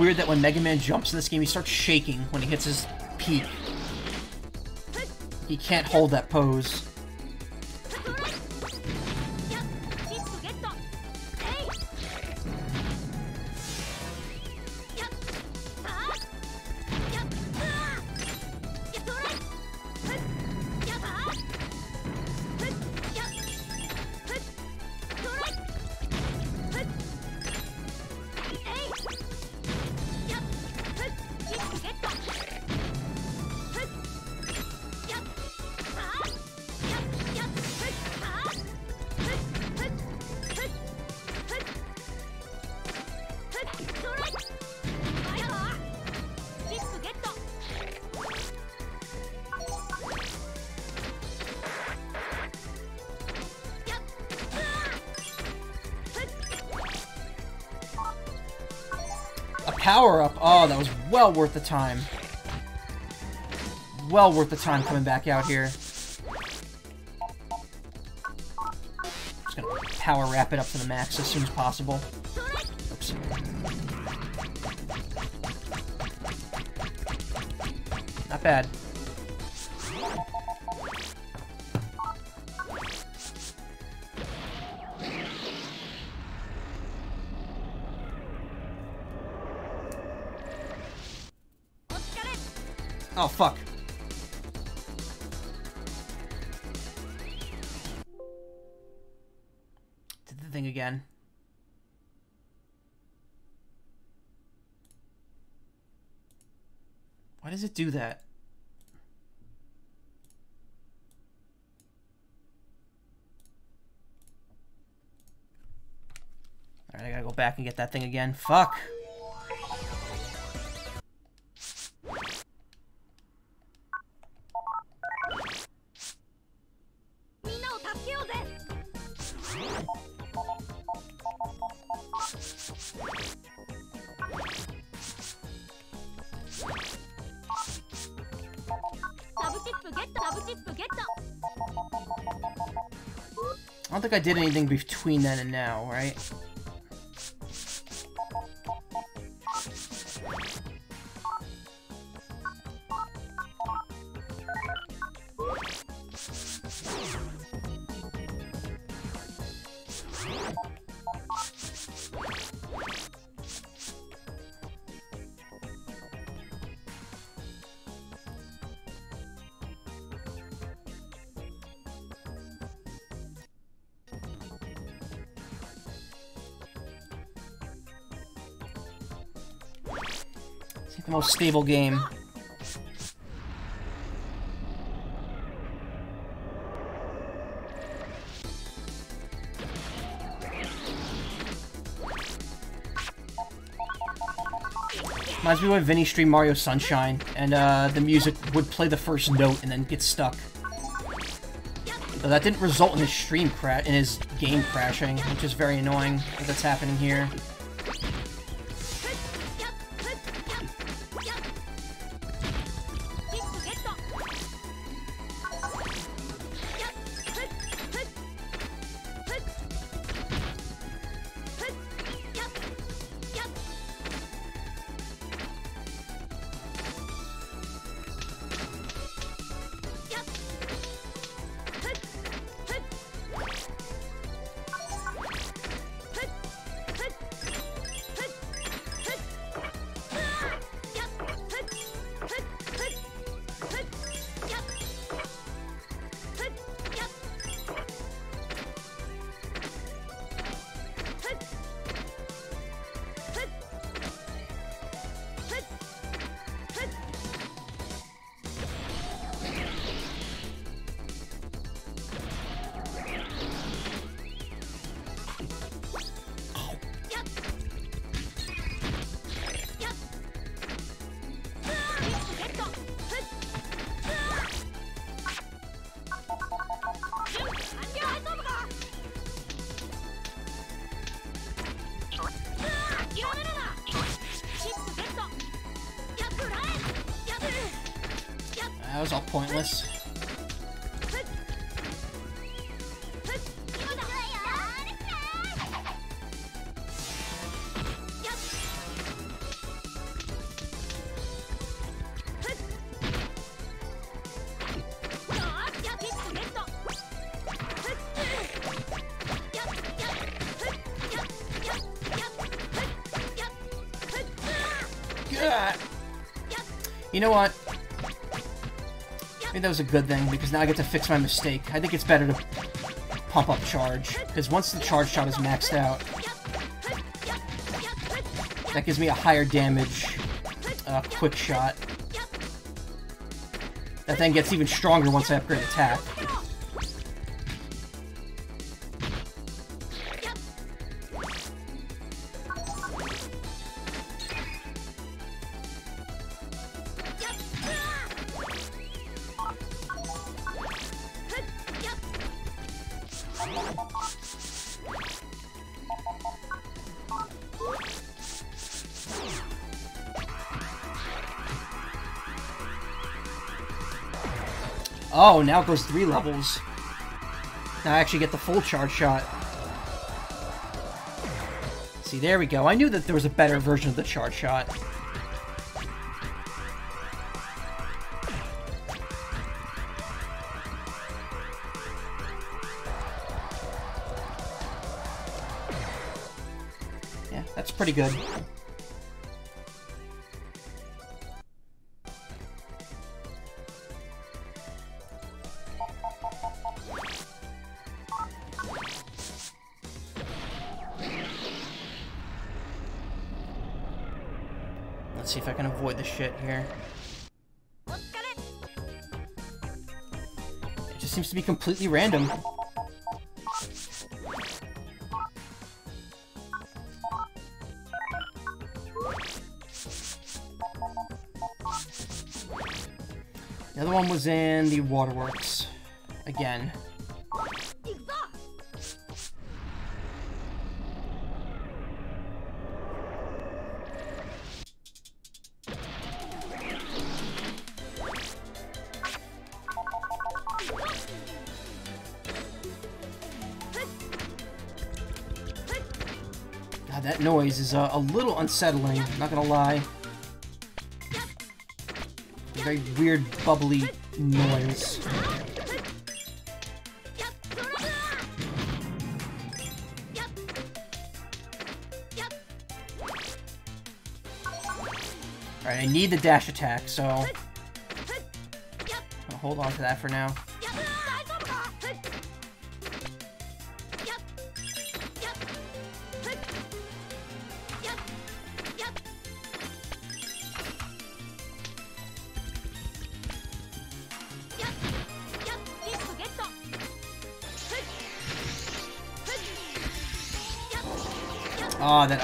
Weird that when Mega Man jumps in this game, he starts shaking when he hits his peak. He can't hold that pose. Well worth the time. Well worth the time coming back out here. Just gonna power wrap it up to the max as soon as possible. Oops. Not bad. Do that? Alright, I gotta go back and get that thing again. Fuck! Think I did anything between then and now, right? Stable game. Reminds me when Vinny streamed Mario Sunshine, and uh, the music would play the first note and then get stuck. Though that didn't result in his stream crash, in his game crashing, which is very annoying that that's happening here. Was pointless. You know what? That was a good thing, because now I get to fix my mistake. I think it's better to pump up charge, because once the charge shot is maxed out, that gives me a higher damage uh, quick shot. That then gets even stronger once I upgrade attack. Oh, now it goes three levels. Now I actually get the full charge shot. See, there we go. I knew that there was a better version of the charge shot. Yeah, that's pretty good. The shit here. It just seems to be completely random. The other one was in the waterworks. Again. Uh, a little unsettling, not gonna lie. Very weird, bubbly noise. Alright, I need the dash attack, so... I'll hold on to that for now.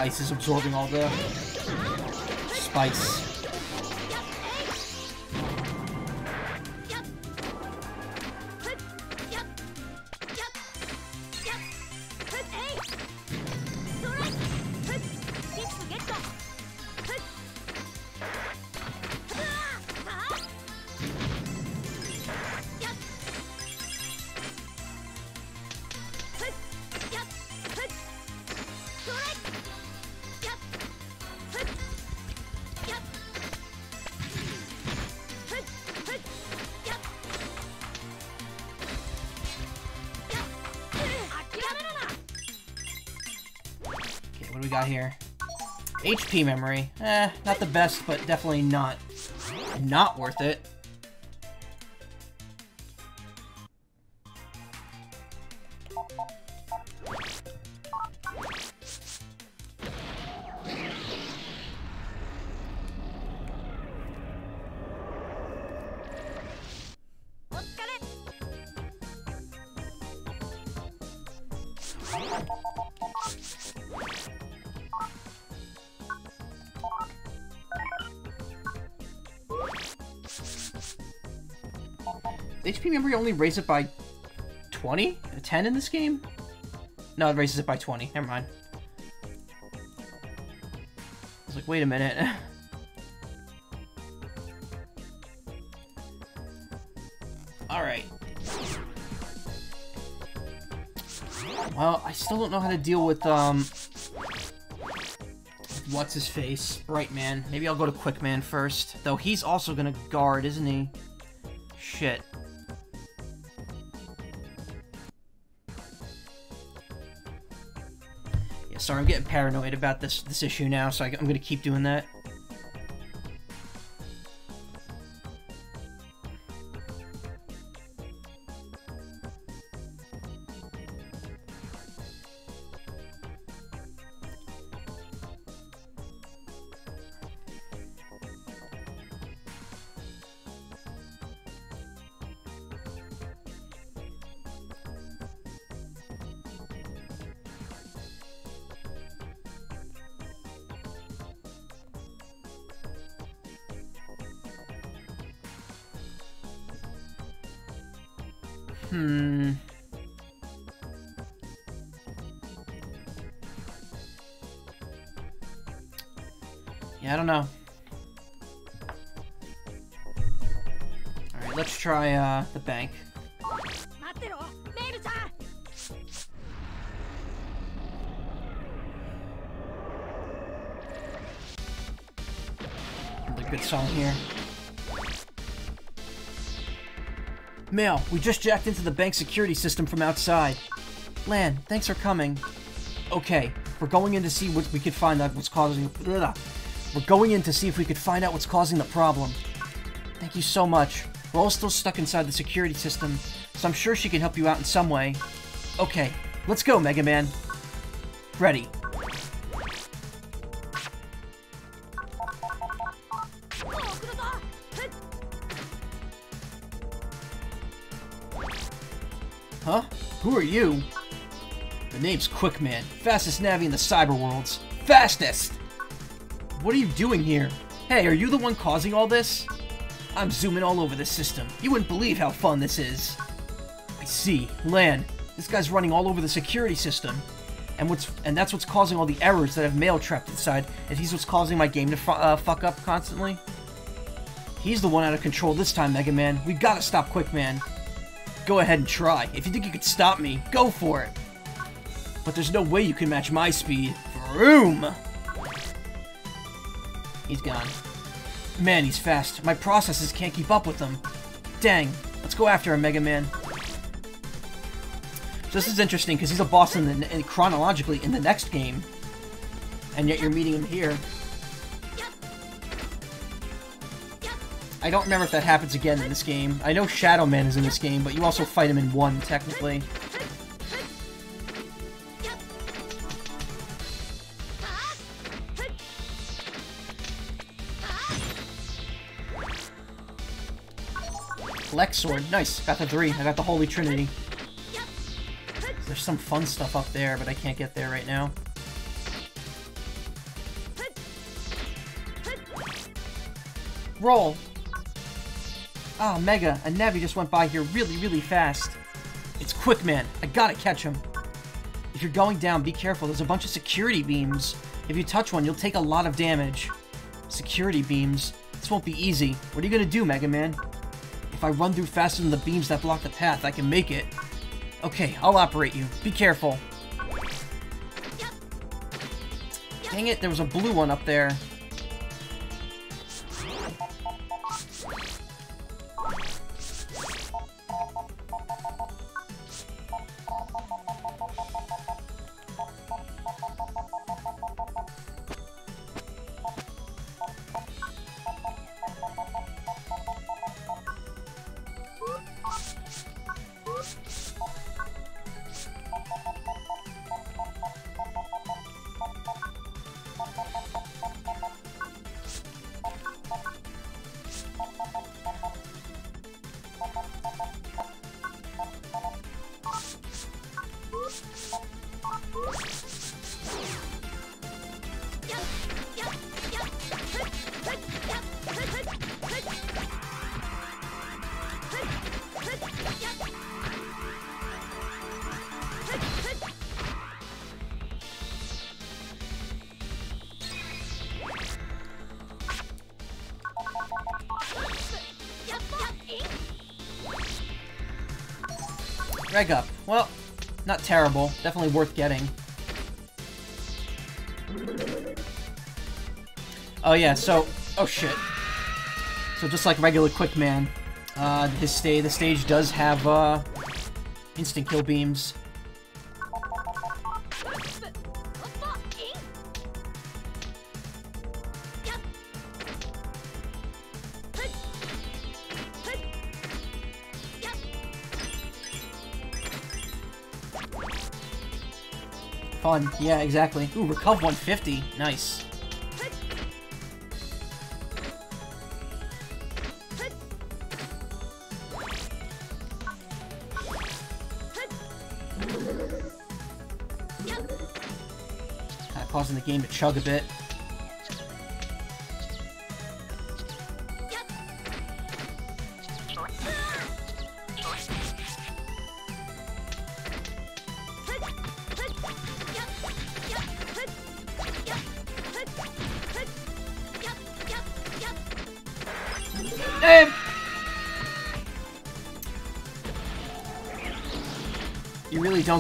Ice is absorbing all the spice. HP memory. Eh, not the best, but definitely not not worth it. Memory only raise it by 20? 10 in this game? No, it raises it by 20. Never mind. I was like, wait a minute. Alright. Well, I still don't know how to deal with, um... What's his face? Bright Man. Maybe I'll go to Quick Man first. Though he's also gonna guard, isn't he? Shit. Sorry, I'm getting paranoid about this this issue now, so I, I'm gonna keep doing that. bank. Another good song here. Mayl, we just jacked into the bank security system from outside. Lan, thanks for coming. Okay, we're going in to see what we could find out what's causing... Blah. We're going in to see if we could find out what's causing the problem. Thank you so much. All still stuck inside the security system, so I'm sure she can help you out in some way. Okay, let's go, Mega Man. Ready. Huh? Who are you? The name's Quickman, fastest Navi in the cyber worlds. Fastest! What are you doing here? Hey, are you the one causing all this? I'm zooming all over the system. You wouldn't believe how fun this is. I see. Lan, this guy's running all over the security system. And what's and that's what's causing all the errors that have Mayl trapped inside, and he's what's causing my game to fu- uh, fuck up constantly. He's the one out of control this time, Mega Man. We gotta stop Quick Man. Go ahead and try. If you think you could stop me, go for it. But there's no way you can match my speed. Vroom! He's gone. Man, he's fast. My processes can't keep up with him. Dang. Let's go after him, Mega Man. So this is interesting because he's a boss in the in, chronologically in the next game, and yet you're meeting him here. I don't remember if that happens again in this game. I know Shadow Man is in this game, but you also fight him in one technically. Elec Sword, nice. Got the three. I got the Holy Trinity. There's some fun stuff up there, but I can't get there right now. Roll! Ah, Mega, a Navi just went by here really, really fast. It's Quick Man. I gotta catch him. If you're going down, be careful. There's a bunch of security beams. If you touch one, you'll take a lot of damage. Security beams. This won't be easy. What are you gonna do, Mega Man? If I run through faster than the beams that block the path, I can make it. Okay, I'll operate you. Be careful. Dang it, there was a blue one up there. Terrible. Definitely worth getting. Oh yeah, so... Oh shit. So just like regular Quickman, uh, his stay, the stage does have, uh, instant kill beams. Yeah, exactly. Ooh, Recov 150. Nice. Kind of causing the game to chug a bit.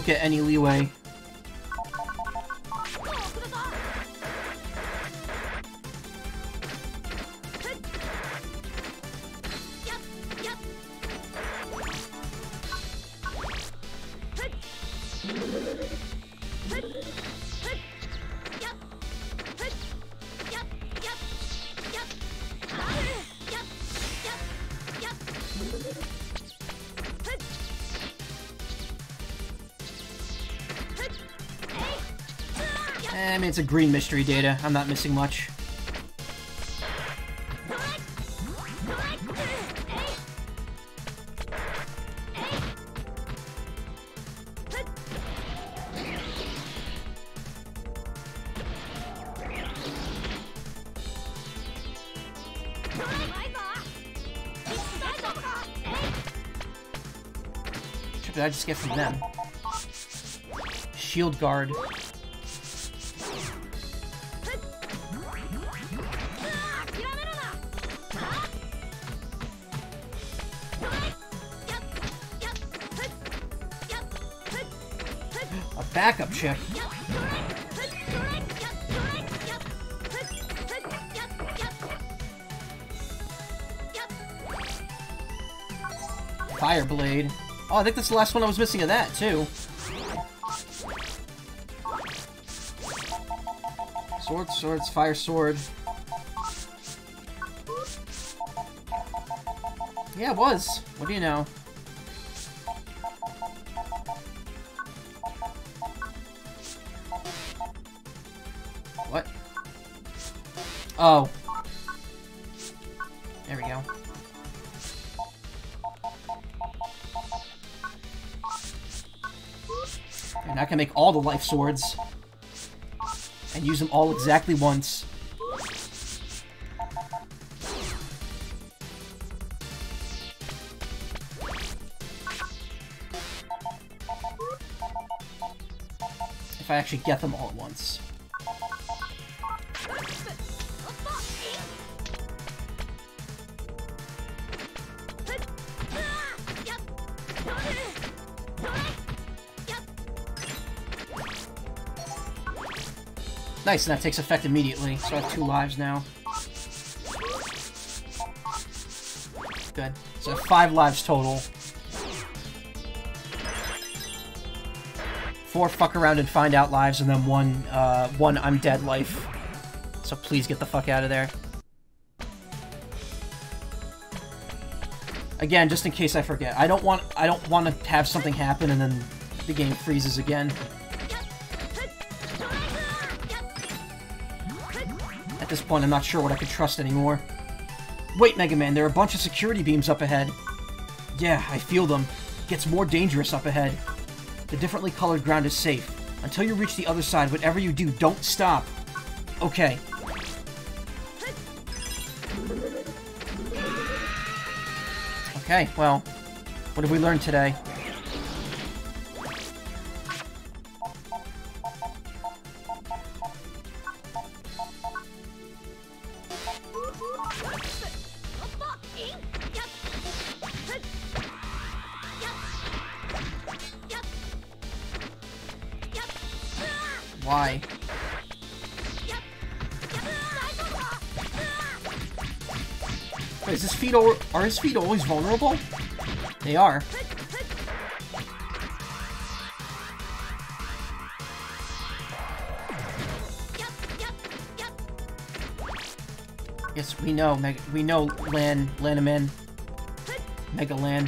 Get any leeway. It's a green mystery data. I'm not missing much. Did I just get from them? Shield guard. Chick. Fireblade. Oh, I think that's the last one I was missing of that, too. Sword, swords, fire sword. Yeah, it was. What do you know? Oh. There we go. And I can make all the life swords. And use them all exactly once. If I actually get them all at once. Nice, and that takes effect immediately, so I have two lives now. Good. So five lives total. Four fuck around and find out lives, and then one, uh, one I'm dead life. So please get the fuck out of there. Again, just in case I forget. I don't want I don't want to have something happen and then the game freezes again. At this point, I'm not sure what I can trust anymore. Wait, Mega Man, there are a bunch of security beams up ahead. Yeah, I feel them. Gets more dangerous up ahead. The differently colored ground is safe. Until you reach the other side, whatever you do, don't stop. Okay. Okay, well, what have we learned today? His feet always vulnerable? They are. Yes, we know. Meg we know Lan Lanaman. Mega Lan.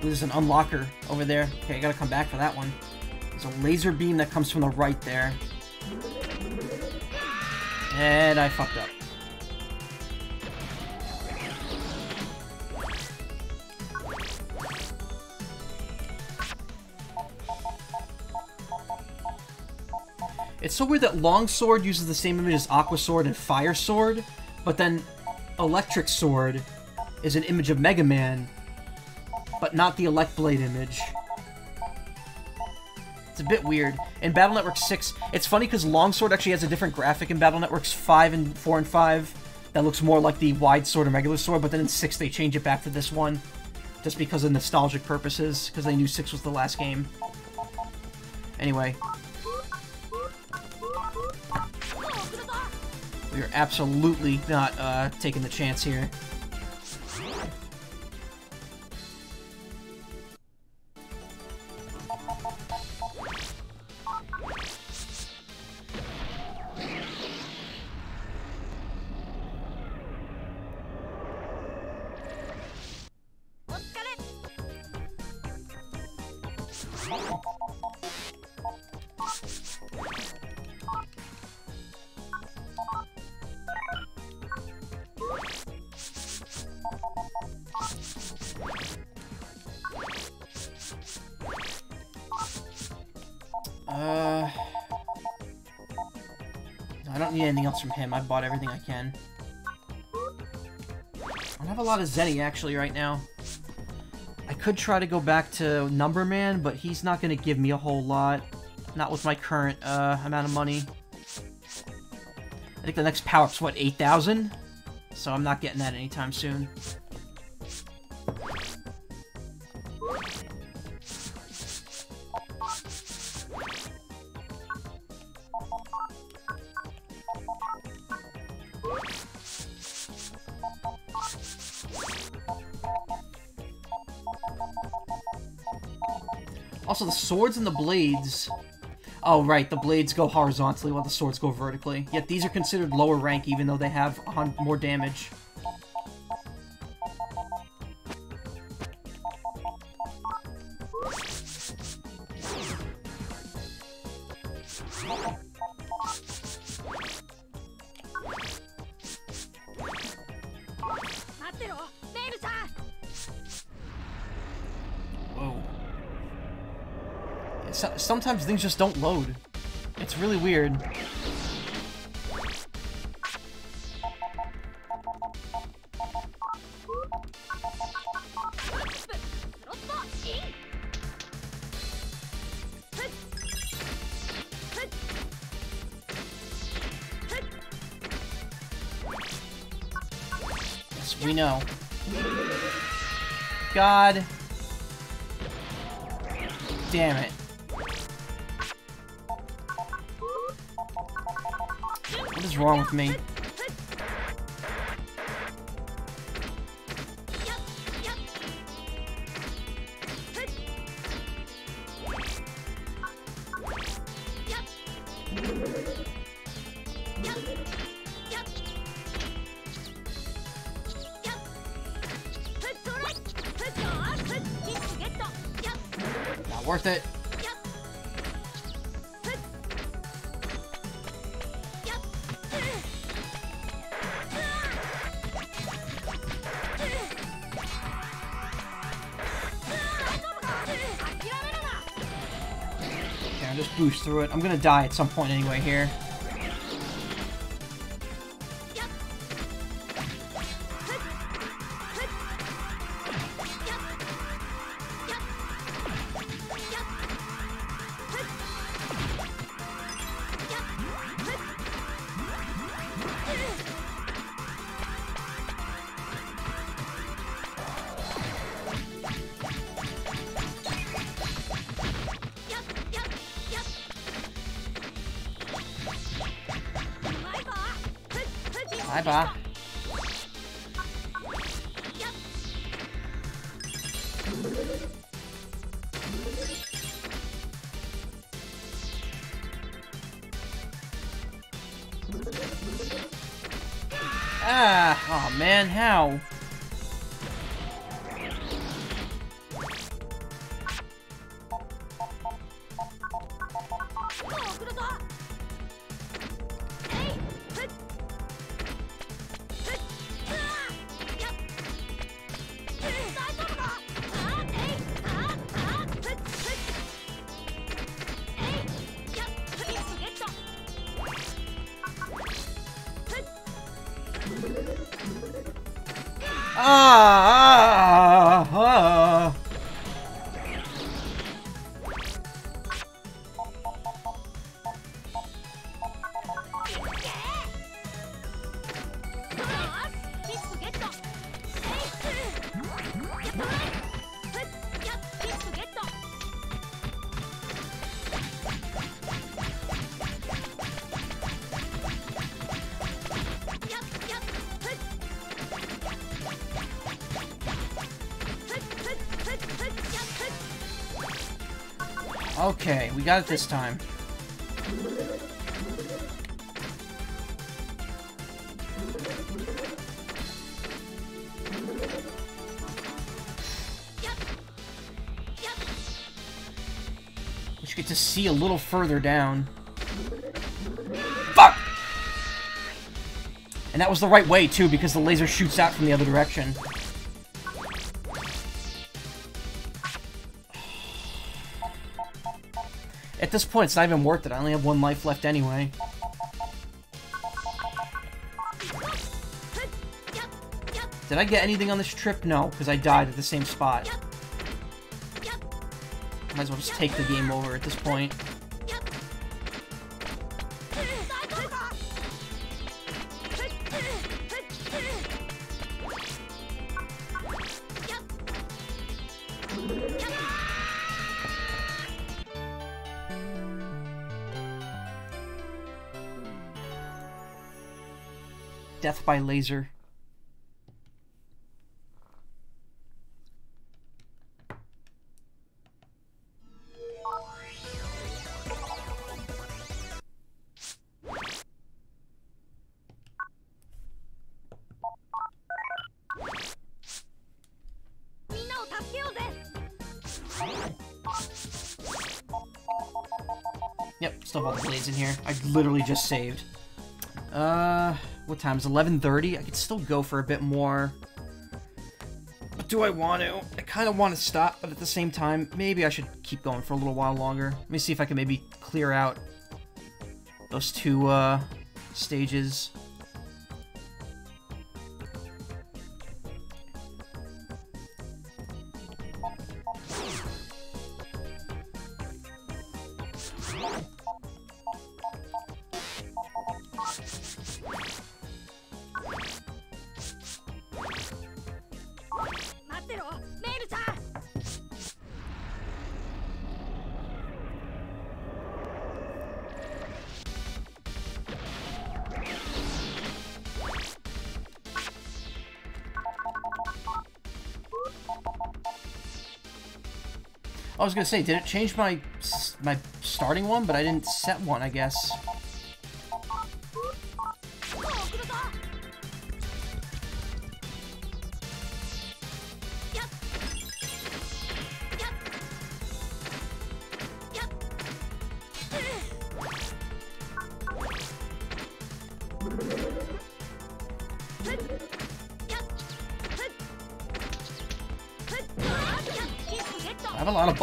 There's an unlocker over there. Okay, I gotta come back for that one. There's a laser beam that comes from the right there. And I fucked up. It's so weird that Longsword uses the same image as Aqua Sword and Fire Sword, but then Electric Sword is an image of Mega Man, but not the Elec Blade image. It's a bit weird. In Battle Network 6, it's funny because Longsword actually has a different graphic in Battle Networks 5 and 4 and 5 that looks more like the wide sword and regular sword, but then in 6 they change it back to this one just because of nostalgic purposes, because they knew 6 was the last game. Anyway. We are absolutely not uh, taking the chance here. From him. I've bought everything I can. I don't have a lot of Zenny actually right now. I could try to go back to Numberman, but he's not going to give me a whole lot. Not with my current uh, amount of money. I think the next power-up's, what, 8,000? So I'm not getting that anytime soon. Swords and the blades... Oh, right, the blades go horizontally while the swords go vertically. Yet these are considered lower rank even though they have more damage. Sometimes things just don't load. It's really weird. Through it. I'm gonna die at some point anyway here. We got it this time. We should get to see a little further down. Fuck! And that was the right way, too, because the laser shoots out from the other direction. At this point, it's not even worth it. I only have one life left anyway. Did I get anything on this trip? No, because I died at the same spot. Might as well just take the game over at this point. By laser. Yep, still all the blades in here. I literally just saved. Uh, what time is 11:30? I could still go for a bit more. But do I want to? I kind of want to stop, but at the same time, maybe I should keep going for a little while longer. Let me see if I can maybe clear out those two uh, stages. I was gonna say, did it change my my starting one? But I didn't set one, I guess.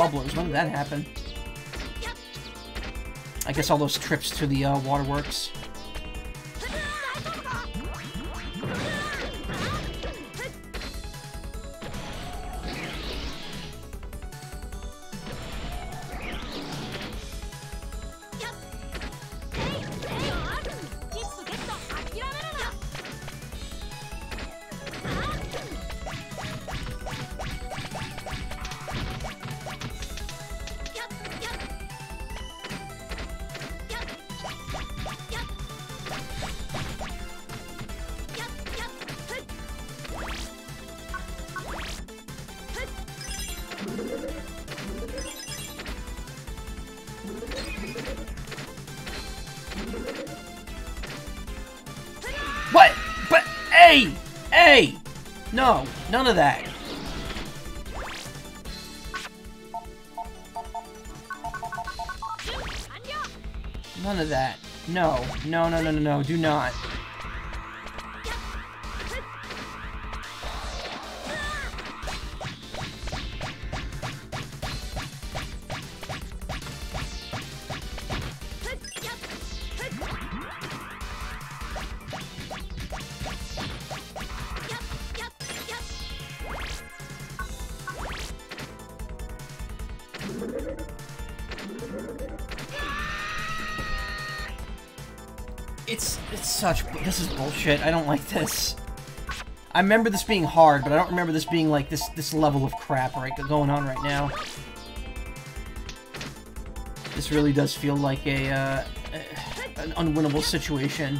Bubblers. When did that happen? I guess all those trips to the uh, waterworks. No, no, no, no, do not. This is bullshit. I don't like this. I remember this being hard, but I don't remember this being like this this level of crap right going on right now. This really does feel like a uh, an unwinnable situation.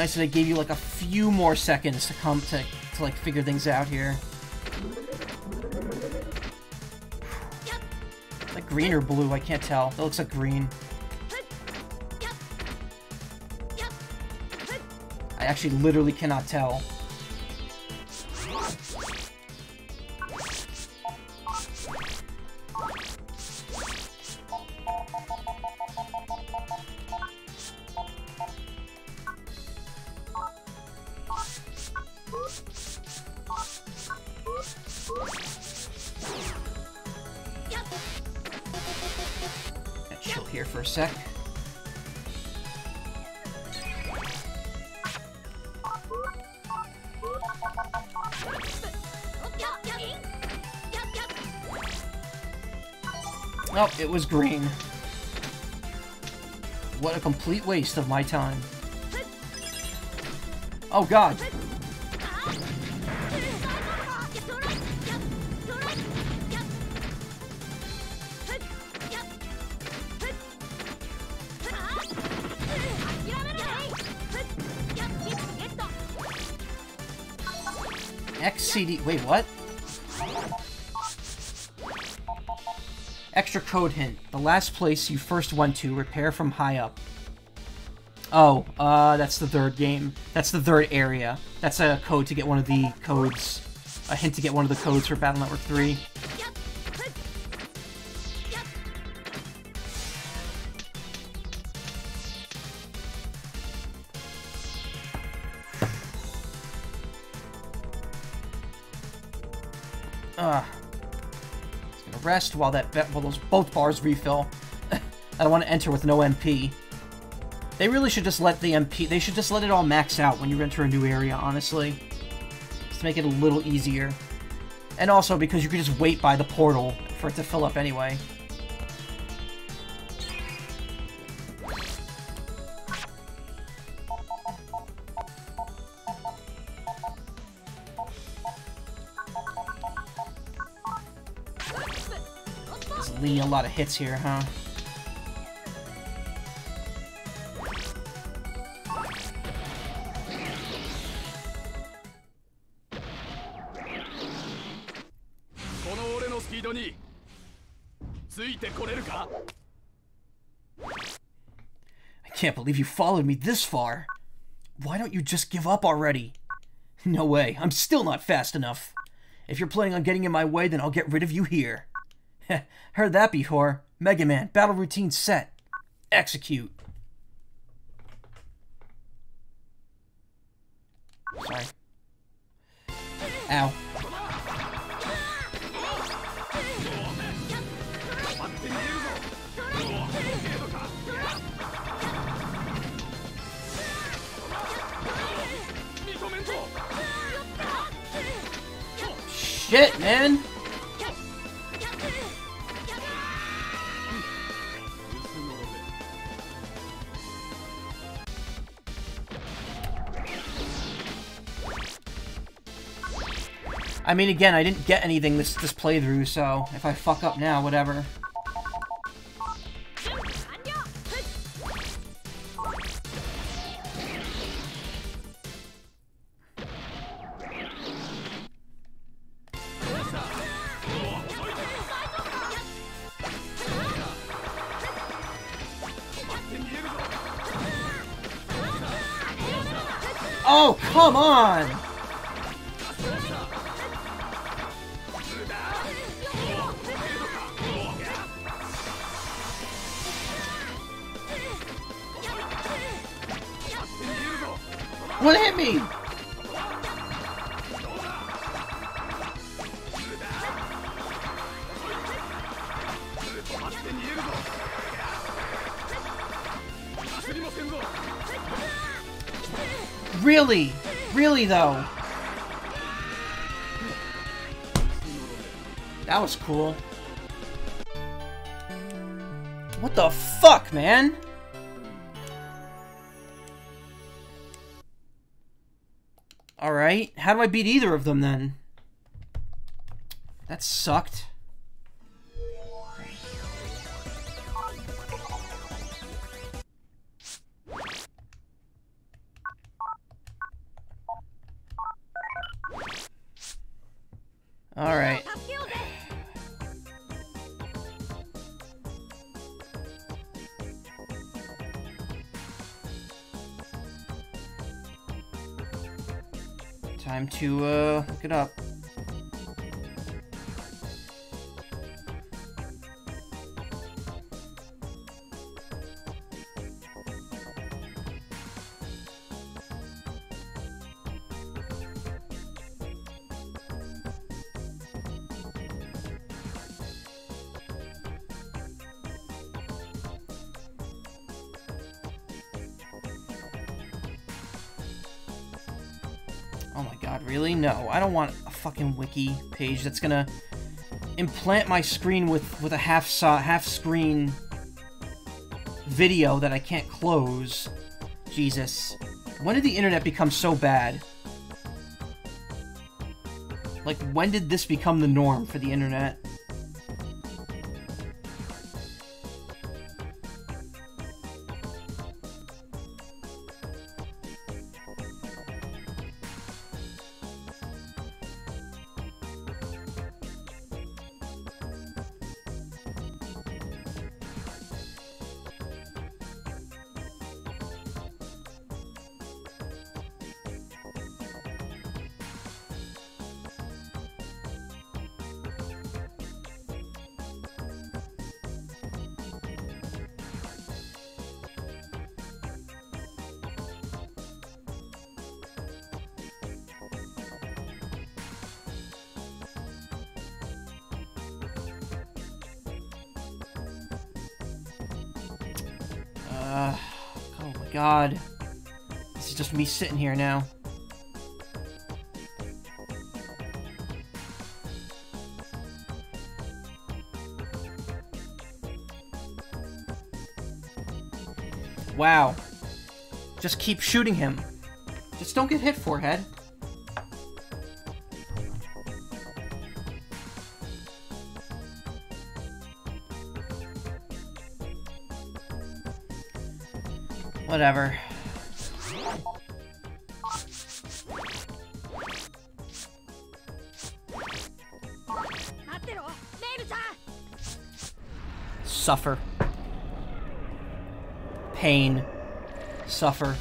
nice if I gave you like a few more seconds to come to, to like figure things out here. Like green or blue, I can't tell. That looks like green. I actually literally cannot tell. Was green. What a complete waste of my time. Oh god. XCD. Wait, what? Extra code hint. The last place you first went to, repair from high up. Oh, uh, that's the third game. That's the third area. That's a code to get one of the codes. A hint to get one of the codes for Battle Network 3. Rest while that while those both bars refill. I don't want to enter with no MP. They really should just let the MP. They should just let it all max out when you enter a new area. Honestly, just to make it a little easier. And also because you could just wait by the portal for it to fill up anyway. gets here, huh? I can't believe you followed me this far. Why don't you just give up already? No way, I'm still not fast enough. If you're planning on getting in my way, then I'll get rid of you here. Heard that before. Mega Man, battle routine set. Execute. Mean, again, I didn't get anything this this playthrough, so if I fuck up now, whatever. Cool. What the fuck, man? Alright, how do I beat either of them then? That sucked. Fucking wiki page that's gonna implant my screen with, with a half saw half screen video that I can't close. Jesus. When did the internet become so bad? Like, when did this become the norm for the internet? Me sitting here now. Wow. Just keep shooting him. Just don't get hit, forehead. Whatever. Suffer. Pain. Suffer.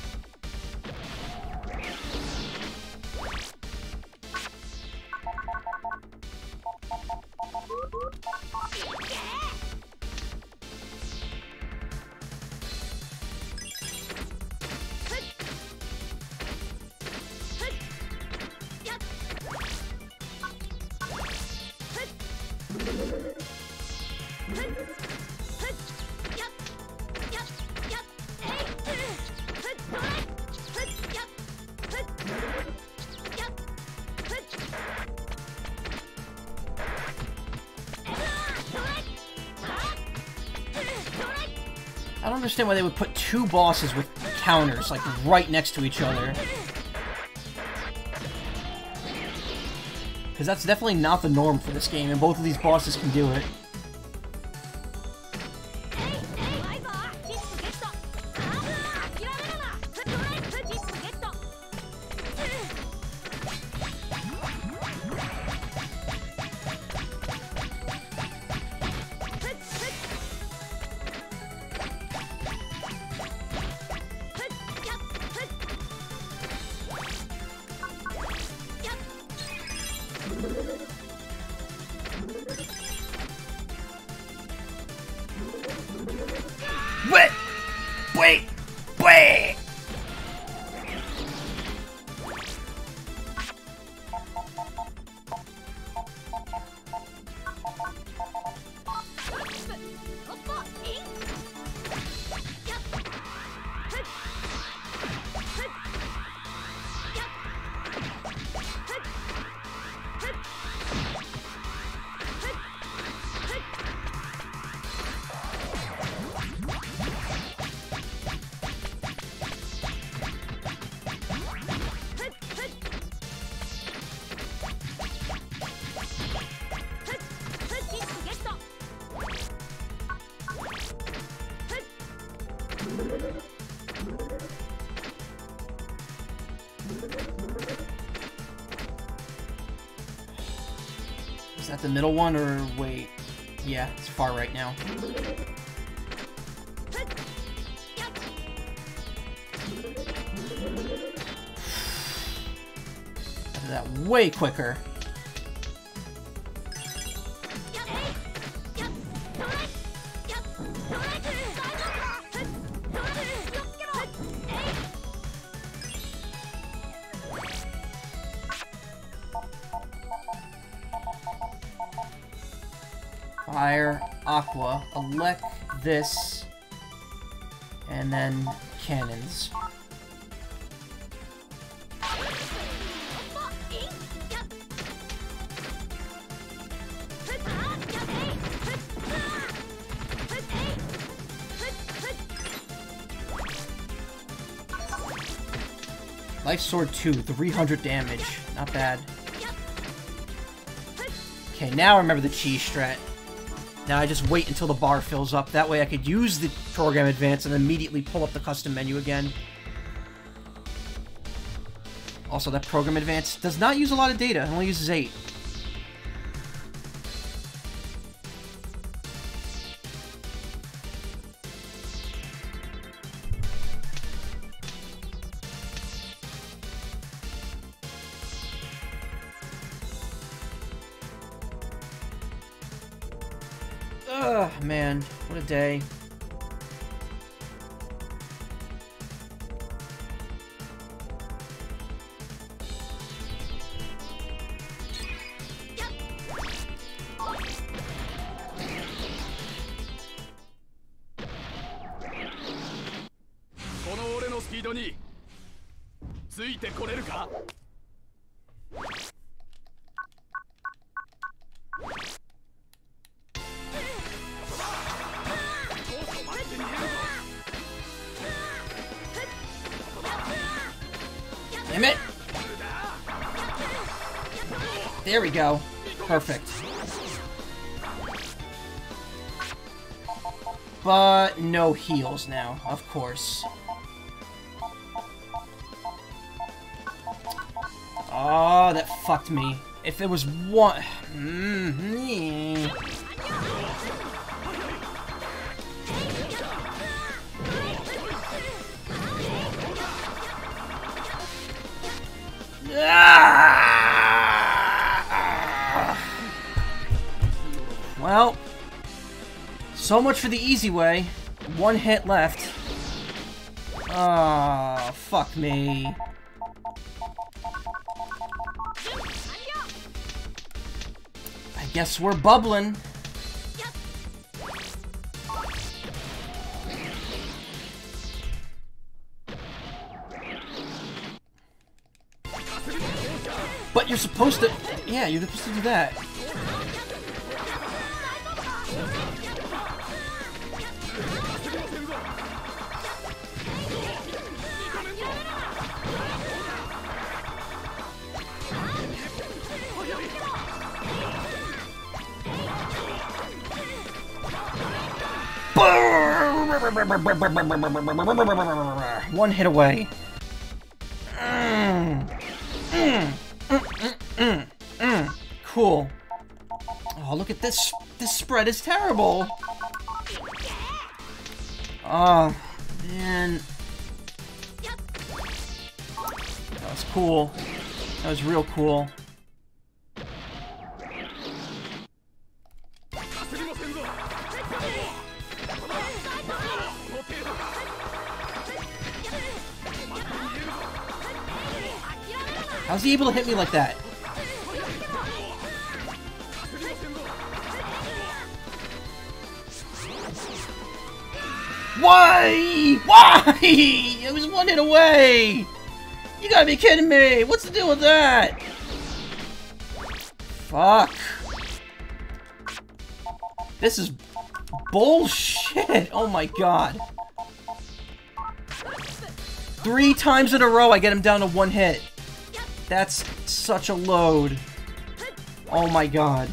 Why they would put two bosses with counters, like, right next to each other. Because that's definitely not the norm for this game, and both of these bosses can do it. Middle one or wait? Yeah, it's far right now. That way quicker. This, and then cannons. Life Sword 2, 300 damage. Not bad. Okay, now I remember the cheese strat. Now I just wait until the bar fills up. That way I could use the program advance and immediately pull up the custom menu again. Also, that program advance does not use a lot of data. It only uses 8. Ugh, man. What a day. " go. Perfect. But no heals now, of course. Oh, that fucked me. If it was one... Hmm? So much for the easy way. One hit left. Ah, fuck me. I guess we're bubbling. But you're supposed to... Yeah, you're supposed to do that. One hit away. Cool. Oh, look at this. This spread is terrible. Oh, man. That was cool. That was real cool. How's he able to hit me like that? Why? Why? It was one hit away! You gotta be kidding me! What's the deal with that? Fuck. This is bullshit! Oh my god. Three times in a row I get him down to one hit. That's such a load. Oh my god.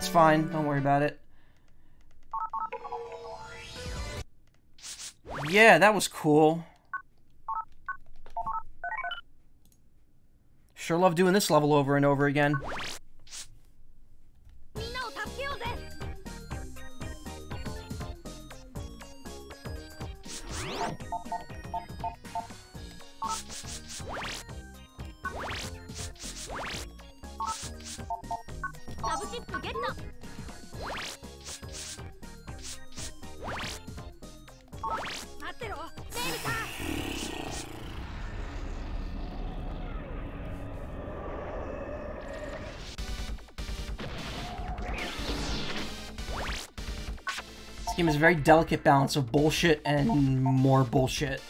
It's fine. Don't worry about it. Yeah, that was cool. Sure love doing this level over and over again. Very delicate balance of bullshit and more bullshit.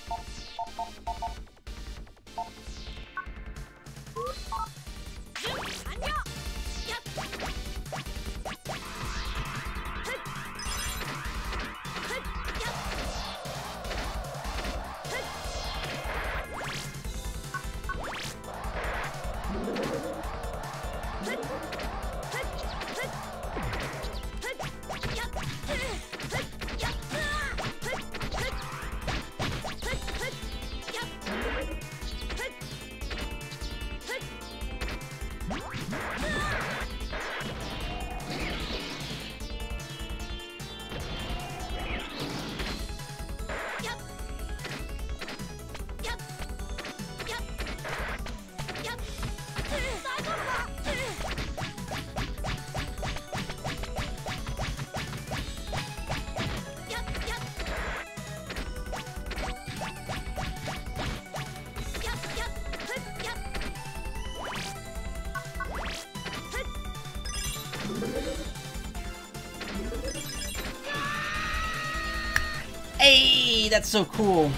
that's so cool.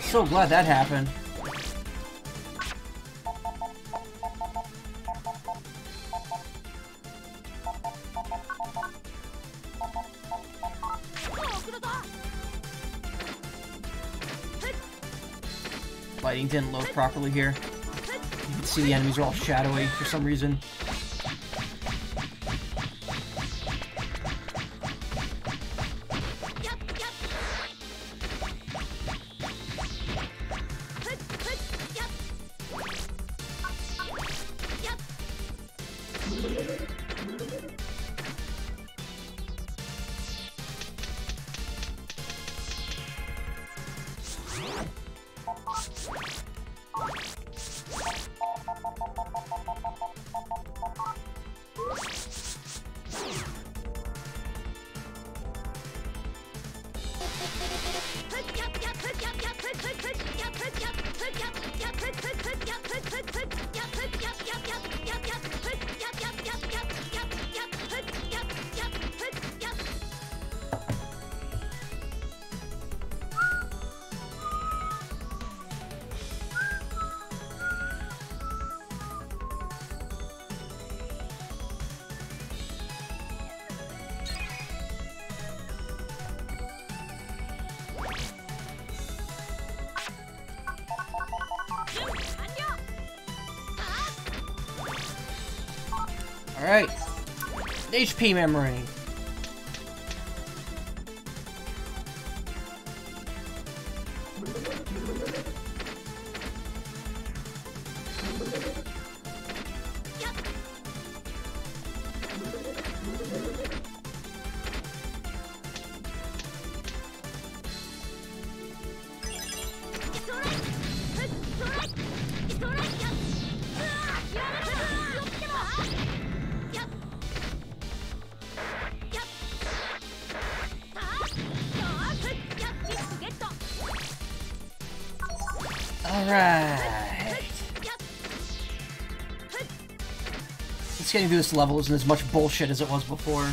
So glad that happened. Lighting didn't load properly here. You can see the enemies are all shadowy for some reason. HP memory. Getting through this level isn't as much bullshit as it was before.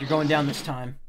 You're going down this time.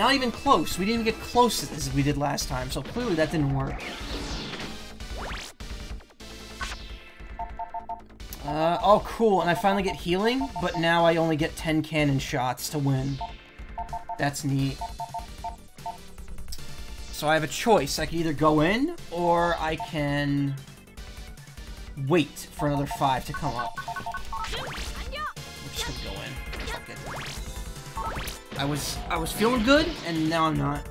Not even close. We didn't even get close to as we did last time, so clearly that didn't work. Uh, oh cool, and I finally get healing, but now I only get 10 cannon shots to win. That's neat. So I have a choice. I can either go in, or I can wait for another 5 to come up. I was I was feeling good, and now I'm not.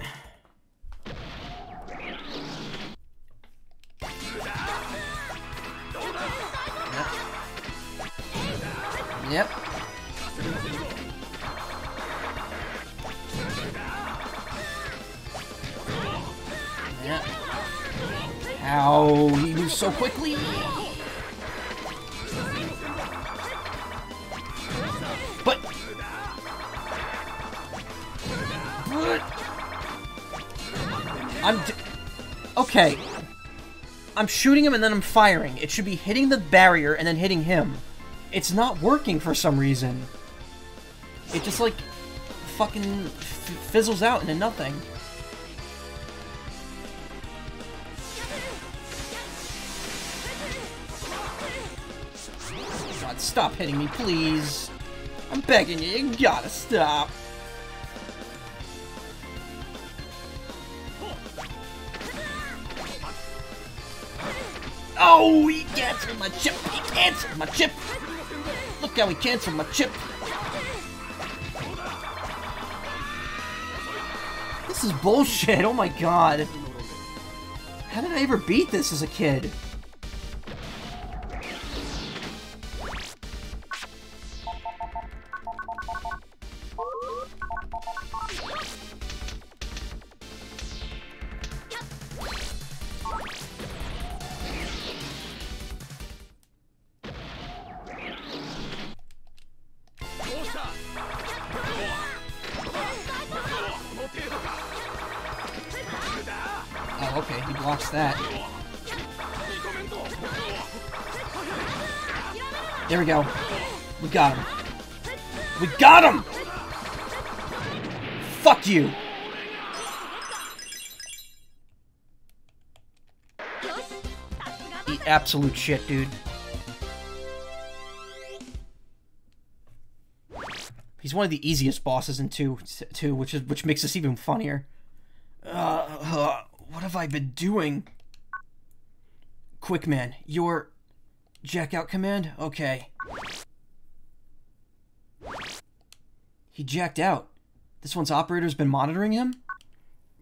Shooting him and then I'm firing. It should be hitting the barrier and then hitting him. It's not working for some reason. It just like fucking fizzles out into nothing. God, stop hitting me, please. I'm begging you, you gotta stop. My chip! He canceled my chip! Look how he canceled my chip! This is bullshit, oh my god. How did I ever beat this as a kid? Absolute shit, dude. He's one of the easiest bosses in two, two, which is which makes this even funnier. Uh, uh, what have I been doing? Quick man, your jack out command? Okay. He jacked out. This one's operator's been monitoring him?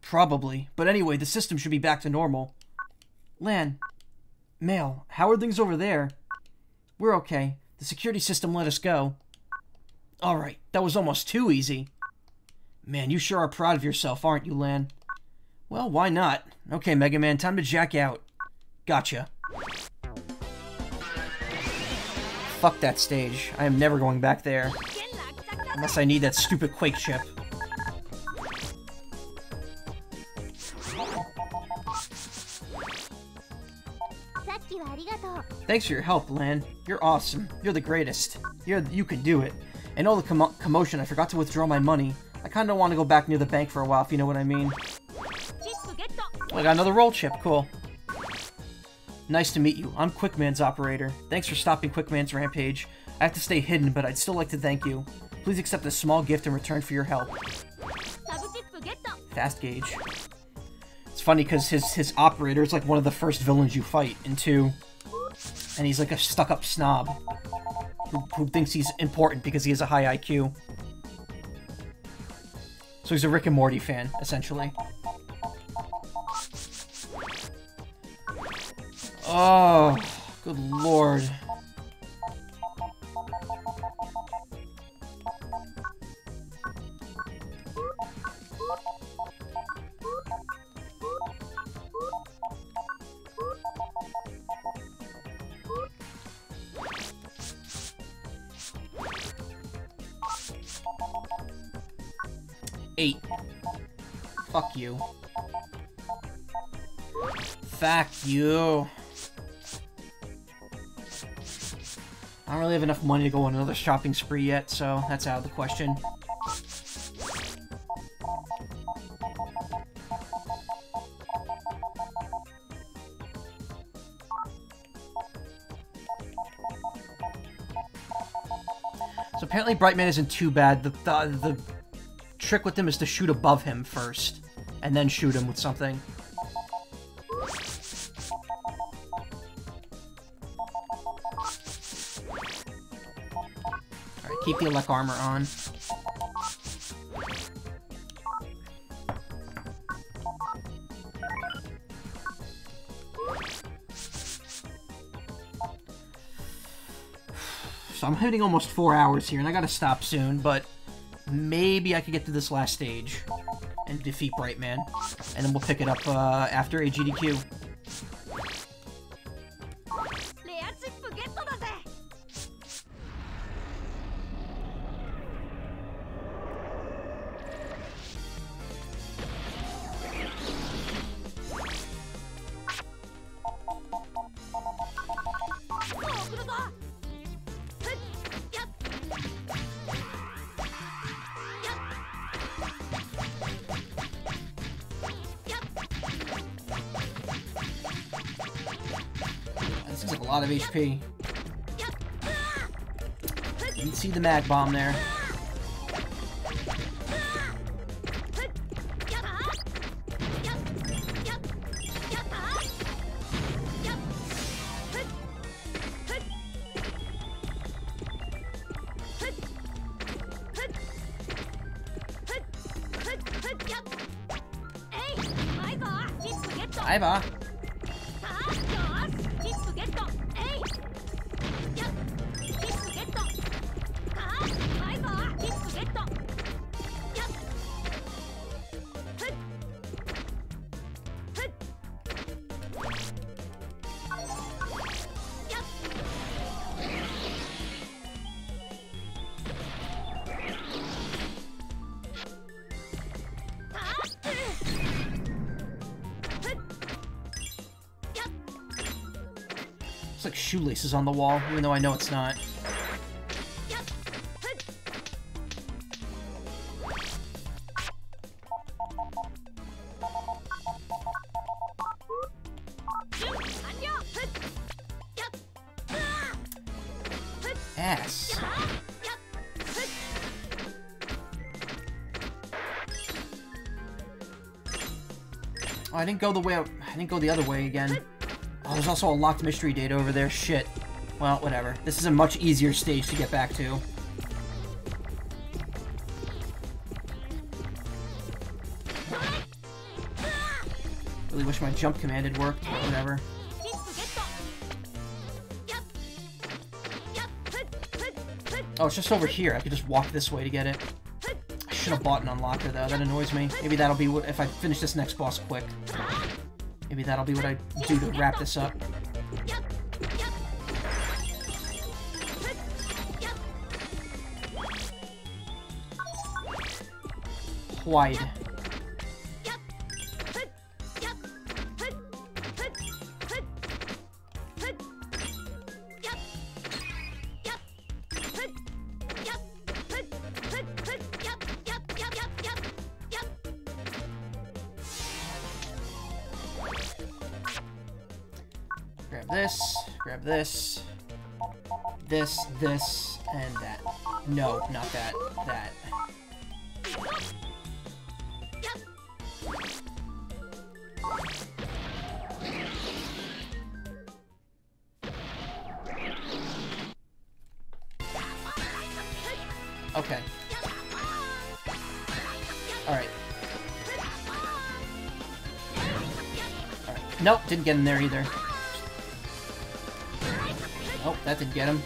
Probably. But anyway, the system should be back to normal. Lan. Mayl, how are things over there? We're okay. The security system let us go. Alright, that was almost too easy. Man, you sure are proud of yourself, aren't you, Lan? Well, why not? Okay, Mega Man, time to jack out. Gotcha. Fuck that stage. I am never going back there. Unless I need that stupid Quake chip. Thanks for your help, Lan. You're awesome. You're the greatest. You're, you can do it. And all the commotion, I forgot to withdraw my money. I kinda wanna go back near the bank for a while, if you know what I mean. I got another roll chip, cool. Nice to meet you. I'm Quickman's operator. Thanks for stopping Quickman's rampage. I have to stay hidden, but I'd still like to thank you. Please accept a small gift in return for your help. Fast gauge. It's funny because his, his operator is like one of the first villains you fight, and two, and he's like a stuck-up snob who, who thinks he's important because he has a high IQ. So he's a Rick and Morty fan, essentially. Oh, good lord. Eight. Fuck you. Fuck you. I don't really have enough money to go on another shopping spree yet, so that's out of the question. So apparently Brightman isn't too bad. The, the, the trick with him is to shoot above him first, and then shoot him with something. Alright, keep the elect armor on. So I'm hitting almost four hours here, and I gotta stop soon, but maybe I could get to this last stage and defeat Brightman, and then we'll pick it up uh, after AGDQ. Lot of HP. You can see the mag bomb there. on the wall, even though I know it's not. Oh, didn't go the way I didn't go the other way again. Oh, there's also a locked mystery data over there. Shit. Well, whatever. This is a much easier stage to get back to. Really wish my jump command had worked, whatever. Oh, it's just over here. I could just walk this way to get it. I should have bought an unlocker, though. That annoys me. Maybe that'll be what if I finish this next boss quick. Maybe that'll be what I do to wrap this up. Wide. No, not that. That. Okay. Alright. Alright. Nope, didn't get in there either. Oh, that didn't get him.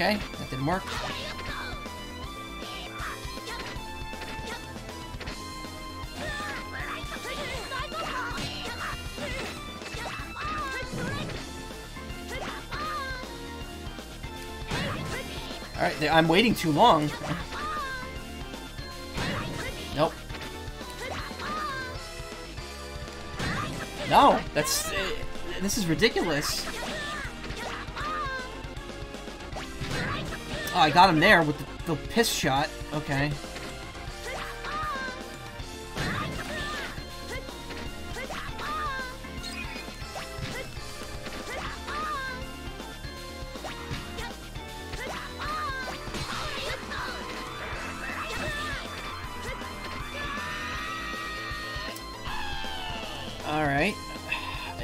Okay, that didn't work. Alright, I'm waiting too long. Nope. No, that's... Uh, this is ridiculous. Oh, I got him there with the, the piss shot. Okay.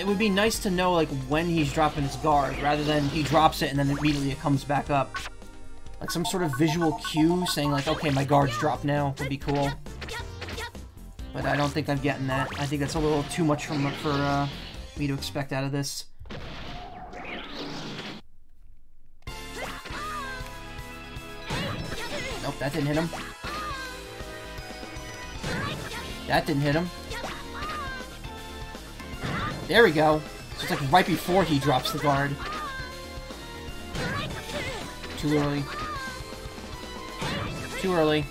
Would be nice to know, like, when he's dropping his guard, rather than he drops it and then immediately it comes back up. Like, some sort of visual cue saying, like, okay, my guard's dropped now would be cool. But I don't think I'm getting that. I think that's a little too much from, for uh, me to expect out of this. Nope, that didn't hit him. That didn't hit him. There we go. So it's like right before he drops the guard. Too early. Too early.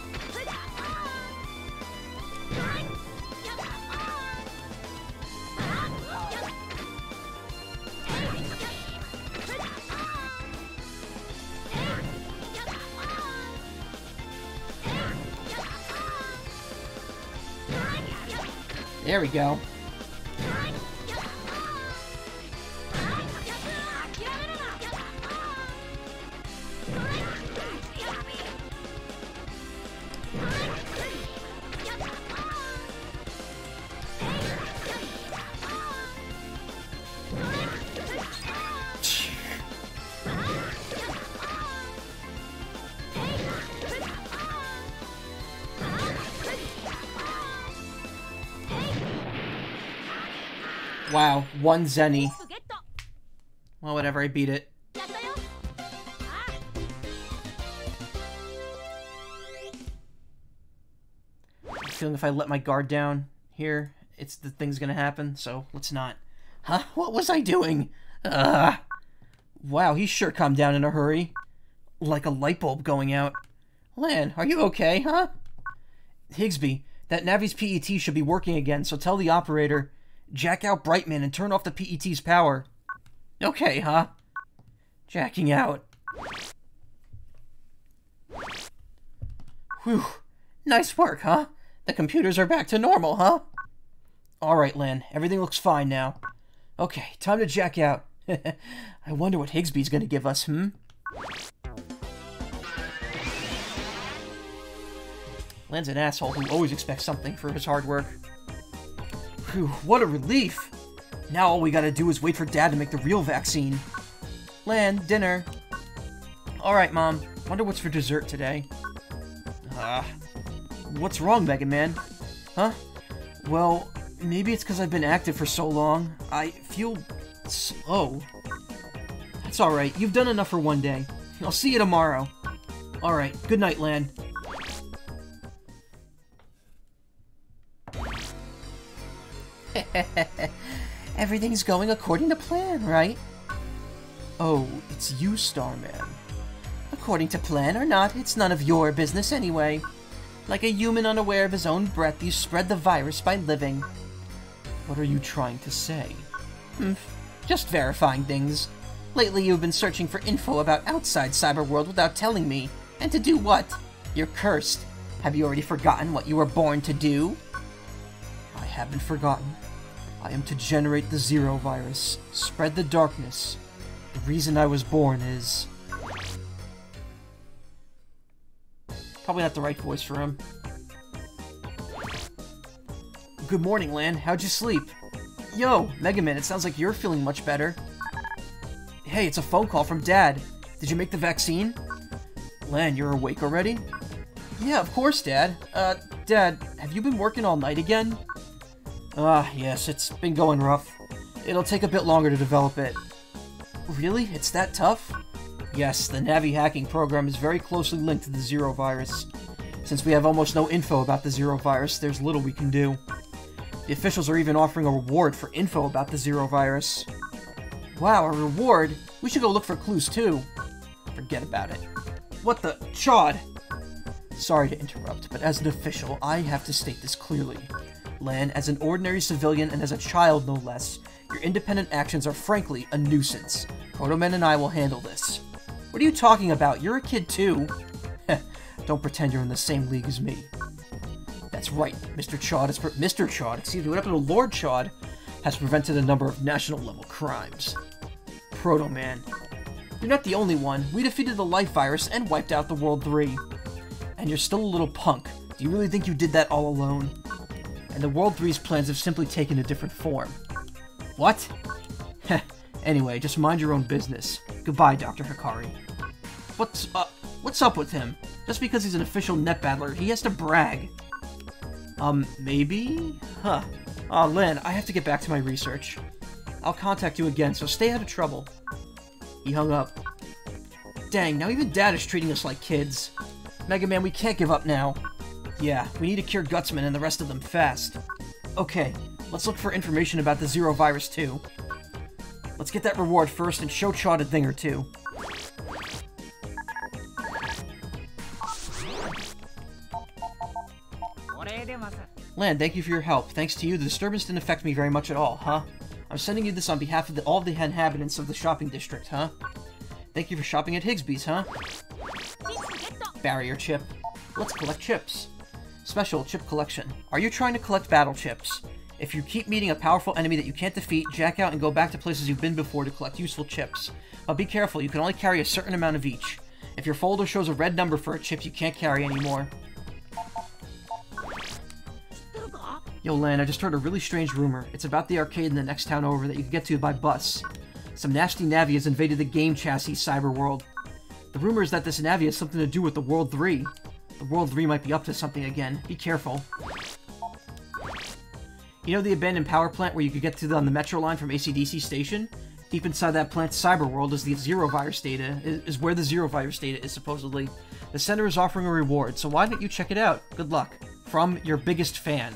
There we go. one zenny. Well, whatever, I beat it. I'm feeling if I let my guard down here, it's the thing's gonna happen, so let's not. Huh? What was I doing? Ugh. Wow, he sure calmed down in a hurry. Like a light bulb going out. Lan, are you okay, huh? Higsby, that Navi's PET should be working again, so tell the operator jack out Brightman and turn off the PET's power. Okay, huh? Jacking out. Whew. Nice work, huh? The computers are back to normal, huh? Alright, Lan. Everything looks fine now. Okay, time to jack out. I wonder what Higsby's gonna give us, hmm? Lan's an asshole who always expects something for his hard work. Phew, what a relief! Now all we gotta do is wait for Dad to make the real vaccine. Lan, dinner. Alright, Mom. Wonder what's for dessert today. Ah. What's wrong, Mega Man? Huh? Well, maybe it's because I've been active for so long. I feel slow. That's alright. You've done enough for one day. I'll see you tomorrow. Alright. Good night, Lan. Everything's going according to plan, right? Oh, it's you, Starman. According to plan or not, it's none of your business anyway. Like a human unaware of his own breath, you spread the virus by living. What are you trying to say? Hmm, just verifying things. Lately you've been searching for info about outside Cyberworld without telling me. And to do what? You're cursed. Have you already forgotten what you were born to do? Haven't forgotten. I am to generate the Zero Virus, spread the darkness. The reason I was born is... Probably not the right voice for him. Good morning, Lan. How'd you sleep? Yo, Mega Man, it sounds like you're feeling much better. Hey, it's a phone call from Dad. Did you make the vaccine? Lan, you're awake already? Yeah, of course, Dad. Uh, Dad, have you been working all night again? Ah, yes, it's been going rough. It'll take a bit longer to develop it. Really? It's that tough? Yes, the Navi hacking program is very closely linked to the Zero virus. Since we have almost no info about the Zero virus, there's little we can do. The officials are even offering a reward for info about the Zero virus. Wow, a reward? We should go look for clues too. Forget about it. What the? Chaud! Sorry to interrupt, but as an official, I have to state this clearly. Lan, as an ordinary civilian and as a child no less, your independent actions are frankly a nuisance. Protoman and I will handle this. What are you talking about? You're a kid too. Don't pretend you're in the same league as me. That's right, Mr. Is Mr. Chaud, excuse me, what happened to Lord Chaud has prevented a number of national level crimes. Proto Man. You're not the only one. We defeated the life virus and wiped out the World 3. And you're still a little punk. Do you really think you did that all alone? And the World 3's plans have simply taken a different form. What? anyway, just mind your own business. Goodbye, Dr. Hikari. What's up? What's up with him? Just because he's an official net battler, he has to brag. Um, maybe? Huh. Aw, oh, Lan, I have to get back to my research. I'll contact you again, so stay out of trouble. He hung up. Dang, now even Dad is treating us like kids. Mega Man, we can't give up now. Yeah, we need to cure Gutsman and the rest of them fast. Okay, let's look for information about the Zero Virus too. Let's get that reward first and show Chaud a thing or two. Lan, thank you for your help. Thanks to you, the disturbance didn't affect me very much at all, huh? I'm sending you this on behalf of the, all of the inhabitants of the shopping district, huh? Thank you for shopping at Higsby's, huh? Barrier chip. Let's collect chips. Special chip collection. Are you trying to collect battle chips? If you keep meeting a powerful enemy that you can't defeat, jack out and go back to places you've been before to collect useful chips. But be careful, you can only carry a certain amount of each. If your folder shows a red number for a chip you can't carry anymore. Yo, Lan, I just heard a really strange rumor. It's about the arcade in the next town over that you can get to by bus. Some nasty Navi has invaded the game chassis cyber world. The rumor is that this Navi has something to do with the World 3. World 3 might be up to something again. Be careful. You know the abandoned power plant where you could get to the, on the metro line from ACDC station? Deep inside that plant's cyber world is the Zero Virus data, is, is where the Zero Virus data is supposedly. The center is offering a reward, so why don't you check it out? Good luck. From your biggest fan.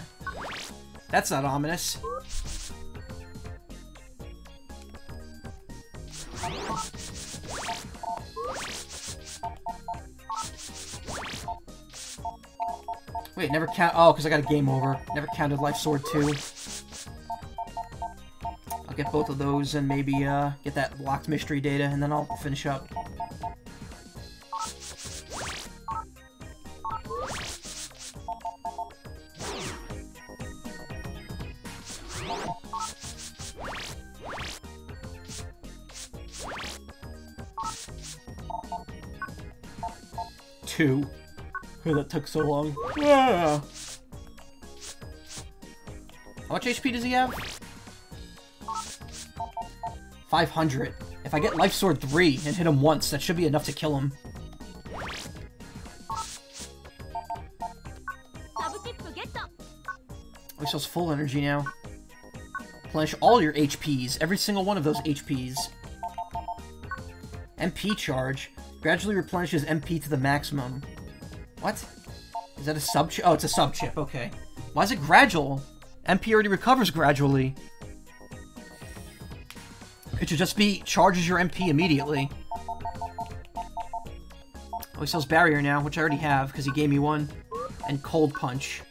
That's not ominous. Wait, never count- oh, because I got a game over. Never counted Life Sword 2. I'll get both of those and maybe, uh, get that locked mystery data, and then I'll finish up. two. Oh, that took so long. How much HP does he have? 500. If I get Life Sword 3 and hit him once, that should be enough to kill him. Oh, still has full energy now. Replenish all your HPs, every single one of those HPs. MP charge. Gradually replenishes MP to the maximum. What? Is that a sub chip? Oh, it's a sub chip, okay. Why is it gradual? MP already recovers gradually. It should just be charges your MP immediately. Oh, he sells Barrier now, which I already have, because he gave me one. And Cold Punch.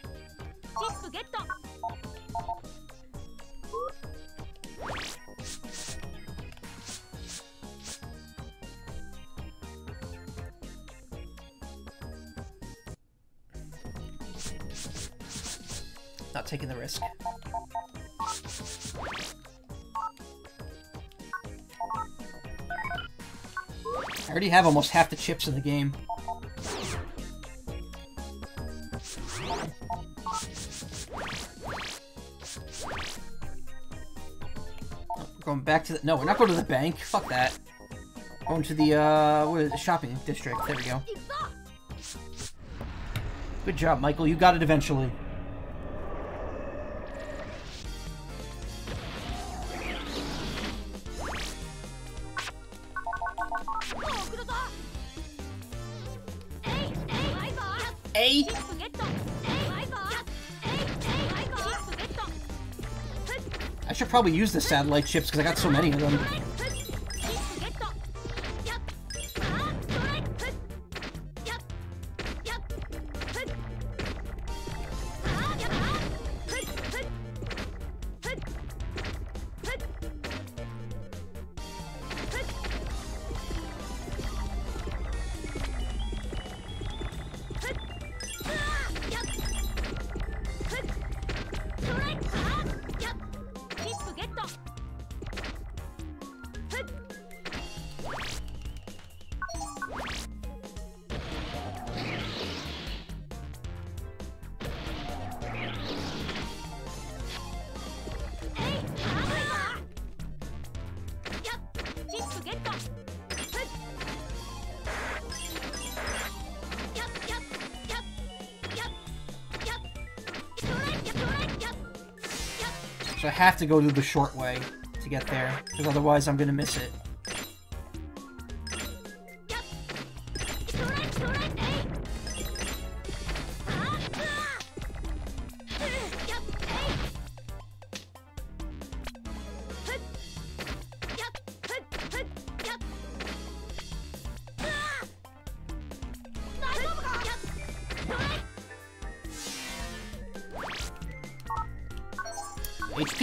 Taking the risk. I already have almost half the chips in the game. Going back to the- no, we're not going to the bank. Fuck that. Going to the, uh, what is it, shopping district. There we go. Good job, Michael. You got it eventually. ト I should probably use the satellite chips because I got so many of them. Have to go to the short way to get there, because otherwise I'm gonna miss it.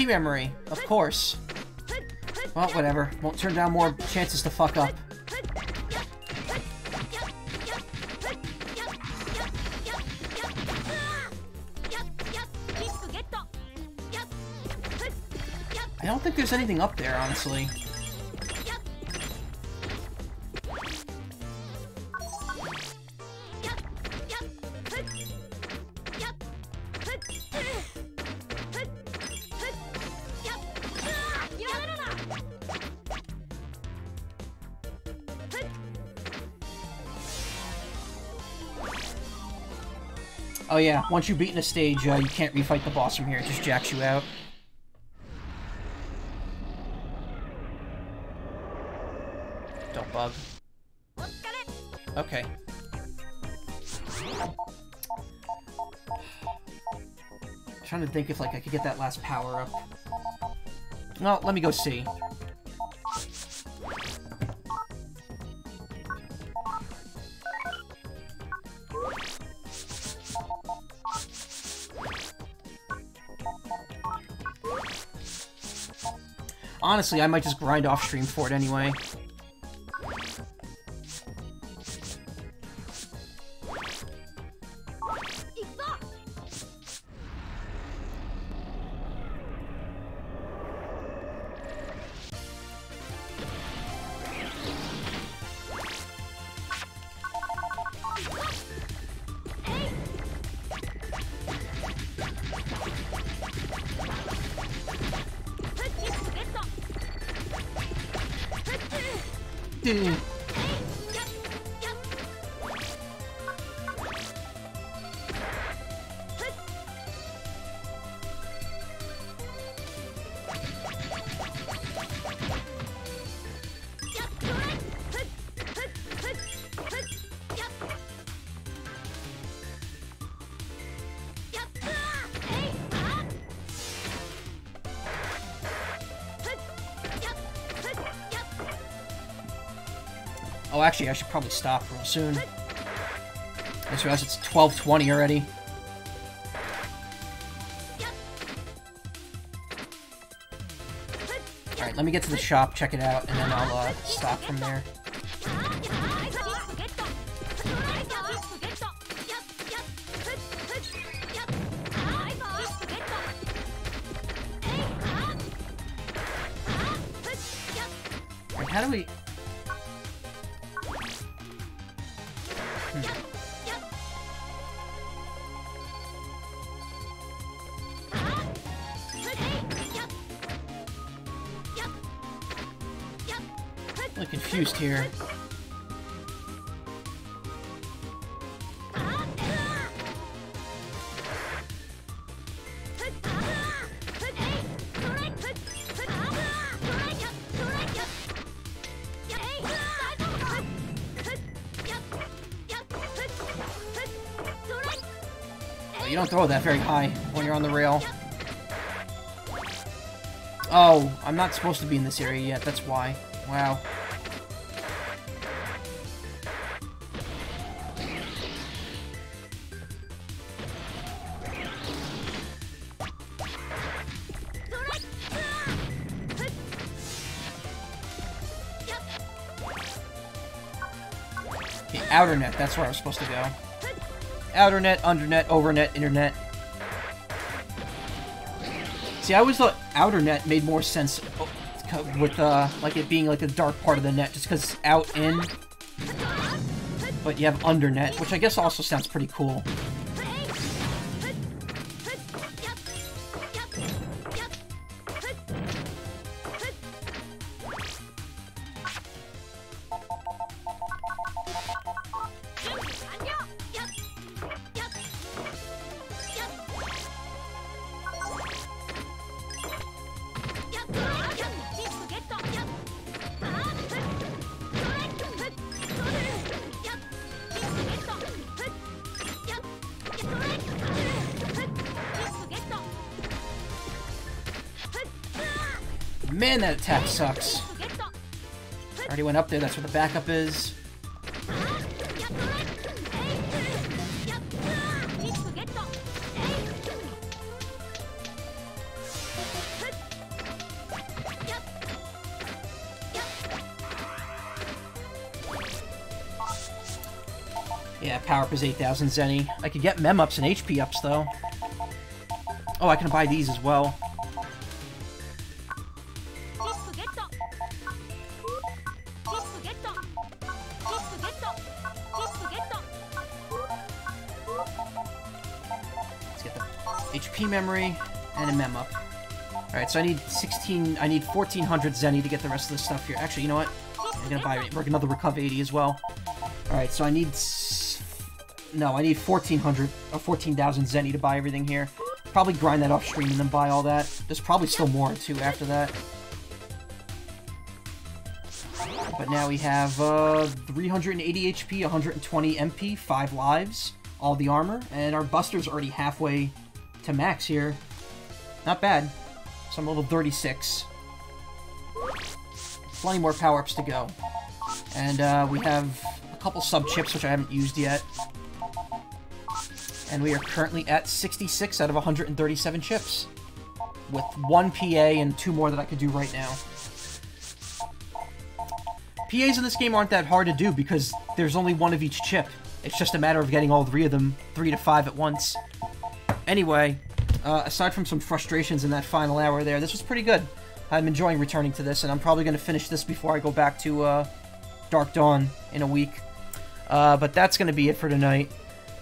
memory, of course. Well, whatever. Won't turn down more chances to fuck up. I don't think there's anything up there, honestly. Oh yeah, once you've beaten a stage, uh, you can't refight the boss from here. It just jacks you out. Don't bug. Okay. I'm trying to think if like I could get that last power up. Well, let me go see. Honestly, I might just grind off stream for it anyway. Actually, I should probably stop real soon. I just realized it's 12.20 already. Alright, let me get to the shop, check it out, and then I'll uh, stop from there. Here. you don't throw that very high when you're on the rail. Oh, I'm not supposed to be in this area yet, that's why. Wow. Outer net, that's where I was supposed to go. Outer net, under net, over net, internet. See, I always thought outer net made more sense with, uh, like it being like a dark part of the net, just because it's out, in. But you have under net, which I guess also sounds pretty cool. There, that's where the backup is. Yeah, power up is 8,000 Zenny. I could get mem ups and HP ups, though. Oh, I can buy these as well. Memory and a mem up. Alright, so I need 16, I need 1400 Zenny to get the rest of this stuff here. Actually, you know what? I'm gonna buy another Recover 80 as well. Alright, so I need... No, I need 1400, or 14,000 Zenny to buy everything here. Probably grind that off stream and then buy all that. There's probably still more, too, after that. But now we have uh, 380 HP, 120 MP, 5 lives, all the armor, and our Buster's already halfway to max here. Not bad. So I'm level 36. Plenty more power-ups to go. And uh, we have a couple sub-chips, which I haven't used yet. And we are currently at 66 out of 137 chips. With one PA and two more that I could do right now. PAs in this game aren't that hard to do because there's only one of each chip. It's just a matter of getting all three of them, three to five at once. Anyway, uh, aside from some frustrations in that final hour there, this was pretty good. I'm enjoying returning to this, and I'm probably going to finish this before I go back to uh, Dark Dawn in a week. Uh, but that's going to be it for tonight.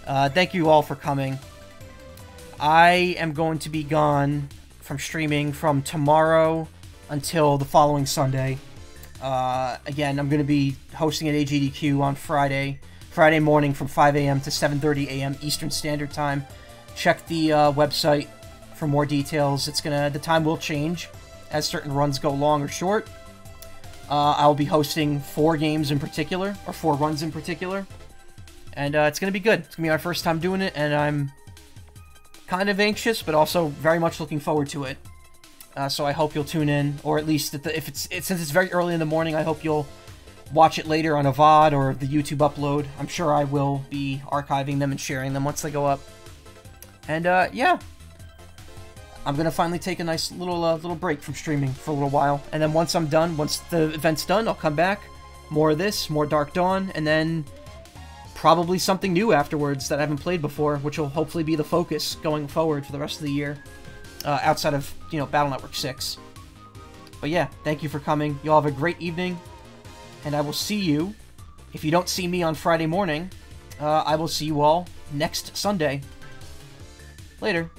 Uh, thank you all for coming. I am going to be gone from streaming from tomorrow until the following Sunday. Uh, again, I'm going to be hosting at AGDQ on Friday, Friday morning from 5 a.m. to 7:30 a.m. Eastern Standard Time. Check the uh, website for more details. It's gonna the time will change as certain runs go long or short. Uh, I'll be hosting four games in particular, or four runs in particular, and uh, it's gonna be good. It's gonna be my first time doing it, and I'm kind of anxious, but also very much looking forward to it. Uh, so I hope you'll tune in, or at least the, if it's it, since it's very early in the morning, I hope you'll watch it later on a VOD or the YouTube upload. I'm sure I will be archiving them and sharing them once they go up. And uh, yeah, I'm gonna finally take a nice little uh, little break from streaming for a little while, and then once I'm done, once the event's done, I'll come back. More of this, more Dark Dawn, and then probably something new afterwards that I haven't played before, which will hopefully be the focus going forward for the rest of the year uh, outside of, you know, Battle Network 6. But yeah, thank you for coming. You all have a great evening, and I will see you. If you don't see me on Friday morning, uh, I will see you all next Sunday. Later.